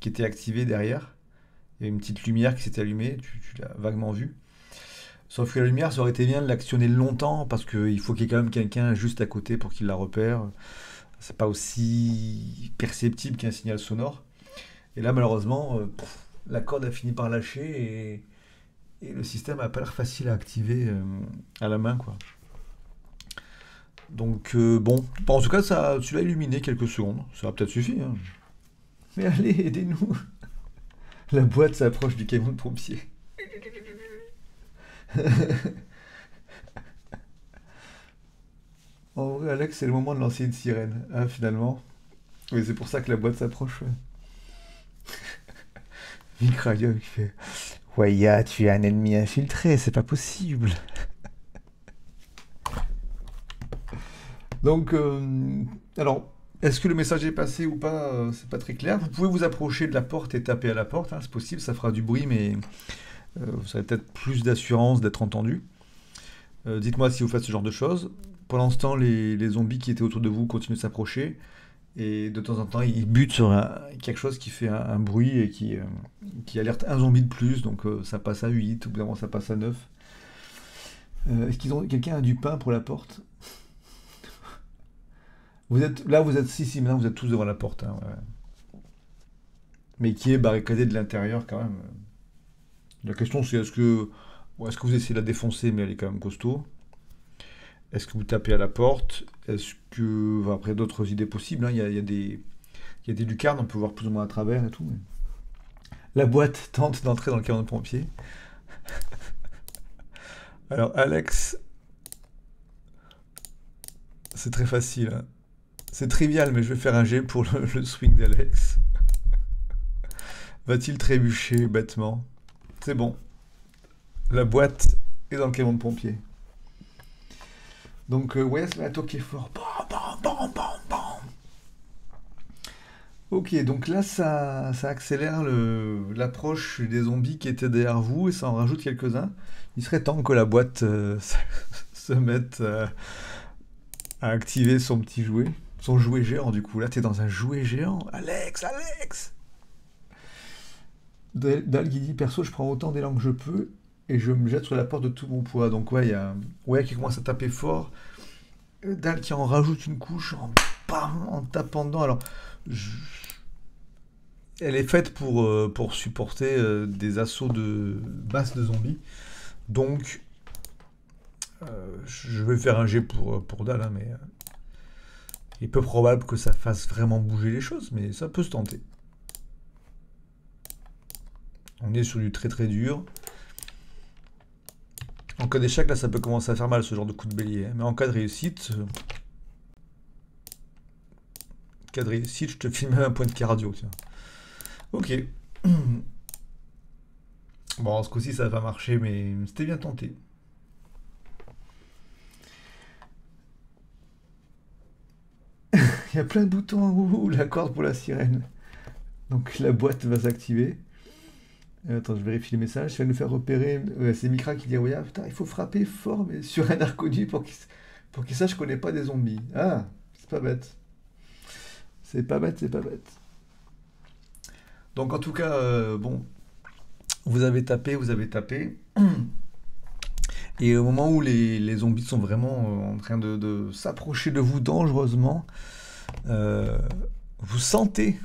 qui était activé derrière. Il y a une petite lumière qui s'était allumée, tu, l'as vaguement vu. Sauf que la lumière, ça aurait été bien de l'actionner longtemps parce qu'il faut qu'il y ait quand même quelqu'un juste à côté pour qu'il la repère. C'est pas aussi perceptible qu'un signal sonore. Et là, malheureusement, euh, la corde a fini par lâcher et, le système a pas l'air facile à activer euh, à la main, quoi. Donc euh, bon, en tout cas, ça, tu l'as illuminé quelques secondes. Ça va peut-être suffire. Hein. Mais allez, aidez-nous. La boîte s'approche du camion de pompier. en vrai, Alex, c'est le moment de lancer une sirène. Ah, finalement. Oui, c'est pour ça que la boîte s'approche. Ouais. qui fait Waya, tu es un ennemi infiltré, c'est pas possible. Donc, euh, alors, est-ce que le message est passé ou pas euh, C'est pas très clair. Vous pouvez vous approcher de la porte et taper à la porte, hein, c'est possible, ça fera du bruit, mais euh, vous aurez peut-être plus d'assurance d'être entendu. Euh, dites-moi si vous faites ce genre de choses. Pendant ce temps, les, zombies qui étaient autour de vous continuent de s'approcher. Et de temps en temps, ils butent sur quelque chose qui fait un, bruit et qui, alerte un zombie de plus. Donc ça passe à 8, ou bout ça passe à 9. Euh, Est-ce qu'ils ont quelqu'un a du pain pour la porte? Vous êtes là, vous êtes si si maintenant vous êtes tous devant la porte, hein. Mais qui est barricadé de l'intérieur quand même. La question c'est est-ce que est-ce que vous essayez de la défoncer mais elle est quand même costaud? Est-ce que vous tapez à la porte? Est-ce que après d'autres idées possibles, hein, il y a, des lucarnes, on peut voir plus ou moins à travers et tout. La boîte tente d'entrer dans le camion de pompier. Alors Alex, c'est très facile. hein. C'est trivial, mais je vais faire un jet pour le, swing d'Alex. Va-t-il trébucher bêtement? C'est bon. La boîte est dans le camion de pompier. Donc, euh, ouais, c'est est fort. Bam, bam, bam. Ok, donc là, ça, accélère l'approche des zombies qui étaient derrière vous et ça en rajoute quelques-uns. Il serait temps que la boîte euh, se se mette euh, à activer son petit jouet, son jouet géant du coup. Là, t'es dans un jouet géant. Alex, Alex! Dal qui dit perso, je prends autant d'élan que je peux et je me jette sur la porte de tout mon poids. Donc, ouais, il y a ouais, qui commence à taper fort. Euh, Dal qui en rajoute une couche en, bam, en tapant dedans. Alors, elle est faite pour, euh, supporter euh, des assauts de masse de zombies. Donc, je vais faire un jet pour, pour Dal, hein, mais il est peu probable que ça fasse vraiment bouger les choses, mais ça peut se tenter. On est sur du très très dur. En cas d'échec, là, ça peut commencer à faire mal, ce genre de coup de bélier. hein. Mais en cas de réussite, euh, cas de réussite, je te file même un point de cardio. Ok. Bon, ce coup-ci, ça va pas marcher, mais c'était bien tenté. Il y a plein de boutons. Ouh, la corde pour la sirène. Donc la boîte va s'activer. Euh, Attends, je vérifie le message. Ça va nous faire repérer. Ouais, c'est Mikra qui dit ah, putain, il faut frapper fort mais sur un inconnu pour qu'il pour qu'il sache qu'on n'est pas des zombies. Ah, c'est pas bête. C'est pas bête, c'est pas bête. Donc en tout cas, euh, bon, vous avez tapé, vous avez tapé. Et au moment où les, zombies sont vraiment euh, en train de s'approcher de vous dangereusement, euh, vous sentez,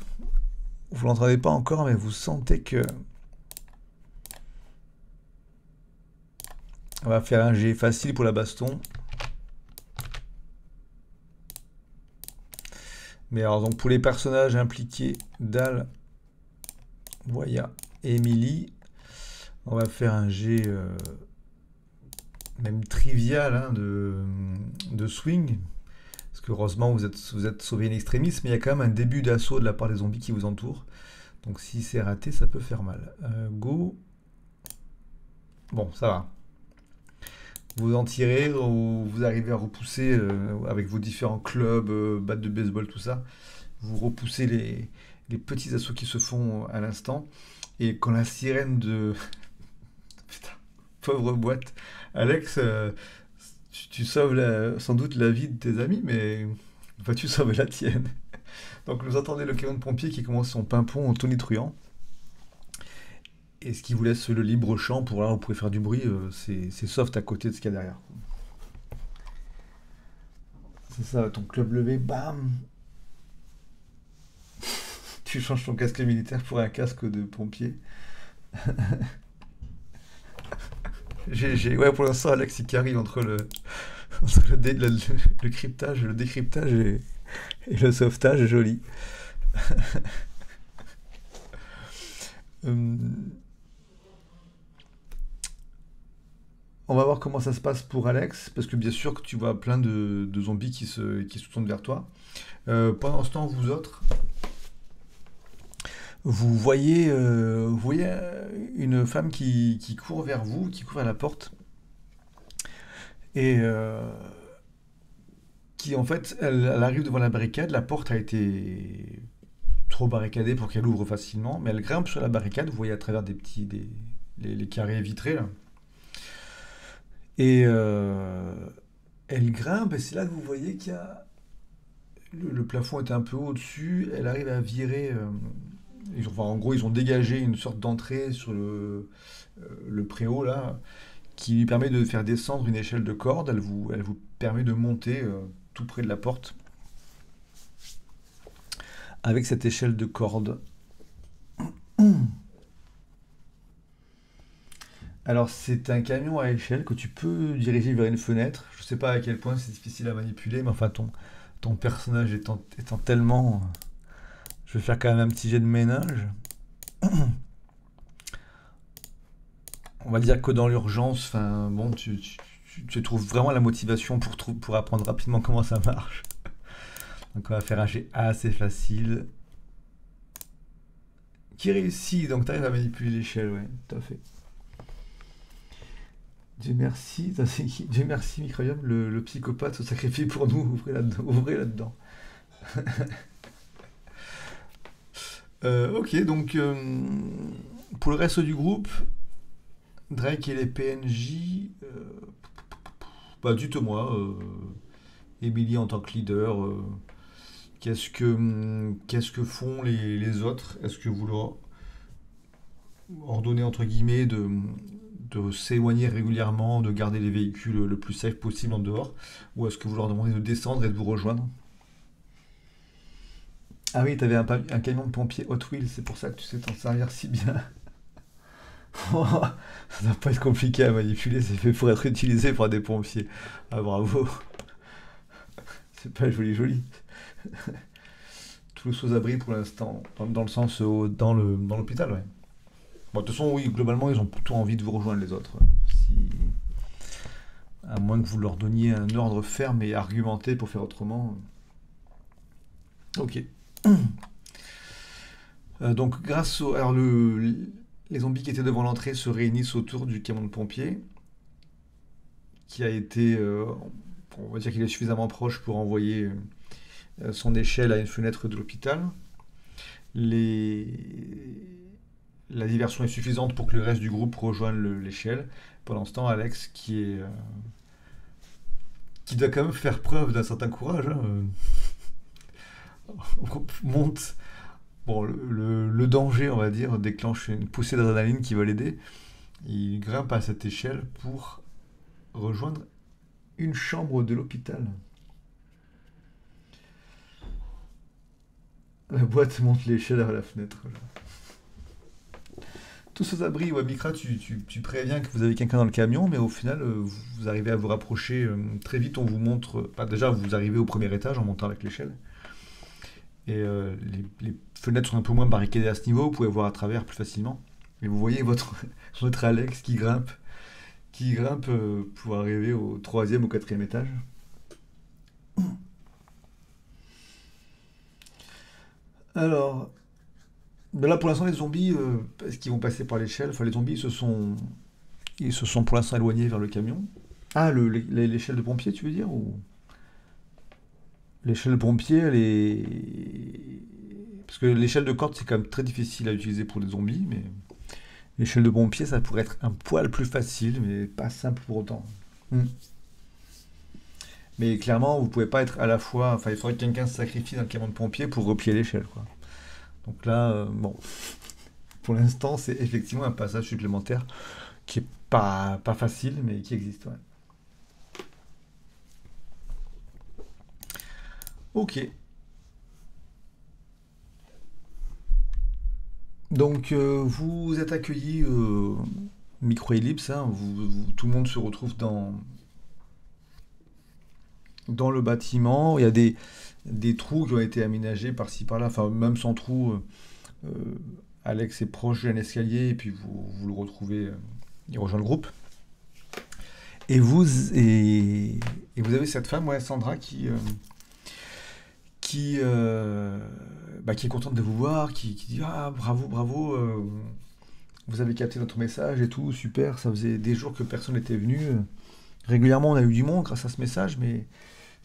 vous l'entendez pas encore, mais vous sentez que on va faire un jet facile pour la baston. Mais alors donc pour les personnages impliqués, Dal, Voya Emily, on va faire un jet euh, même trivial hein, de swing. Heureusement vous êtes, vous êtes sauvé mais il y a quand même un début d'assaut de la part des zombies qui vous entourent. Donc si c'est raté, ça peut faire mal. Euh, go. Bon, ça va. Vous en tirez, ou vous arrivez à repousser euh, avec vos différents clubs, euh, battes de baseball, tout ça. Vous repoussez les, les petits assauts qui se font à l'instant. Et quand la sirène de... Putain, pauvre boîte. Alex, euh, tu, sauves sans doute la vie de tes amis, mais vas-tu sauver la tienne? Donc vous entendez le camion de pompier qui commence son pimpon en tonitruant. Et ce qui vous laisse le libre champ pour là, vous pouvez faire du bruit, euh, c'est soft à côté de ce qu'il y a derrière. C'est ça, ton club levé, bam! Tu changes ton casque militaire pour un casque de pompier. Ouais, pour l'instant, Alex, il arrive entre le, entre le, le- cryptage, le décryptage et, le sauvetage, joli. Hum, on va voir comment ça se passe pour Alex, parce que bien sûr que tu vois plein de, de zombies qui se, qui se tournent vers toi. Euh, pendant ce temps, vous autres, vous voyez, euh, euh, une femme qui, court vers vous, qui court à la porte, et euh, qui en fait, elle, arrive devant la barricade, la porte a été trop barricadée pour qu'elle ouvre facilement, mais elle grimpe sur la barricade, vous voyez à travers des petits, les, carrés vitrés là, et elle grimpe, et c'est là que vous voyez qu'il y a le, le plafond est un peu au-dessus, elle arrive à virer. En gros, ils ont dégagé une sorte d'entrée sur le, euh, le préau là, qui lui permet de faire descendre une échelle de corde. Elle vous, permet de monter euh, tout près de la porte avec cette échelle de corde. Alors c'est un camion à échelle que tu peux diriger vers une fenêtre. Je ne sais pas à quel point c'est difficile à manipuler, mais enfin ton, personnage étant tellement... Je vais faire quand même un petit jet de ménage. On va dire que dans l'urgence, bon, tu, tu, trouves vraiment la motivation pour, pour apprendre rapidement comment ça marche. Donc on va faire un jet assez facile. Qui réussit, donc tu arrives à manipuler l'échelle, ouais, tout à fait. Dieu merci, Dieu merci, Microbiome, le, psychopathe se sacrifie pour nous. Ouvrez là-dedans. Euh, ok, donc euh, pour le reste du groupe, Drake et les PNJ, euh, bah, dites-moi, Emily en tant que leader, qu'est-ce que qu'est-ce que font les, autres? Est-ce que vous leur ordonnez entre guillemets de de s'éloigner régulièrement, de garder les véhicules le plus safe possible en dehors? Ou est-ce que vous leur demandez de descendre et de vous rejoindre? Ah oui, tu avais un, camion de pompiers Hot Wheels, c'est pour ça que tu sais t'en servir si bien. ça va pas être compliqué à manipuler, c'est fait pour être utilisé par des pompiers. Ah bravo C'est pas joli joli. Tous aux abris pour l'instant, dans, le sens dans l'hôpital, ouais de toute façon, oui, globalement, ils ont plutôt envie de vous rejoindre les autres. À moins que vous leur donniez un ordre ferme et argumenté pour faire autrement. Ok. Euh, donc, grâce au. Alors, le... les zombies qui étaient devant l'entrée se réunissent autour du camion de pompiers, qui a été. Euh, on va dire qu'il est suffisamment proche pour envoyer euh, son échelle à une fenêtre de l'hôpital. La diversion est suffisante pour que le reste du groupe rejoigne l'échelle. Pendant ce temps, Alex, qui doit quand même faire preuve d'un certain courage, hein, monte. Bon, le, danger, on va dire, déclenche une poussée d'adrénaline qui va l'aider. Il grimpe à cette échelle pour rejoindre une chambre de l'hôpital. La boîte monte l'échelle à la fenêtre tous aux abris, ouais, Micra, tu, préviens que vous avez quelqu'un dans le camion, mais au final, euh, vous arrivez à vous rapprocher euh, très vite. On vous montre, déjà, vous arrivez au premier étage en montant avec l'échelle. Et euh, les, fenêtres sont un peu moins barricadées à ce niveau, vous pouvez voir à travers plus facilement. Et vous voyez votre, Alex qui grimpe, qui grimpe pour arriver au troisième ou quatrième étage. Alors, mais là, pour l'instant, les zombies, euh, est-ce qu'ils vont passer par l'échelle? Enfin, les zombies se sont, ils se sont pour l'instant éloignés vers le camion. Ah, l'échelle de pompier, tu veux dire ou... L'échelle pompier, elle est. Parce que l'échelle de corde, c'est quand même très difficile à utiliser pour les zombies, mais. L'échelle de pompier, ça pourrait être un poil plus facile, mais pas simple pour autant. Hmm. Mais clairement, vous pouvez pas être à la fois. Enfin, il faudrait que quelqu'un se sacrifie dans le camion de pompier pour replier l'échelle, quoi. Donc là, euh, bon, pour l'instant, c'est effectivement un passage supplémentaire qui est pas, pas facile, mais qui existe. Ok. Donc euh, vous êtes accueillis euh, micro-ellipse, hein, tout le monde se retrouve dans, dans le bâtiment. Il y a des, des trous qui ont été aménagés par-ci par-là, enfin même sans trou. Euh, euh, Alex est proche d'un escalier et puis vous, vous le retrouvez, euh, il rejoint le groupe. Et vous, et, vous avez cette femme, ouais, Sandra, qui, qui, bah, qui est contente de vous voir, qui, dit Ah, bravo, bravo, vous avez capté notre message et tout, super, ça faisait des jours que personne n'était venu. Régulièrement, on a eu du monde grâce à ce message, mais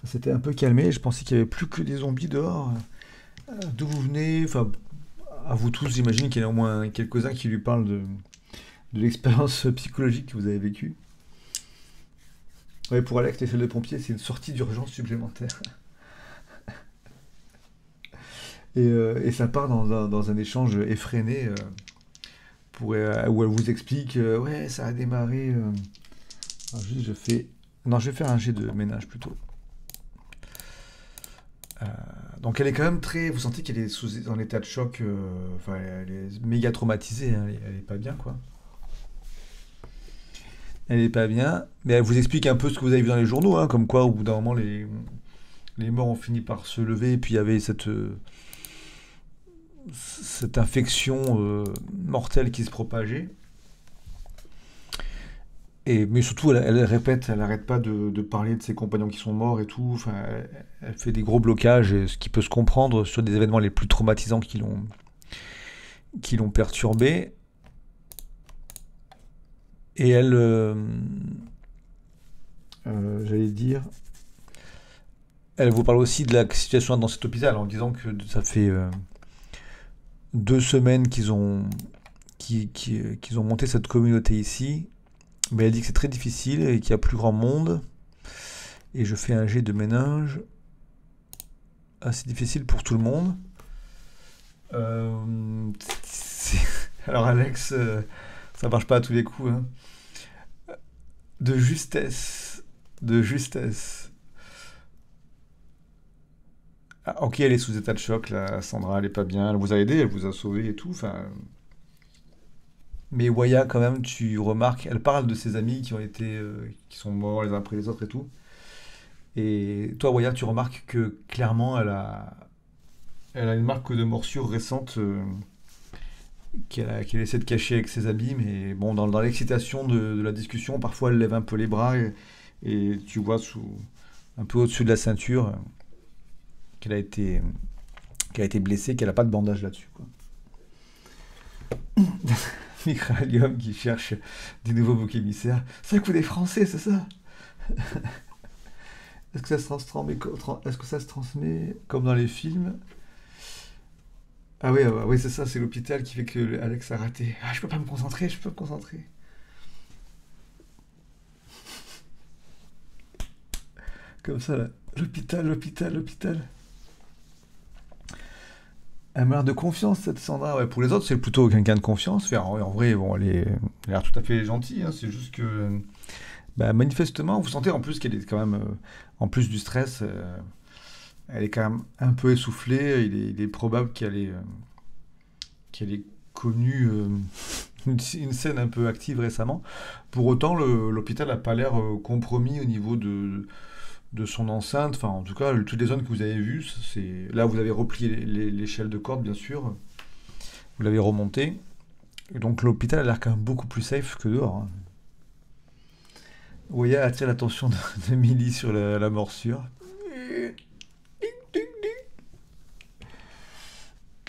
ça s'était un peu calmé. Je pensais qu'il n'y avait plus que des zombies dehors. Euh, d'où vous venez? Enfin, à vous tous, j'imagine qu'il y en a au moins quelques-uns qui lui parlent de, de l'expérience psychologique que vous avez vécue. Ouais, pour Alex, l'échelle de pompiers, c'est une sortie d'urgence supplémentaire. et, euh, et, ça part dans un, échange effréné euh, pour, où elle vous explique Ouais, ça a démarré Alors, je fais. Non, je vais faire un jet de ménage plutôt. Euh, donc elle est quand même très. Vous sentez qu'elle est sous en état de choc. euh, Enfin, elle est méga traumatisée. hein, Elle, est, pas bien, quoi. Elle est pas bien. Mais elle vous explique un peu ce que vous avez vu dans les journaux, hein, comme quoi au bout d'un moment les les morts ont fini par se lever et puis il y avait cette euh, cette infection euh, mortelle qui se propageait. Et, mais surtout, elle, répète, elle n'arrête pas de, parler de ses compagnons qui sont morts et tout. Enfin, elle, fait des gros blocages, ce qui peut se comprendre sur des événements les plus traumatisants qui l'ont qui l'ont perturbée. Et elle, euh, euh, j'allais dire, elle vous parle aussi de la situation dans cet hôpital en disant que ça fait deux semaines qu'ils ont qui- qui- qu'ils ont monté cette communauté ici. Mais elle dit que c'est très difficile et qu'il y a plus grand monde. Et je fais un jet de ménage assez difficile pour tout le monde. Euh, Alors Alex, euh, ça marche pas à tous les coups. hein. De justesse, de justesse. Ah, ok, elle est sous état de choc là, Sandra, elle est pas bien. Elle vous a aidé, elle vous a sauvé et tout. Mais Waya, quand même, tu remarques, elle parle de ses amis qui ont été, euh, qui sont morts les uns après les autres et tout. Et toi, Waya, tu remarques que clairement, elle a, elle a une marque de morsure récente euh, qu'elle essaie de cacher avec ses habits. Mais bon, dans, l'excitation de, la discussion, parfois elle lève un peu les bras et, et tu vois sous, un peu au-dessus de la ceinture qu'elle a été, qu'elle a été blessée, qu'elle n'a pas de bandage là-dessus. Micralium qui cherche des nouveaux boucs émissaires. C'est un coup des Français, c'est ça? Est-ce que ça se est-ce que ça se transmet comme dans les films? Ah oui, ah bah oui, c'est ça, c'est l'hôpital qui fait que le- Alex a raté. Ah, je peux pas me concentrer, je peux me concentrer. Comme ça, là. L'hôpital, l'hôpital, l'hôpital. Elle m'a l'air de confiance, cette Sandra. Ouais, pour les autres, c'est plutôt quelqu'un de confiance. En, vrai, bon, elle, est, a l'air tout à fait gentille. hein, C'est juste que, bah, manifestement, vous sentez en plus qu'elle est quand même, euh, en plus du stress, euh, elle est quand même un peu essoufflée. Il est, il est probable qu'elle ait, euh, qu'elle ait connu une, scène un peu active récemment. Pour autant, l'hôpital n'a pas l'air compromis au niveau de son enceinte. Enfin, en tout cas, toutes les zones que vous avez vues, c'est là vous avez replié l'échelle de corde, bien sûr. Vous l'avez remonté. Et donc l'hôpital a l'air quand même beaucoup plus safe que dehors. hein. Oya attire l'attention de, de Millie sur la, morsure.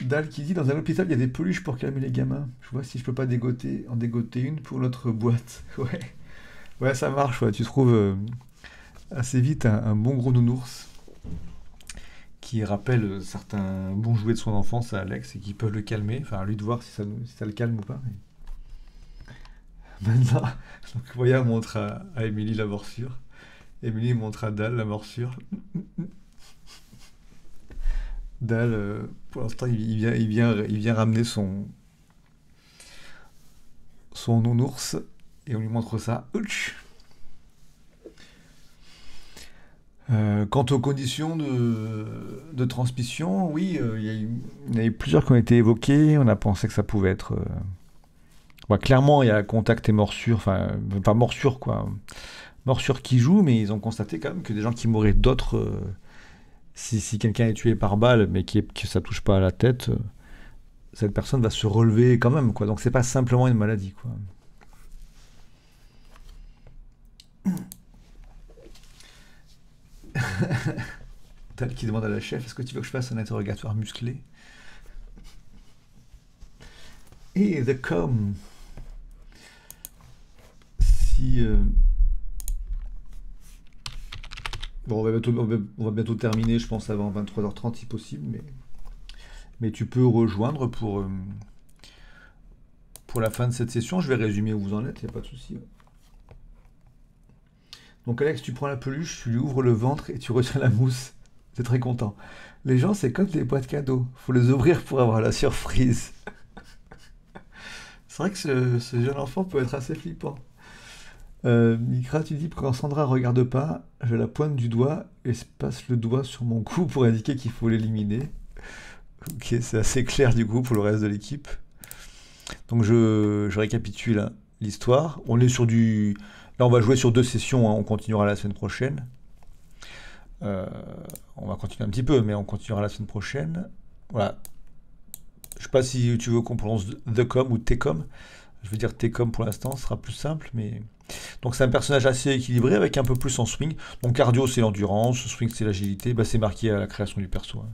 Dal qui dit dans un hôpital il y a des peluches pour calmer les gamins. Je vois si je peux pas dégoter, en dégoter une pour notre boîte. Ouais, ouais ça marche. Ouais. Tu trouves euh, assez vite un, bon gros nounours qui rappelle certains bons jouets de son enfance à Alex et qui peuvent le calmer. Enfin à lui de voir si ça, le calme ou pas. Maintenant, donc Voya montre à, à Émilie la morsure. Émilie montre à Dal la morsure. Dal, euh, pour l'instant, il, vient, il, vient, il vient ramener son, son nounours et on lui montre ça. Euh, quant aux conditions de, transmission, oui, euh, il y a eu- a eu plusieurs qui ont été évoquées. On a pensé que ça pouvait être. euh, bah, clairement, il y a contact et morsure, enfin, pas morsure quoi. Morsure qui joue, mais ils ont constaté quand même que des gens qui mouraient d'autres. si quelqu'un est tué par balle, mais qui que ça touche pas à la tête, cette personne va se relever quand même, quoi. Donc c'est pas simplement une maladie, quoi. Tal qui demande à la chef, est-ce que tu veux que je fasse un interrogatoire musclé? Et the com. Si. euh, Bon, on va, bientôt, terminer, je pense, avant 23h30 si possible, mais, mais tu peux rejoindre pour, euh, pour la fin de cette session. Je vais résumer où vous en êtes, il n'y a pas de souci. Donc Alex, tu prends la peluche, tu lui ouvres le ventre et tu retiens la mousse. C'est très content. Les gens, c'est comme des boîtes cadeaux. faut les ouvrir pour avoir la surprise. C'est vrai que ce, jeune enfant peut être assez flippant. Euh, Mikra, tu dis quand Sandra regarde pas, je la pointe du doigt et se passe le doigt sur mon cou pour indiquer qu'il faut l'éliminer. Ok, c'est assez clair du coup pour le reste de l'équipe. Donc je, je récapitule l'histoire. On est sur du. Là, on va jouer sur deux sessions. hein. On continuera la semaine prochaine. Euh, on va continuer un petit peu, mais on continuera la semaine prochaine. Voilà. Je sais pas si tu veux qu'on prononce The Com ou T-Com. Je veux dire T-Com pour l'instant, ce sera plus simple, mais. Donc c'est un personnage assez équilibré avec un peu plus en swing. Donc cardio c'est l'endurance, swing c'est l'agilité, bah, c'est marqué à la création du perso. hein.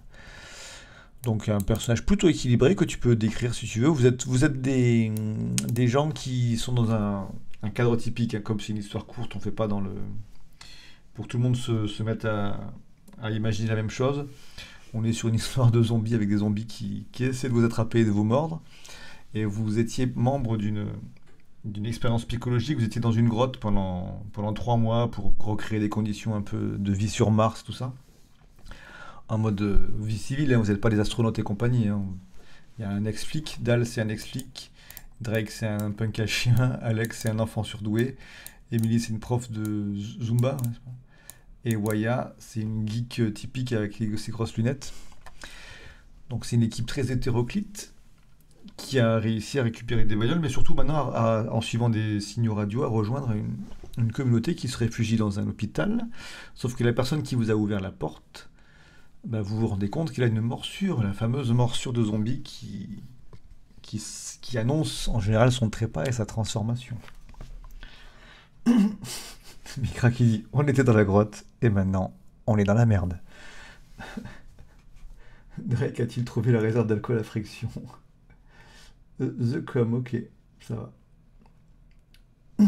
Donc un personnage plutôt équilibré que tu peux décrire si tu veux. Vous êtes, des gens qui sont dans un, un cadre typique, hein, comme c'est une histoire courte, on fait pas dans le... Pour que tout le monde se, se mette à, imaginer la même chose. On est sur une histoire de zombies avec des zombies qui, essaient de vous attraper et de vous mordre. Et vous étiez membre d'une expérience psychologique, vous étiez dans une grotte pendant, pendant trois mois pour recréer des conditions un peu de vie sur Mars, tout ça en mode euh, vie civile, hein, vous n'êtes pas des astronautes et compagnie. hein. Il y a un ex-flic, Dal c'est un ex-flic, Drake c'est un punk à chien, Alex c'est un enfant surdoué, Emily c'est une prof de Zumba, et Waya c'est une geek typique avec ses grosses lunettes. Donc c'est une équipe très hétéroclite qui a réussi à récupérer des bagnoles, mais surtout maintenant, en suivant des signaux radio, à rejoindre une, une communauté qui se réfugie dans un hôpital. Sauf que la personne qui vous a ouvert la porte, bah, vous vous rendez compte qu'il a une morsure, la fameuse morsure de zombie qui, qui, annonce en général son trépas et sa transformation. Mikra qui dit On était dans la grotte et maintenant on est dans la merde. Drake a-t-il trouvé la réserve d'alcool à friction? The Com, ok, ça va.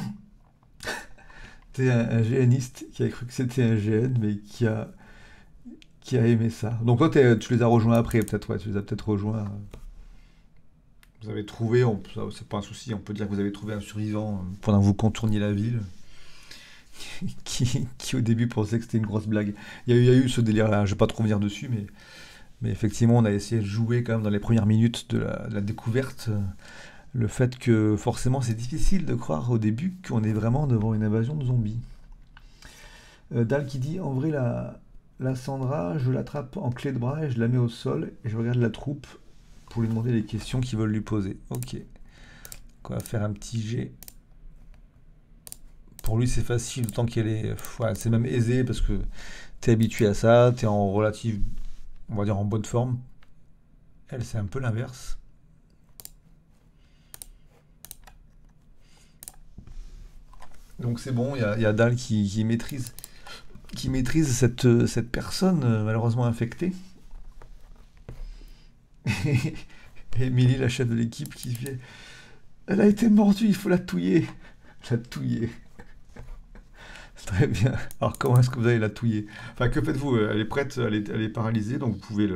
T'es un, un qui a cru que c'était un GN, mais qui a, qui a aimé ça. Donc toi, tu les as rejoints après, peut-être, ouais, tu les as peut-être rejoints. euh. Vous avez trouvé, c'est pas un souci, on peut dire que vous avez trouvé un survivant euh, pendant que vous contourniez la ville, qui, au début pensait que c'était une grosse blague. Il y a eu, ce délire-là, je vais pas trop revenir dessus, mais, effectivement, on a essayé de jouer quand même dans les premières minutes de la, de la découverte. euh, le fait que forcément c'est difficile de croire au début qu'on est vraiment devant une invasion de zombies. Euh, Dal qui dit en vrai la, la Sandra, je l'attrape en clé de bras et je la mets au sol et je regarde la troupe pour lui demander les questions qu'ils veulent lui poser. Ok. On va faire un petit jet. Pour lui c'est facile, autant qu'elle est. ouais, c'est même aisé parce que tu es habitué à ça, tu es en relative, on va dire en bonne forme. Elle c'est un peu l'inverse. Donc c'est bon, il y a, Dal qui, qui maîtrise, qui maîtrise cette, cette personne euh, malheureusement infectée. Émilie, la chef de l'équipe, qui fait Elle a été mordue, il faut la touiller. La touiller. Très bien. Alors comment est-ce que vous allez la touiller? Enfin, que faites-vous? Elle est prête, elle est, paralysée, donc vous pouvez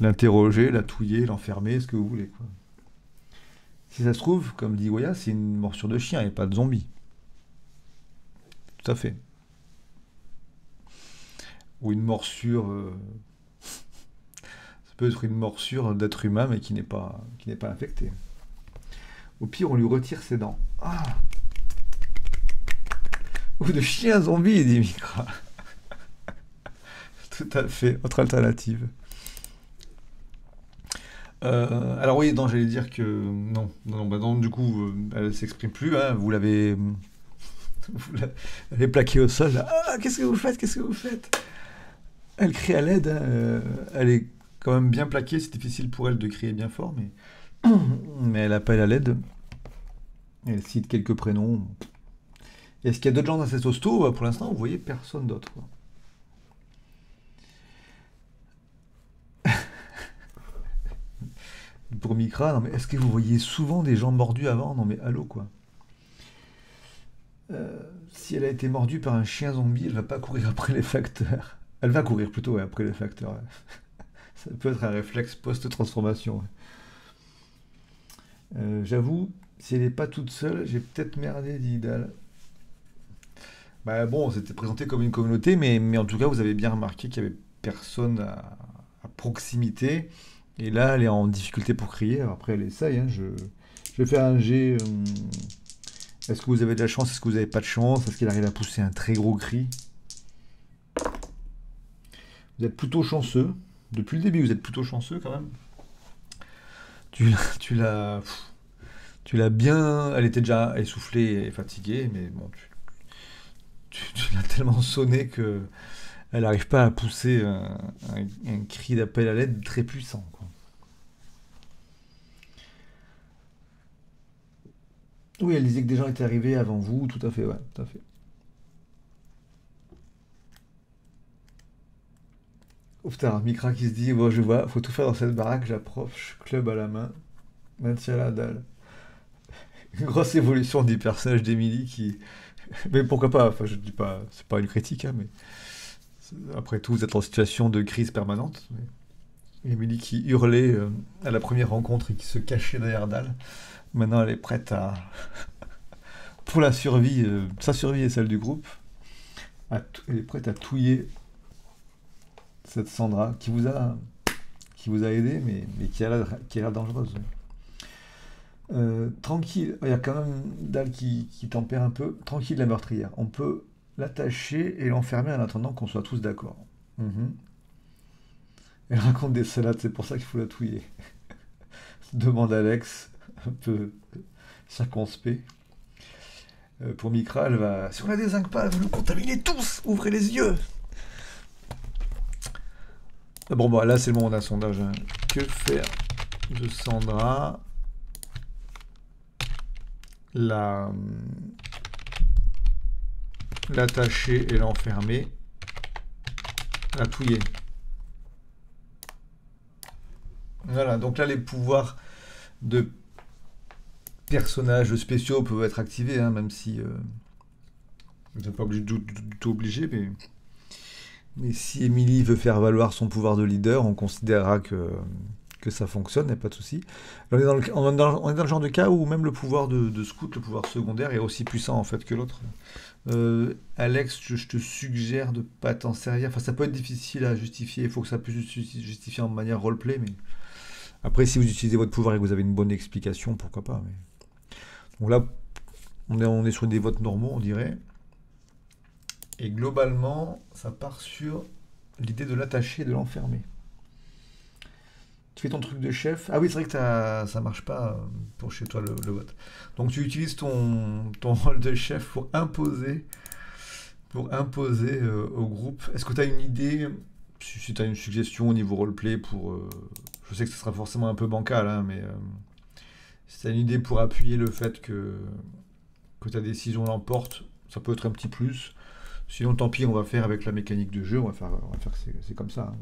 l'interroger, la touiller, l'enfermer, ce que vous voulez. Si ça se trouve, comme dit Goya, c'est une morsure de chien et pas de zombie. Tout à fait. Ou une morsure. euh, peut être une morsure d'être humain, mais qui n'est pas, qui n'est pas infecté. Au pire, on lui retire ses dents. Ah Ou de chien zombie, dit Mikra. Tout à fait. Autre alternative. Euh, alors oui, non, j'allais dire que non, non, non, bah du coup, euh, elle s'exprime plus. hein, vous l'avez, elle est plaquée au sol. Ah, qu'est-ce que vous faites Qu'est-ce que vous faites? Elle crie à l'aide. hein, euh, elle est quand même bien plaquée. C'est difficile pour elle de crier bien fort, mais mais elle appelle à l'aide. Elle cite quelques prénoms. Est-ce qu'il y a d'autres gens dans cette hosto? Bah, Pour l'instant, vous voyez personne d'autre. Pour Mikra, non mais est-ce que vous voyez souvent des gens mordus avant? Non mais allô quoi. Euh, si elle a été mordue par un chien zombie, elle va pas courir après les facteurs. Elle va courir plutôt après les facteurs. Ça peut être un réflexe post-transformation. Euh, J'avoue, si elle n'est pas toute seule, j'ai peut-être merdé, dit Idal. Bah bon, c'était présenté comme une communauté, mais, mais en tout cas, vous avez bien remarqué qu'il y avait personne à, proximité. Et là, elle est en difficulté pour crier. Après, elle essaye. hein, je, vais faire un G euh, Est-ce que vous avez de la chance Est-ce que vous n'avez pas de chance? Est-ce qu'il arrive à pousser un très gros cri? Vous êtes plutôt chanceux. Depuis le début, vous êtes plutôt chanceux quand même. Tu l'as, tu l'as, tu l'as bien. Elle était déjà essoufflée et fatiguée, mais bon, tu, l'as tellement sonné que elle n'arrive pas à pousser un, cri d'appel à l'aide très puissant. Oui, elle disait que des gens étaient arrivés avant vous, tout à fait, ouais, tout à fait. Ouf, t'as Mikra qui se dit, bon, je vois, faut tout faire dans cette baraque, j'approche, club à la main, maintien la dalle. Une grosse évolution du personnage d'Emily qui... Mais pourquoi pas, enfin je dis pas, c'est pas une critique, hein, mais... Après tout, vous êtes en situation de crise permanente. Emily qui hurlait euh, à la première rencontre et qui se cachait derrière dalle. Maintenant, elle est prête à... Pour la survie, euh, sa survie et celle du groupe, elle est prête à touiller cette Sandra qui vous a, qui vous aidé, mais, qui a l'air dangereuse. Euh, tranquille, il y a quand même Dal qui, qui tempère un peu. Tranquille la meurtrière. On peut l'attacher et l'enfermer en attendant qu'on soit tous d'accord. Mhm. Elle raconte des salades, c'est pour ça qu'il faut la touiller. Demande Alex, un peu circonspect. Euh, pour Mikra, elle va. Si on a des zinc pas, va nous contaminer tous Ouvrez les yeux Bon, bah là, c'est le moment d'un sondage. Hein. Que faire de Sandra? La. L'attacher et l'enfermer. La touiller. Voilà, donc là, les pouvoirs de personnages spéciaux peuvent être activés, hein, même si euh, vous n'êtes pas obligé du tout obligé, mais, mais si Emily veut faire valoir son pouvoir de leader, on considérera que, que ça fonctionne, n'y a pas de souci. On, est dans le, on, est dans le genre de cas où même le pouvoir de, scout, le pouvoir secondaire, est aussi puissant en fait que l'autre. Euh, Alex, je, te suggère de pas t'en servir. Enfin, ça peut être difficile à justifier. Il faut que ça puisse justifier en manière roleplay, mais après, si vous utilisez votre pouvoir et que vous avez une bonne explication, pourquoi pas. Donc là, on est, on est sur des votes normaux, on dirait. Et globalement, ça part sur l'idée de l'attacher et de l'enfermer. Tu fais ton truc de chef. Ah oui, c'est vrai que ça marche pas pour chez toi le, vote. Donc tu utilises ton, ton rôle de chef pour imposer, pour imposer euh, au groupe. Est-ce que tu as une idée, si, tu as une suggestion au niveau roleplay pour... Euh, je sais que ce sera forcément un peu bancal, hein, mais... Euh, c'est une idée pour appuyer le fait que, que ta décision l'emporte. Ça peut être un petit plus. Sinon, tant pis, on va faire avec la mécanique de jeu. On va faire, on va faire c'est comme ça. Hein.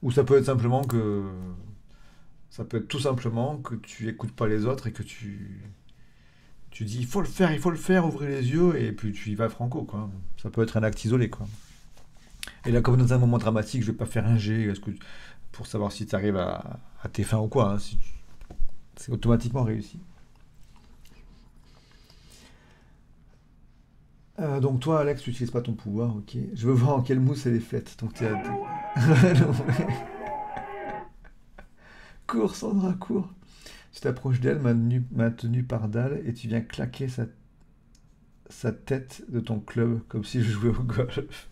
Ou ça peut être simplement que. Ça peut être tout simplement que tu écoutes pas les autres et que tu. Tu dis il faut le faire, il faut le faire, ouvrez les yeux et puis tu y vas franco. Quoi. Ça peut être un acte isolé. Quoi. Et là, comme dans un moment dramatique, je vais pas faire un G que, pour savoir si tu arrives à, tes fins ou quoi. Hein. C'est automatiquement réussi. Euh, donc toi, Alex, tu n'utilises pas ton pouvoir, ok. Je veux voir en quelle mousse elle est faite. Donc t'es... cours, Sandra, cours. Tu t'approches d'elle, maintenue par dalle, et tu viens claquer sa, sa tête de ton club, comme si je jouais au golf.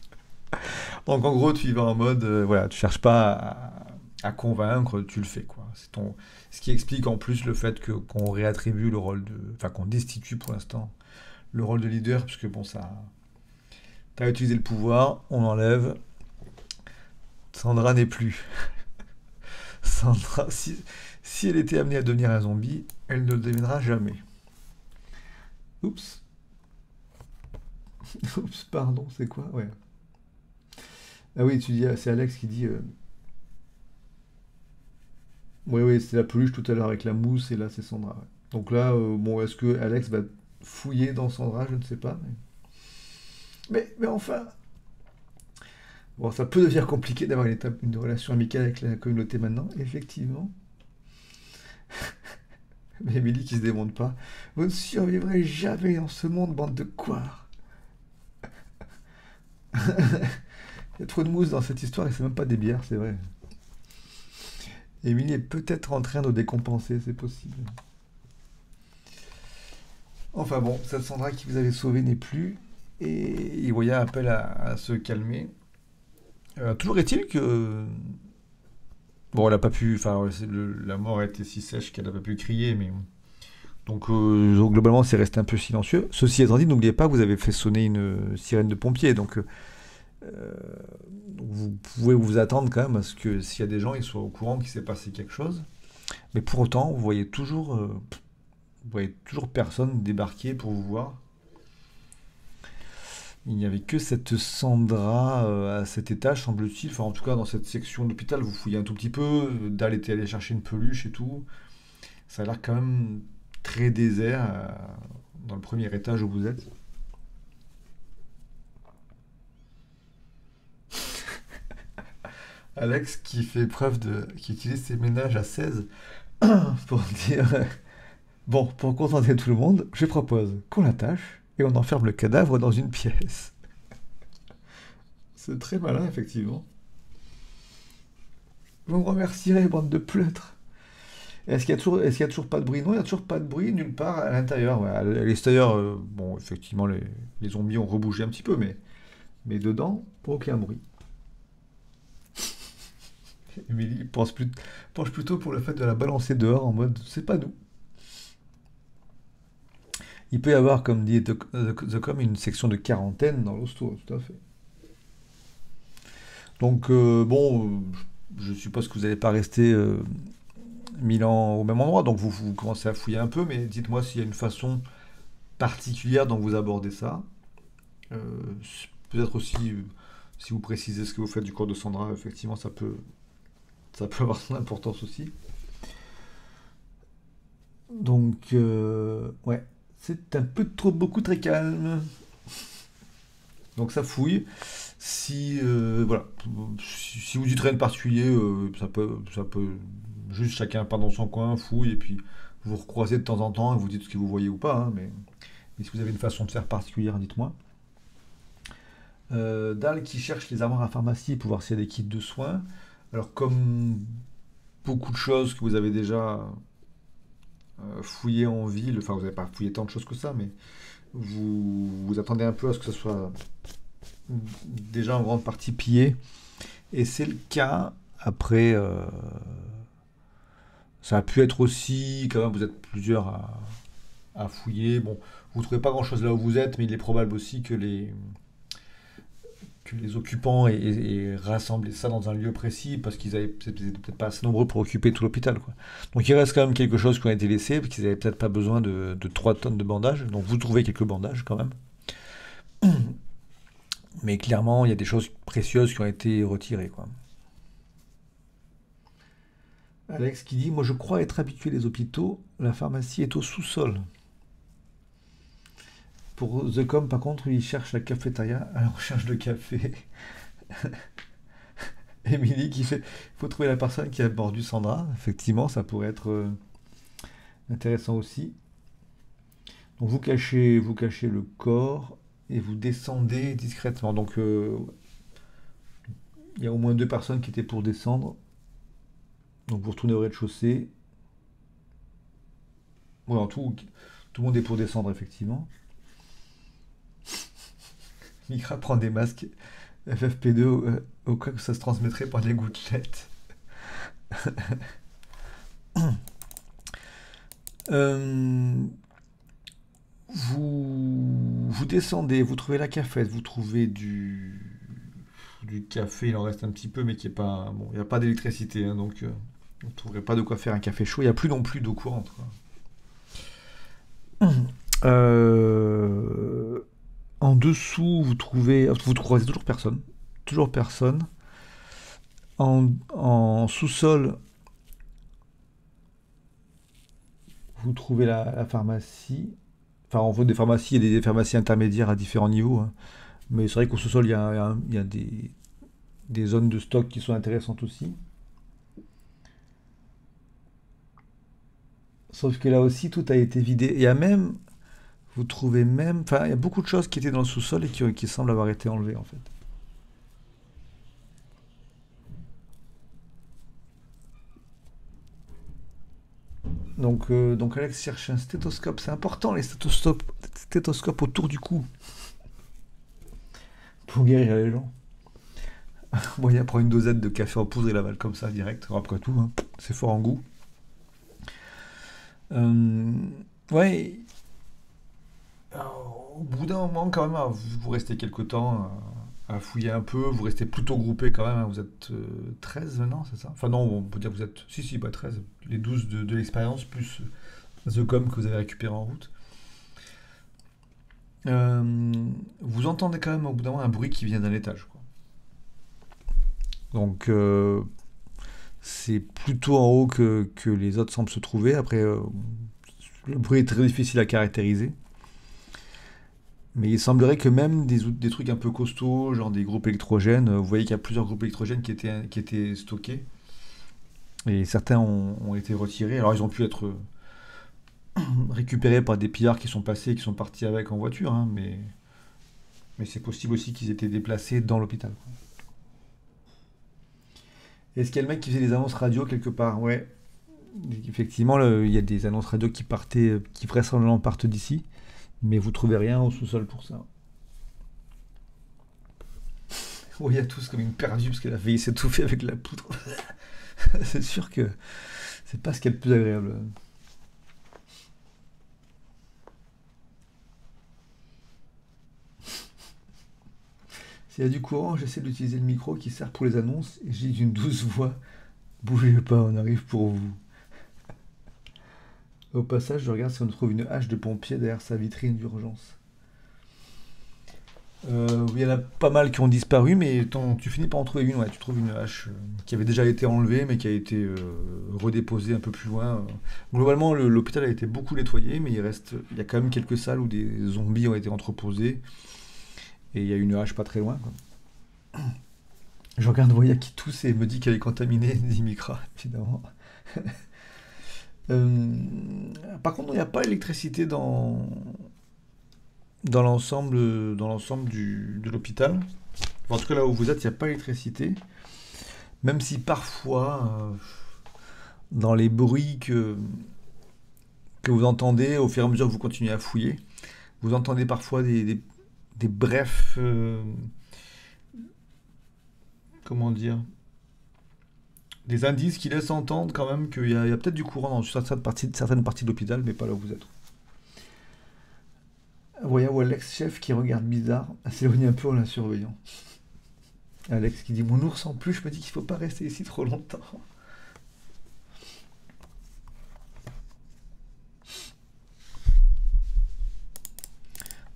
Donc en gros, tu y vas en mode, euh, voilà, tu cherches pas à, à convaincre, tu le fais. Quoi. C'est ton... Ce qui explique en plus le fait que, qu'on réattribue le rôle de. Enfin, qu'on destitue pour l'instant le rôle de leader, puisque bon, ça. Tu as utilisé le pouvoir, on enlève. Sandra n'est plus. Sandra, si, si elle était amenée à devenir un zombie, elle ne le deviendra jamais. Oups. Oups, pardon, c'est quoi? Ouais. Ah oui, tu dis, c'est Alex qui dit. Euh, oui, oui, c'est la peluche tout à l'heure avec la mousse et là c'est Sandra. Donc là, euh, bon, est-ce que Alex va fouiller dans Sandra Je ne sais pas. Mais, mais, enfin. Bon, ça peut devenir compliqué d'avoir une, une, relation amicale avec la communauté maintenant, effectivement. mais Emily qui se démonte pas. Vous ne survivrez jamais dans ce monde, bande de quoi Il y a trop de mousse dans cette histoire et c'est même pas des bières, c'est vrai. Émilie est peut-être en train de décompenser, c'est possible. Enfin bon, cette Sandra qui vous avait sauvé n'est plus. Et Iwaya appelle à, à se calmer. Euh, toujours est-il que. Bon, elle a pas pu. Enfin, la mort a été si sèche qu'elle n'a pas pu crier, mais. Donc, euh, donc, globalement, c'est resté un peu silencieux. Ceci étant dit, n'oubliez pas que vous avez fait sonner une sirène de pompier. Donc, euh, vous pouvez vous attendre quand même à ce que s'il y a des gens, ils soient au courant qu'il s'est passé quelque chose. Mais pour autant, vous voyez toujours, euh, vous voyez toujours personne débarquer pour vous voir. Il n'y avait que cette Sandra euh, à cet étage, semble-t-il. Enfin, en tout cas, dans cette section d'hôpital, vous fouillez un tout petit peu. Dal était allé chercher une peluche et tout. Ça a l'air quand même très désert euh, dans le premier étage où vous êtes. Alex qui fait preuve de... qui utilise ses ménages à 16 pour dire... Bon, pour contenter tout le monde, je propose qu'on l'attache et on enferme le cadavre dans une pièce. C'est très malin, effectivement. Vous me remercierez, bande de pleutres. Est-ce qu'il y a toujours, y a toujours pas de bruit? Non, il n'y a toujours pas de bruit nulle part à l'intérieur. ouais. À l'extérieur, euh, bon, effectivement, les, les zombies ont rebougé un petit peu, mais, mais dedans, aucun bruit. Émilie penche plutôt pour le fait de la balancer dehors en mode c'est pas nous. Il peut y avoir, comme dit The, Com, une section de quarantaine dans l'hosto, tout à fait. Donc, euh, bon, je suppose que vous n'allez pas rester euh, mille ans au même endroit, donc vous, commencez à fouiller un peu, mais dites-moi s'il y a une façon particulière dont vous abordez ça. Euh, peut-être aussi, si vous précisez ce que vous faites du corps de Sandra, effectivement, ça peut, avoir son importance aussi. Donc, ouais, c'est un peu trop beaucoup très calme. Donc ça fouille. Si, euh, voilà, si, vous rien de particulier, euh, ça peut, ça peut juste chacun part dans son coin, fouille, et puis vous recroisez de temps en temps et vous dites ce que vous voyez ou pas. hein, mais, mais si vous avez une façon de faire particulière, dites-moi. Euh, Dal qui cherche les armoires à pharmacie pour voir s'il y a des kits de soins. Alors comme beaucoup de choses que vous avez déjà euh, fouillées en ville, enfin vous n'avez pas fouillé tant de choses que ça, mais vous vous attendez un peu à ce que ce soit déjà en grande partie pillé. Et c'est le cas. Après, euh, ça a pu être aussi, quand même, vous êtes plusieurs à, fouiller. Bon, vous ne trouvez pas grand-chose là où vous êtes, mais il est probable aussi que les, les occupants aient rassemblé ça dans un lieu précis parce qu'ils avaient peut-être pas assez nombreux pour occuper tout l'hôpital. Donc il reste quand même quelque chose qui a été laissé, parce qu'ils n'avaient peut-être pas besoin de, de 3 tonnes de bandages. Donc vous trouvez quelques bandages quand même. Mais clairement, il y a des choses précieuses qui ont été retirées. Alex qui dit, moi je crois être habitué des hôpitaux, la pharmacie est au sous-sol. Pour The Com, par contre, il cherche la cafétéria à la recherche de café. Émilie qui fait, faut trouver la personne qui a mordu Sandra. Effectivement, ça pourrait être euh, intéressant aussi. Donc vous cachez, vous cachez le corps et vous descendez discrètement. Donc euh, il y a au moins deux personnes qui étaient pour descendre. Donc vous retournez au rez-de-chaussée. Tout, tout le monde est pour descendre effectivement. Mika prend des masques FFP2 au, euh, au cas que ça se transmettrait par les gouttelettes. Euh, vous, descendez, vous trouvez la cafette, vous trouvez du, du café, il en reste un petit peu, mais qui est pas. Il n'y a pas d'électricité, hein, donc euh, vous ne trouverez pas de quoi faire un café chaud. Il n'y a plus non plus d'eau courante. Euh, en dessous, vous trouvez. Vous croisez toujours personne. Toujours personne. En, sous-sol, vous trouvez la, pharmacie. Enfin, en fait, des pharmacies et des, pharmacies intermédiaires à différents niveaux. hein. Mais c'est vrai qu'au sous-sol, il il il y a des, des zones de stock qui sont intéressantes aussi. Sauf que là aussi, tout a été vidé. Il y a même, vous trouvez même, enfin, il y a beaucoup de choses qui étaient dans le sous-sol et qui, semblent avoir été enlevées en fait. Donc, euh, donc Alex cherche un stéthoscope. C'est important les stéthoscopes, autour du cou. Pour guérir les gens. il prend une dosette de café en poudre et l'avale comme ça, direct. Après tout, hein. c'est fort en goût. Euh, ouais. Au bout d'un moment, quand même, vous restez quelques temps à, fouiller un peu. Vous restez plutôt groupé quand même. Hein. Vous êtes 13 euh, maintenant, c'est ça? Enfin, non, on peut dire que vous êtes. Si, si, pas 13. Les 12 de, l'expérience, plus The Com que vous avez récupéré en route. Euh, vous entendez quand même au bout d'un moment un bruit qui vient d'un étage. Donc, c'est plutôt en haut que, les autres semblent se trouver. Après, euh, le bruit est très difficile à caractériser. Mais il semblerait que même des, trucs un peu costauds, genre des groupes électrogènes, vous voyez qu'il y a plusieurs groupes électrogènes qui étaient, stockés. Et certains ont, été retirés. Alors ils ont pu être récupérés par des pillards qui sont passés et qui sont partis avec en voiture. Hein, mais mais c'est possible aussi qu'ils étaient déplacés dans l'hôpital. Est-ce qu'il y a le mec qui faisait des annonces radio quelque part? Ouais. Effectivement, il y a des annonces radio qui partaient, qui vraisemblablement partent d'ici, mais vous trouvez rien au sous-sol pour ça. Oui, il y a tous comme une perdue parce qu'elle a failli s'étouffer avec la poudre. c'est sûr que c'est pas ce qui est le plus agréable. S'il y a du courant, j'essaie d'utiliser le micro qui sert pour les annonces et j'ai une douce voix. Bougez pas, on arrive pour vous. Au passage, je regarde si on trouve une hache de pompier derrière sa vitrine d'urgence. Euh, il y en a pas mal qui ont disparu, mais tu finis par en trouver une. Ouais, tu trouves une hache euh, qui avait déjà été enlevée, mais qui a été euh, redéposée un peu plus loin. Globalement, l'hôpital a été beaucoup nettoyé, mais il reste, il y a quand même quelques salles où des zombies ont été entreposés. Et il y a une hache pas très loin. Je regarde Voya qui tousse et me dit qu'elle est contaminée, dit Micra, évidemment. Euh, par contre, il n'y a pas d'électricité dans, dans l'ensemble de l'hôpital. en tout cas, là où vous êtes, il n'y a pas d'électricité. Même si parfois, euh, dans les bruits que, que vous entendez, au fur et à mesure que vous continuez à fouiller, vous entendez parfois des, des brefs. Euh, comment dire Des indices qui laissent entendre quand même qu'il y a, peut-être du courant dans certaines parties, de l'hôpital, mais pas là où vous êtes. Voyez Alex chef qui regarde bizarre, s'éloigne un peu en la surveillant. Alex qui dit Mon ours en plus, je me dis qu'il faut pas rester ici trop longtemps.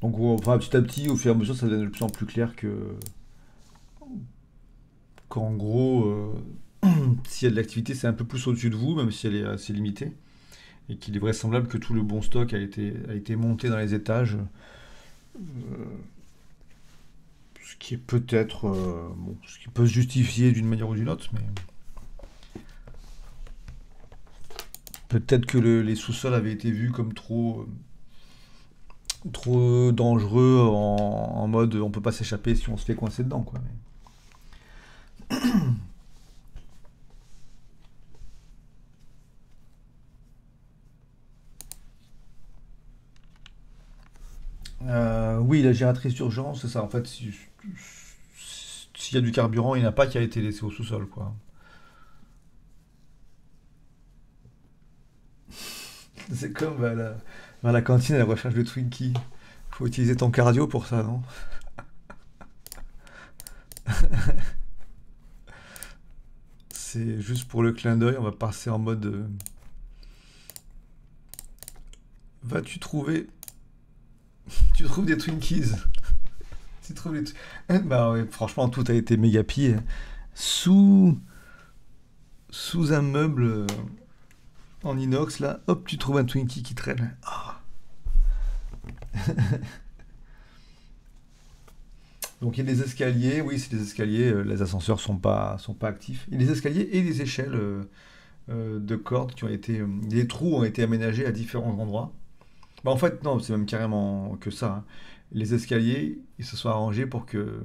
Donc petit à petit, au fur et à mesure, ça devient de plus en plus clair que qu'en gros, euh, s'il y a de l'activité, c'est un peu plus au-dessus de vous, même si elle est assez limitée, et qu'il est vraisemblable que tout le bon stock a été, monté dans les étages. Euh, ce qui est peut-être euh, ce qui peut se justifier d'une manière ou d'une autre, mais peut-être que les sous-sols avaient été vus comme trop trop dangereux en, mode on peut pas s'échapper si on se fait coincer dedans quoi. Euh, oui, la gératrice d'urgence, c'est ça. En fait, s'il y a du carburant, il n'y en a pas qui a été laissé au sous-sol, quoi. C'est comme la, la cantine à la recherche de Twinkie. Faut utiliser ton cardio pour ça, non? C'est juste pour le clin d'œil, on va passer en mode... Euh, vas-tu trouver... tu trouves des Twinkies? Tu trouves des... Bah franchement, tout a été méga pire. Sous... Sous un meuble euh, en inox, là, hop, tu trouves un Twinkie qui traîne. Ah. Donc il y a des escaliers, oui, c'est des escaliers, euh, les ascenseurs sont pas, sont pas actifs. Il y a des escaliers et des échelles euh, de cordes qui ont été. des trous ont été aménagés à différents endroits. Bah, en fait, non, c'est même carrément que ça. Hein. Les escaliers, ils se sont arrangés pour que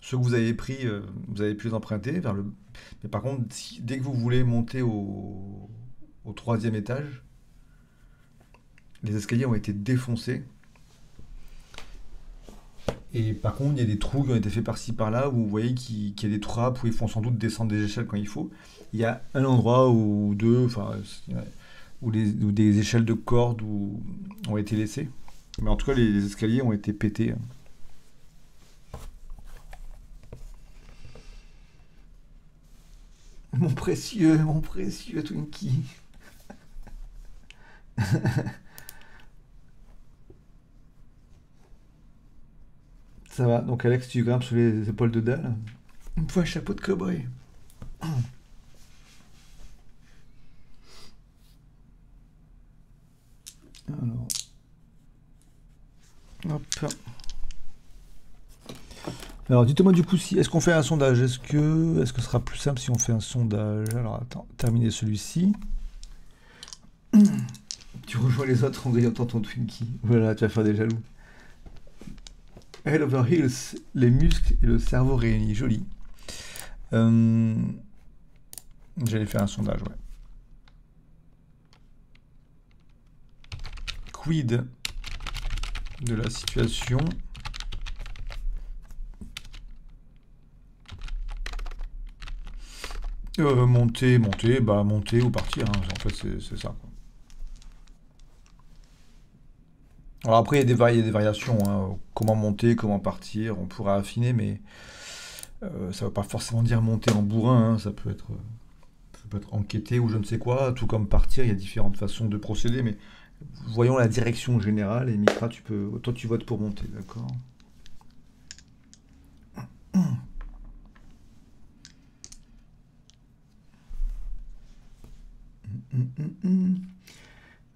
ceux que vous avez pris, vous avez pu les emprunter Mais par contre, dès que vous voulez monter au troisième étage, les escaliers ont été défoncés. Et par contre, il y a des trous qui ont été faits par-ci par-là où vous voyez qu'il y a des trappes où ils font sans doute descendre des échelles quand il faut. Il y a un endroit ou deux, enfin, où, des échelles de cordes ont été laissées. Mais en tout cas, les, escaliers ont été pétés. Mon précieux, mon précieux Twinkie. Ça va, donc Alex, tu grimpes sur les épaules de Dalle. Il me faut un chapeau de cowboy. Alors. Hop. Dites-moi du coup si est-ce qu'on fait un sondage? Est-ce que est-ce que ce sera plus simple si on fait un sondage? Alors attends, terminer celui-ci. Tu rejoins les autres en grignotant ton Twinkie. Voilà, tu vas faire des jaloux. Head over heels, les muscles et le cerveau réunis. Joli. Euh, j'allais faire un sondage, ouais. Quid de la situation euh, monter, monter, bah monter ou partir, hein. en fait c'est ça. Alors après, il y a des, des variations. Hein. Comment monter, comment partir, on pourra affiner, mais euh, ça ne veut pas forcément dire monter en bourrin. Hein. Ça, peut être, ça peut être enquêter ou je ne sais quoi. Tout comme partir, il y a différentes façons de procéder, mais voyons la direction générale. Et Mitra, tu peux, toi, tu votes pour monter, d'accord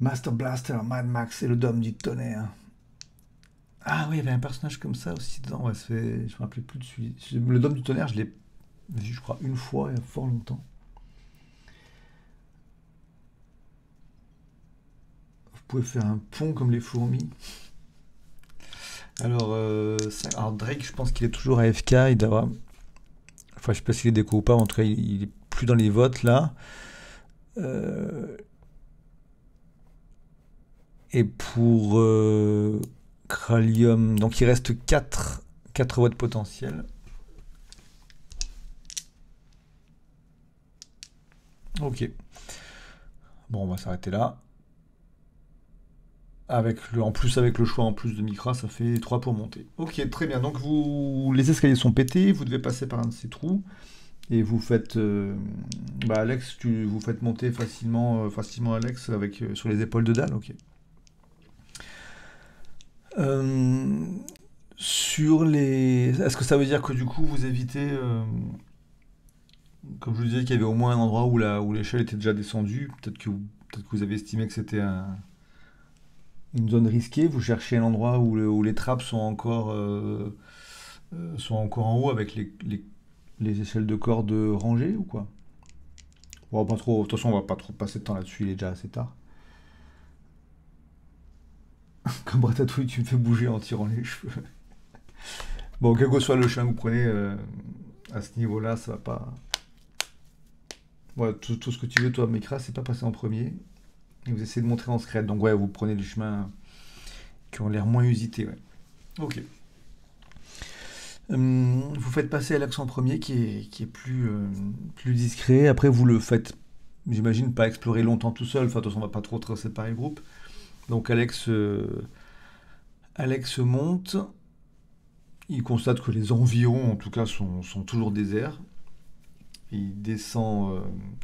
Master Blaster, Mad Max et le Dôme du tonnerre. Ah oui, il y avait un personnage comme ça aussi dedans. Je ne me rappelais plus de celui. Le Dôme du tonnerre, je l'ai vu, je crois, une fois il y a fort longtemps. Pouvez faire un pont comme les fourmis. Alors, euh, Drake, je pense qu'il est toujours à FK. Il doit Enfin, je sais pas s'il est déco ou pas. En tout cas, il, est plus dans les votes là. Euh, et pour euh, Kralium, donc il reste 4, 4 votes potentiels. Ok. Bon, on va s'arrêter là. Avec le, en plus avec le choix en plus de Micra, ça fait 3 pour monter. Ok, très bien. Donc vous, les escaliers sont pétés, vous devez passer par un de ces trous. Et vous faites, euh, bah Alex, tu vous faites monter facilement, euh, facilement Alex avec sur les épaules de Dalle, ok. Euh, sur les. Est-ce que ça veut dire que du coup vous évitez. Euh, comme je vous disais qu'il y avait au moins un endroit où la où l'échelle était déjà descendue, peut-être que, peut que vous avez estimé que c'était une zone risquée, vous cherchez un endroit où, où les trappes sont encore, euh, sont encore en haut avec les, les, échelles de cordes rangées ou quoi? Bon, pas trop, De toute façon, on va pas trop passer de temps là-dessus, il est déjà assez tard. Comme Ratatouille, tu me fais bouger en tirant les cheveux. bon, quel que soit le chemin que vous prenez, euh, à ce niveau-là, ça va pas. tout, ce que tu veux, toi, Mekra, c'est pas passer en premier. Et vous essayez de montrer en secret. Donc, ouais, vous prenez les chemins qui ont l'air moins usités. Ok. Hum, vous faites passer l'accent premier qui est, qui est plus, euh, plus discret. Après, vous le faites, j'imagine, pas explorer longtemps tout seul. Enfin, de toute façon, on va pas trop, trop séparer le groupe. Donc Alex, euh, Alex monte. Il constate que les environs, en tout cas, sont, toujours déserts. Il descend, euh,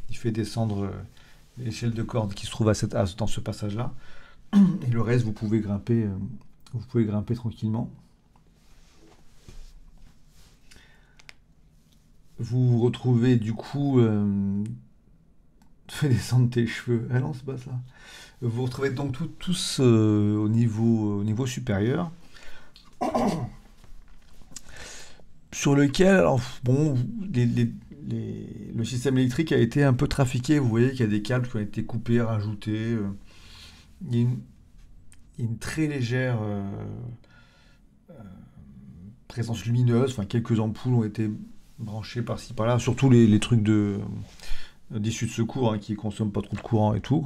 il fait descendre l'échelle de corde qui se trouve à cette, dans ce passage-là. Et le reste, vous pouvez grimper, vous pouvez grimper tranquillement. Vous vous retrouvez du coup. fais descendre tes cheveux. Ah non, c'est pas ça. Vous vous retrouvez donc tous euh, au, niveau, au niveau supérieur. sur lequel, alors, bon, le système électrique a été un peu trafiqué. Vous voyez qu'il y a des câbles qui ont été coupés, rajoutés. Euh. il, y a une, très légère euh, présence lumineuse. Enfin, quelques ampoules ont été branchées par-ci par-là. Surtout les, trucs de d'issue de secours hein, qui consomment pas trop de courant et tout.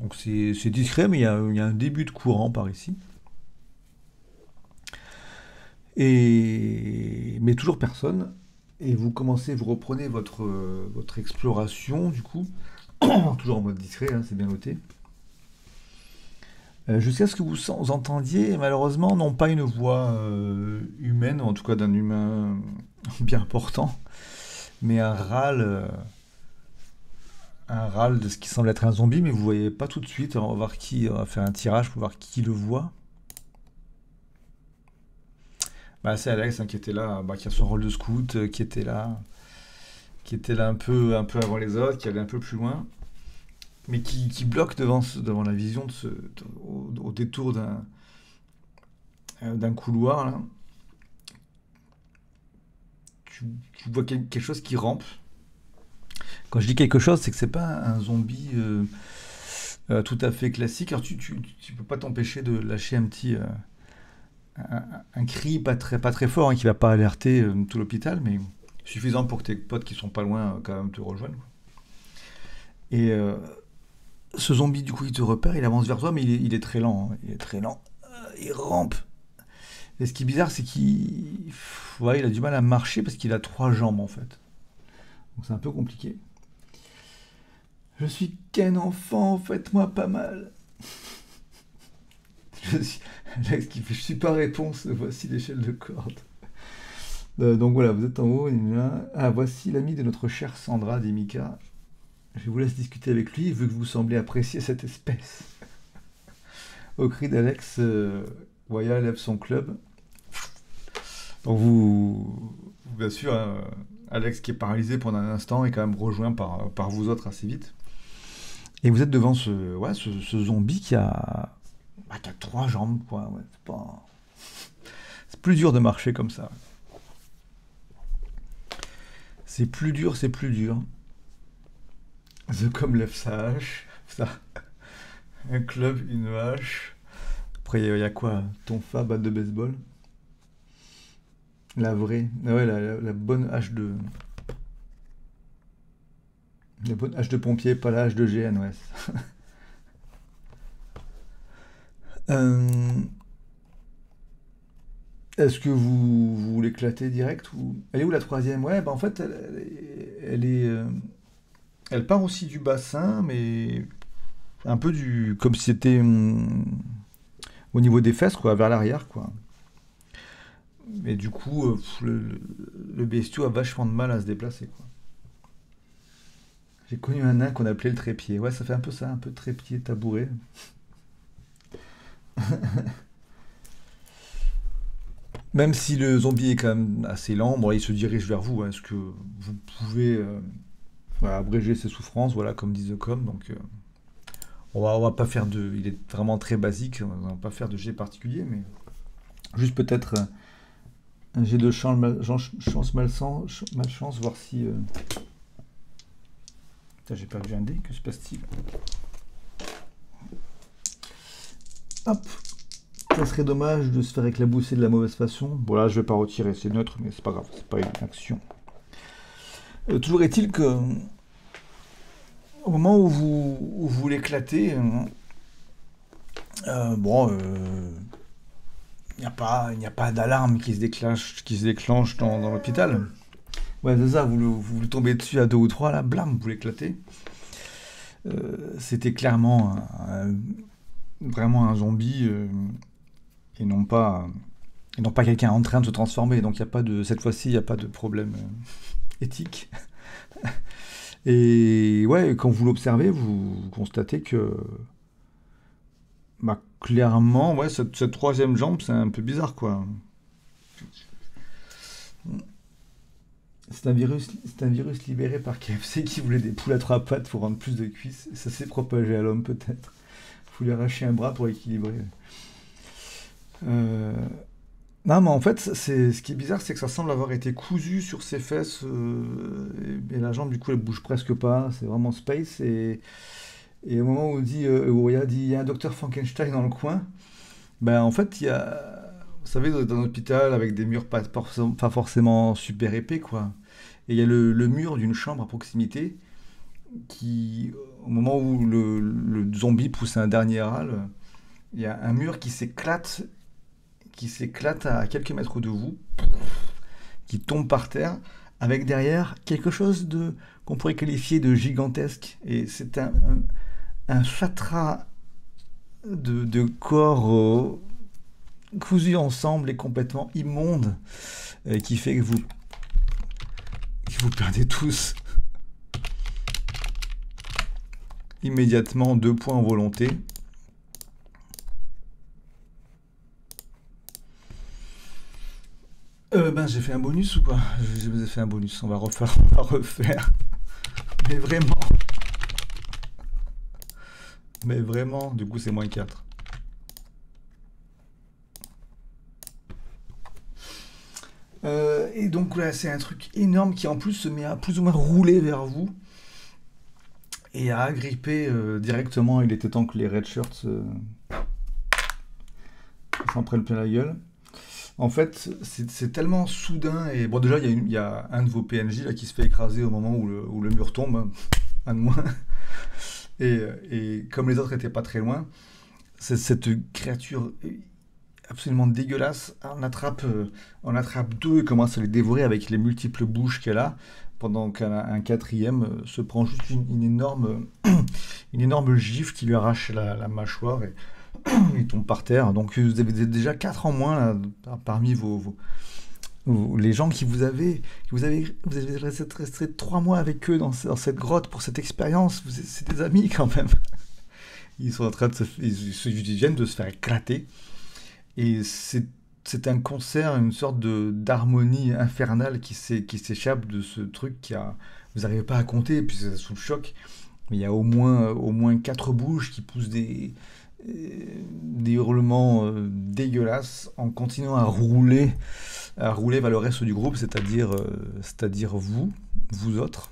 Donc c'est discret, mais il y, a, il y, a, un début de courant par ici. Et, mais toujours personne. Et vous commencez, vous reprenez votre, votre exploration, du coup, toujours en mode discret, hein, c'est bien noté. Euh, jusqu'à ce que vous, entendiez, malheureusement, non pas une voix euh, humaine, en tout cas d'un humain bien important, mais un râle, euh, un râle de ce qui semble être un zombie, mais vous voyez pas tout de suite. on va voir qui, on va faire un tirage pour voir qui le voit. Bah, c'est Alex hein, qui était là, bah, qui a son rôle de scout, euh, qui était là, qui était là un peu, un peu avant les autres, qui allait un peu plus loin, mais qui, bloque devant, devant la vision au, détour d'un euh, couloir. Tu, vois quelque chose qui rampe. Quand je dis quelque chose, c'est que c'est pas un zombie euh, tout à fait classique. Alors tu, tu, peux pas t'empêcher de lâcher un petit un, cri pas très, fort, hein, qui va pas alerter euh, tout l'hôpital, mais suffisant pour que tes potes qui sont pas loin euh, quand même te rejoignent. Et euh, ce zombie, du coup, il te repère, il avance vers toi, mais il est, très lent. Hein. il est très lent. il rampe. Et ce qui est bizarre, c'est qu'il a du mal à marcher parce qu'il a trois jambes, en fait. Donc c'est un peu compliqué. Je suis qu'un enfant, faites-moi pas mal. Alex qui fait Je suis pas réponse, voici l'échelle de corde. Euh, donc voilà, vous êtes en haut. Ah, voici l'ami de notre chère Sandra, dit Mika. Je vous laisse discuter avec lui, vu que vous semblez apprécier cette espèce. Au cri d'Alex, euh, Voya lève son club. Donc vous, bien sûr, hein, Alex qui est paralysé pendant un instant est quand même rejoint par, par vous autres assez vite. Et vous êtes devant ce, ouais, ce zombie qui a, bah, t'as trois jambes, quoi. c'est pas... C'est plus dur de marcher comme ça. C'est plus dur, c'est plus dur. The comme lève sa hache. Ça. Un club, une hache. Après, il y, a quoi? Ton fa, batte de baseball. La vraie. Ouais, la, bonne hache de. La bonne hache de pompier, pas la hache de GN, ouais. Euh, est-ce que vous, vous l'éclatez direct elle est où la troisième? Ouais, bah en fait, elle, est, euh, elle part aussi du bassin, mais un peu du comme si c'était hum, au niveau des fesses, quoi, vers l'arrière, quoi. Mais du coup, euh, le, le, a vachement de mal à se déplacer, quoi. J'ai connu un nain qu'on appelait le trépied. Ouais, ça fait un peu ça, un peu trépied, tabouret. Même si le zombie est quand même assez lent, bon, il se dirige vers vous. Est-ce que vous pouvez euh, abréger ses souffrances, voilà, comme disent com. Donc, euh, on va, pas faire de. Il est vraiment très basique. On va pas faire de jet particulier, mais juste peut-être euh, un jet de chance, chance malchance, malchance, voir si. J'ai perdu un dé. Que se passe-t-il? Hop. Ça serait dommage de se faire éclabousser de la mauvaise façon. Bon là, je vais pas retirer, c'est neutre, mais c'est pas grave, c'est pas une action. Euh, toujours est-il que au moment où vous, vous l'éclatez, euh, euh, bon, il n'y a pas, pas d'alarme qui se déclenche, qui se déclenche dans, l'hôpital. Ouais, c'est ça, vous, vous, tombez dessus à deux ou trois, là, blam, vous l'éclatez. C'était clairement un, vraiment un zombie euh, et non pas, et pas quelqu'un en train de se transformer. Donc il a pas de, cette fois-ci, il n'y a pas de problème euh, éthique. et ouais, quand vous l'observez, vous, constatez que bah, clairement, ouais, cette, cette troisième jambe, c'est un peu bizarre, quoi. C'est un, virus, c'est un virus libéré par KFC qui voulait des poules à trois pattes pour rendre plus de cuisses. Ça s'est propagé à l'homme peut-être lui arracher un bras pour équilibrer. Euh, non, mais en fait, c'est ce qui est bizarre, c'est que ça semble avoir été cousu sur ses fesses euh, et, la jambe, du coup, elle bouge presque pas. C'est vraiment space. Et, et, au moment où, dit, euh, où il, y a dit, y a un docteur Frankenstein dans le coin, ben en fait, il y a. Vous savez, dans un hôpital avec des murs pas, pas forcément super épais, quoi. Et il y a le, le mur d'une chambre à proximité qui, au moment où le, zombie pousse un dernier râle, il y a un mur qui s'éclate, qui s'éclate à quelques mètres de vous, qui tombe par terre, avec derrière quelque chose de qu'on pourrait qualifier de gigantesque. Et c'est un, un, de, de corps euh, cousus ensemble et complètement immonde, euh, qui fait que vous, que vous perdez tous immédiatement deux points en volonté. Euh, ben j'ai fait un bonus ou quoi? Je vous ai fait un bonus, on va refaire, on va refaire. Mais vraiment. Mais vraiment, du coup c'est moins 4. Euh, et donc là c'est un truc énorme qui en plus se met à plus ou moins rouler vers vous et à agripper euh, directement. Il était temps que les red shirts euh, s'en prennent plein la gueule. En fait, c'est tellement soudain. Et bon, déjà, il y, a un de vos PNJ là, qui se fait écraser au moment où le, mur tombe, hein. un de moins. Et, comme les autres n'étaient pas très loin, cette créature absolument dégueulasse. On attrape, euh, on attrape deux et commence à les dévorer avec les multiples bouches qu'elle a, pendant qu'un quatrième euh, se prend juste une, énorme, une énorme gifle qui lui arrache la mâchoire et il tombe par terre. Donc vous avez déjà 4 en moins parmi vos, les gens qui vous avez, vous avez, resté 3 mois avec eux dans, cette grotte pour cette expérience. C'est des amis quand même. Ils sont en train de se, ils, viennent de se faire éclater. Et c'est un concert, une sorte de d'harmonie infernale qui s'échappe de ce truc qui a, vous n'arrivez pas à compter, puis c'est sous le choc. Il y a au moins, au moins quatre bouches qui poussent des, des hurlements euh, dégueulasses en continuant à rouler, à rouler vers le reste du groupe, c'est-à-dire euh, c'est-à-dire vous, vous autres.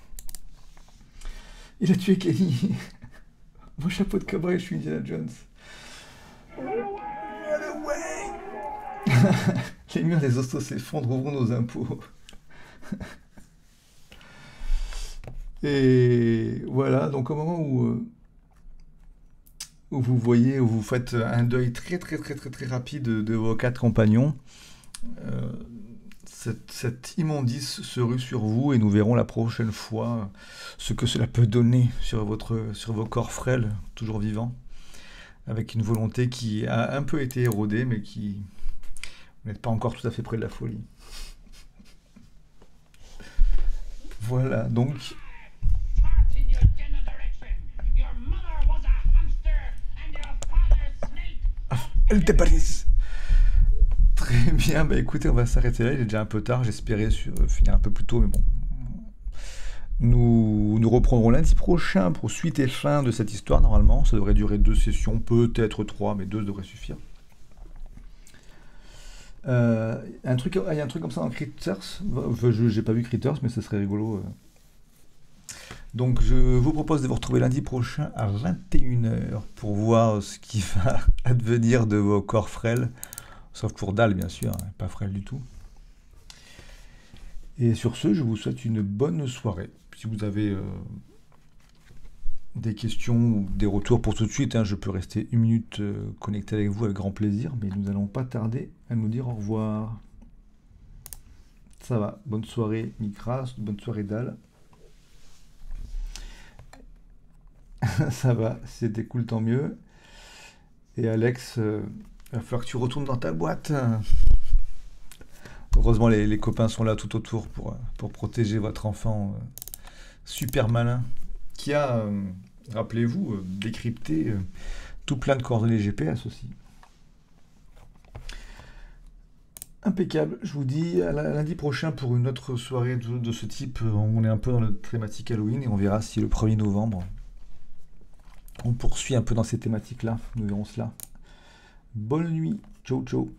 Il a tué Kenny. Mon chapeau de cowboy, je suis Indiana Jones. Les murs des ostos s'effondrent, ouvrons nos impôts. Et voilà, donc au moment où euh, où vous voyez, où vous faites un deuil très très très très très rapide de, vos quatre compagnons. Euh, cette, immondice se rue sur vous et nous verrons la prochaine fois ce que cela peut donner sur vos corps frêles, toujours vivants, avec une volonté qui a un peu été érodée, mais qui n'est pas encore tout à fait près de la folie. Voilà, donc Elle Très bien, bah écoutez, on va s'arrêter là. Il est déjà un peu tard. J'espérais euh, finir un peu plus tôt, mais bon. Nous, nous reprendrons lundi prochain pour suite et fin de cette histoire. Normalement, ça devrait durer deux sessions, peut-être trois, mais deux devraient suffire. Euh, un truc, il y a un truc comme ça dans Critters. Je j'ai pas vu Critters, mais ce serait rigolo. Euh. Donc je vous propose de vous retrouver lundi prochain à 21h pour voir ce qui va advenir de vos corps frêles, sauf pour Dalle bien sûr, hein, pas frêle du tout. Et sur ce, je vous souhaite une bonne soirée. Si vous avez euh, des questions ou des retours pour tout de suite, hein, je peux rester une minute euh, connecté avec vous avec grand plaisir, mais nous n'allons pas tarder à nous dire au revoir. Ça va, bonne soirée Mikras, bonne soirée Dalle. ça va, si c'était cool, tant mieux. Et Alex, euh, il va falloir que tu retournes dans ta boîte. Heureusement, les, copains sont là tout autour pour, euh, pour protéger votre enfant euh, super malin qui a, rappelez-vous, décrypté tout plein de coordonnées GPS aussi. Impeccable. Je vous dis à lundi prochain pour une autre soirée de, ce type. On est un peu dans la thématique Halloween et on verra si le 1er novembre on poursuit un peu dans ces thématiques-là. Nous verrons cela. Bonne nuit. Ciao, ciao.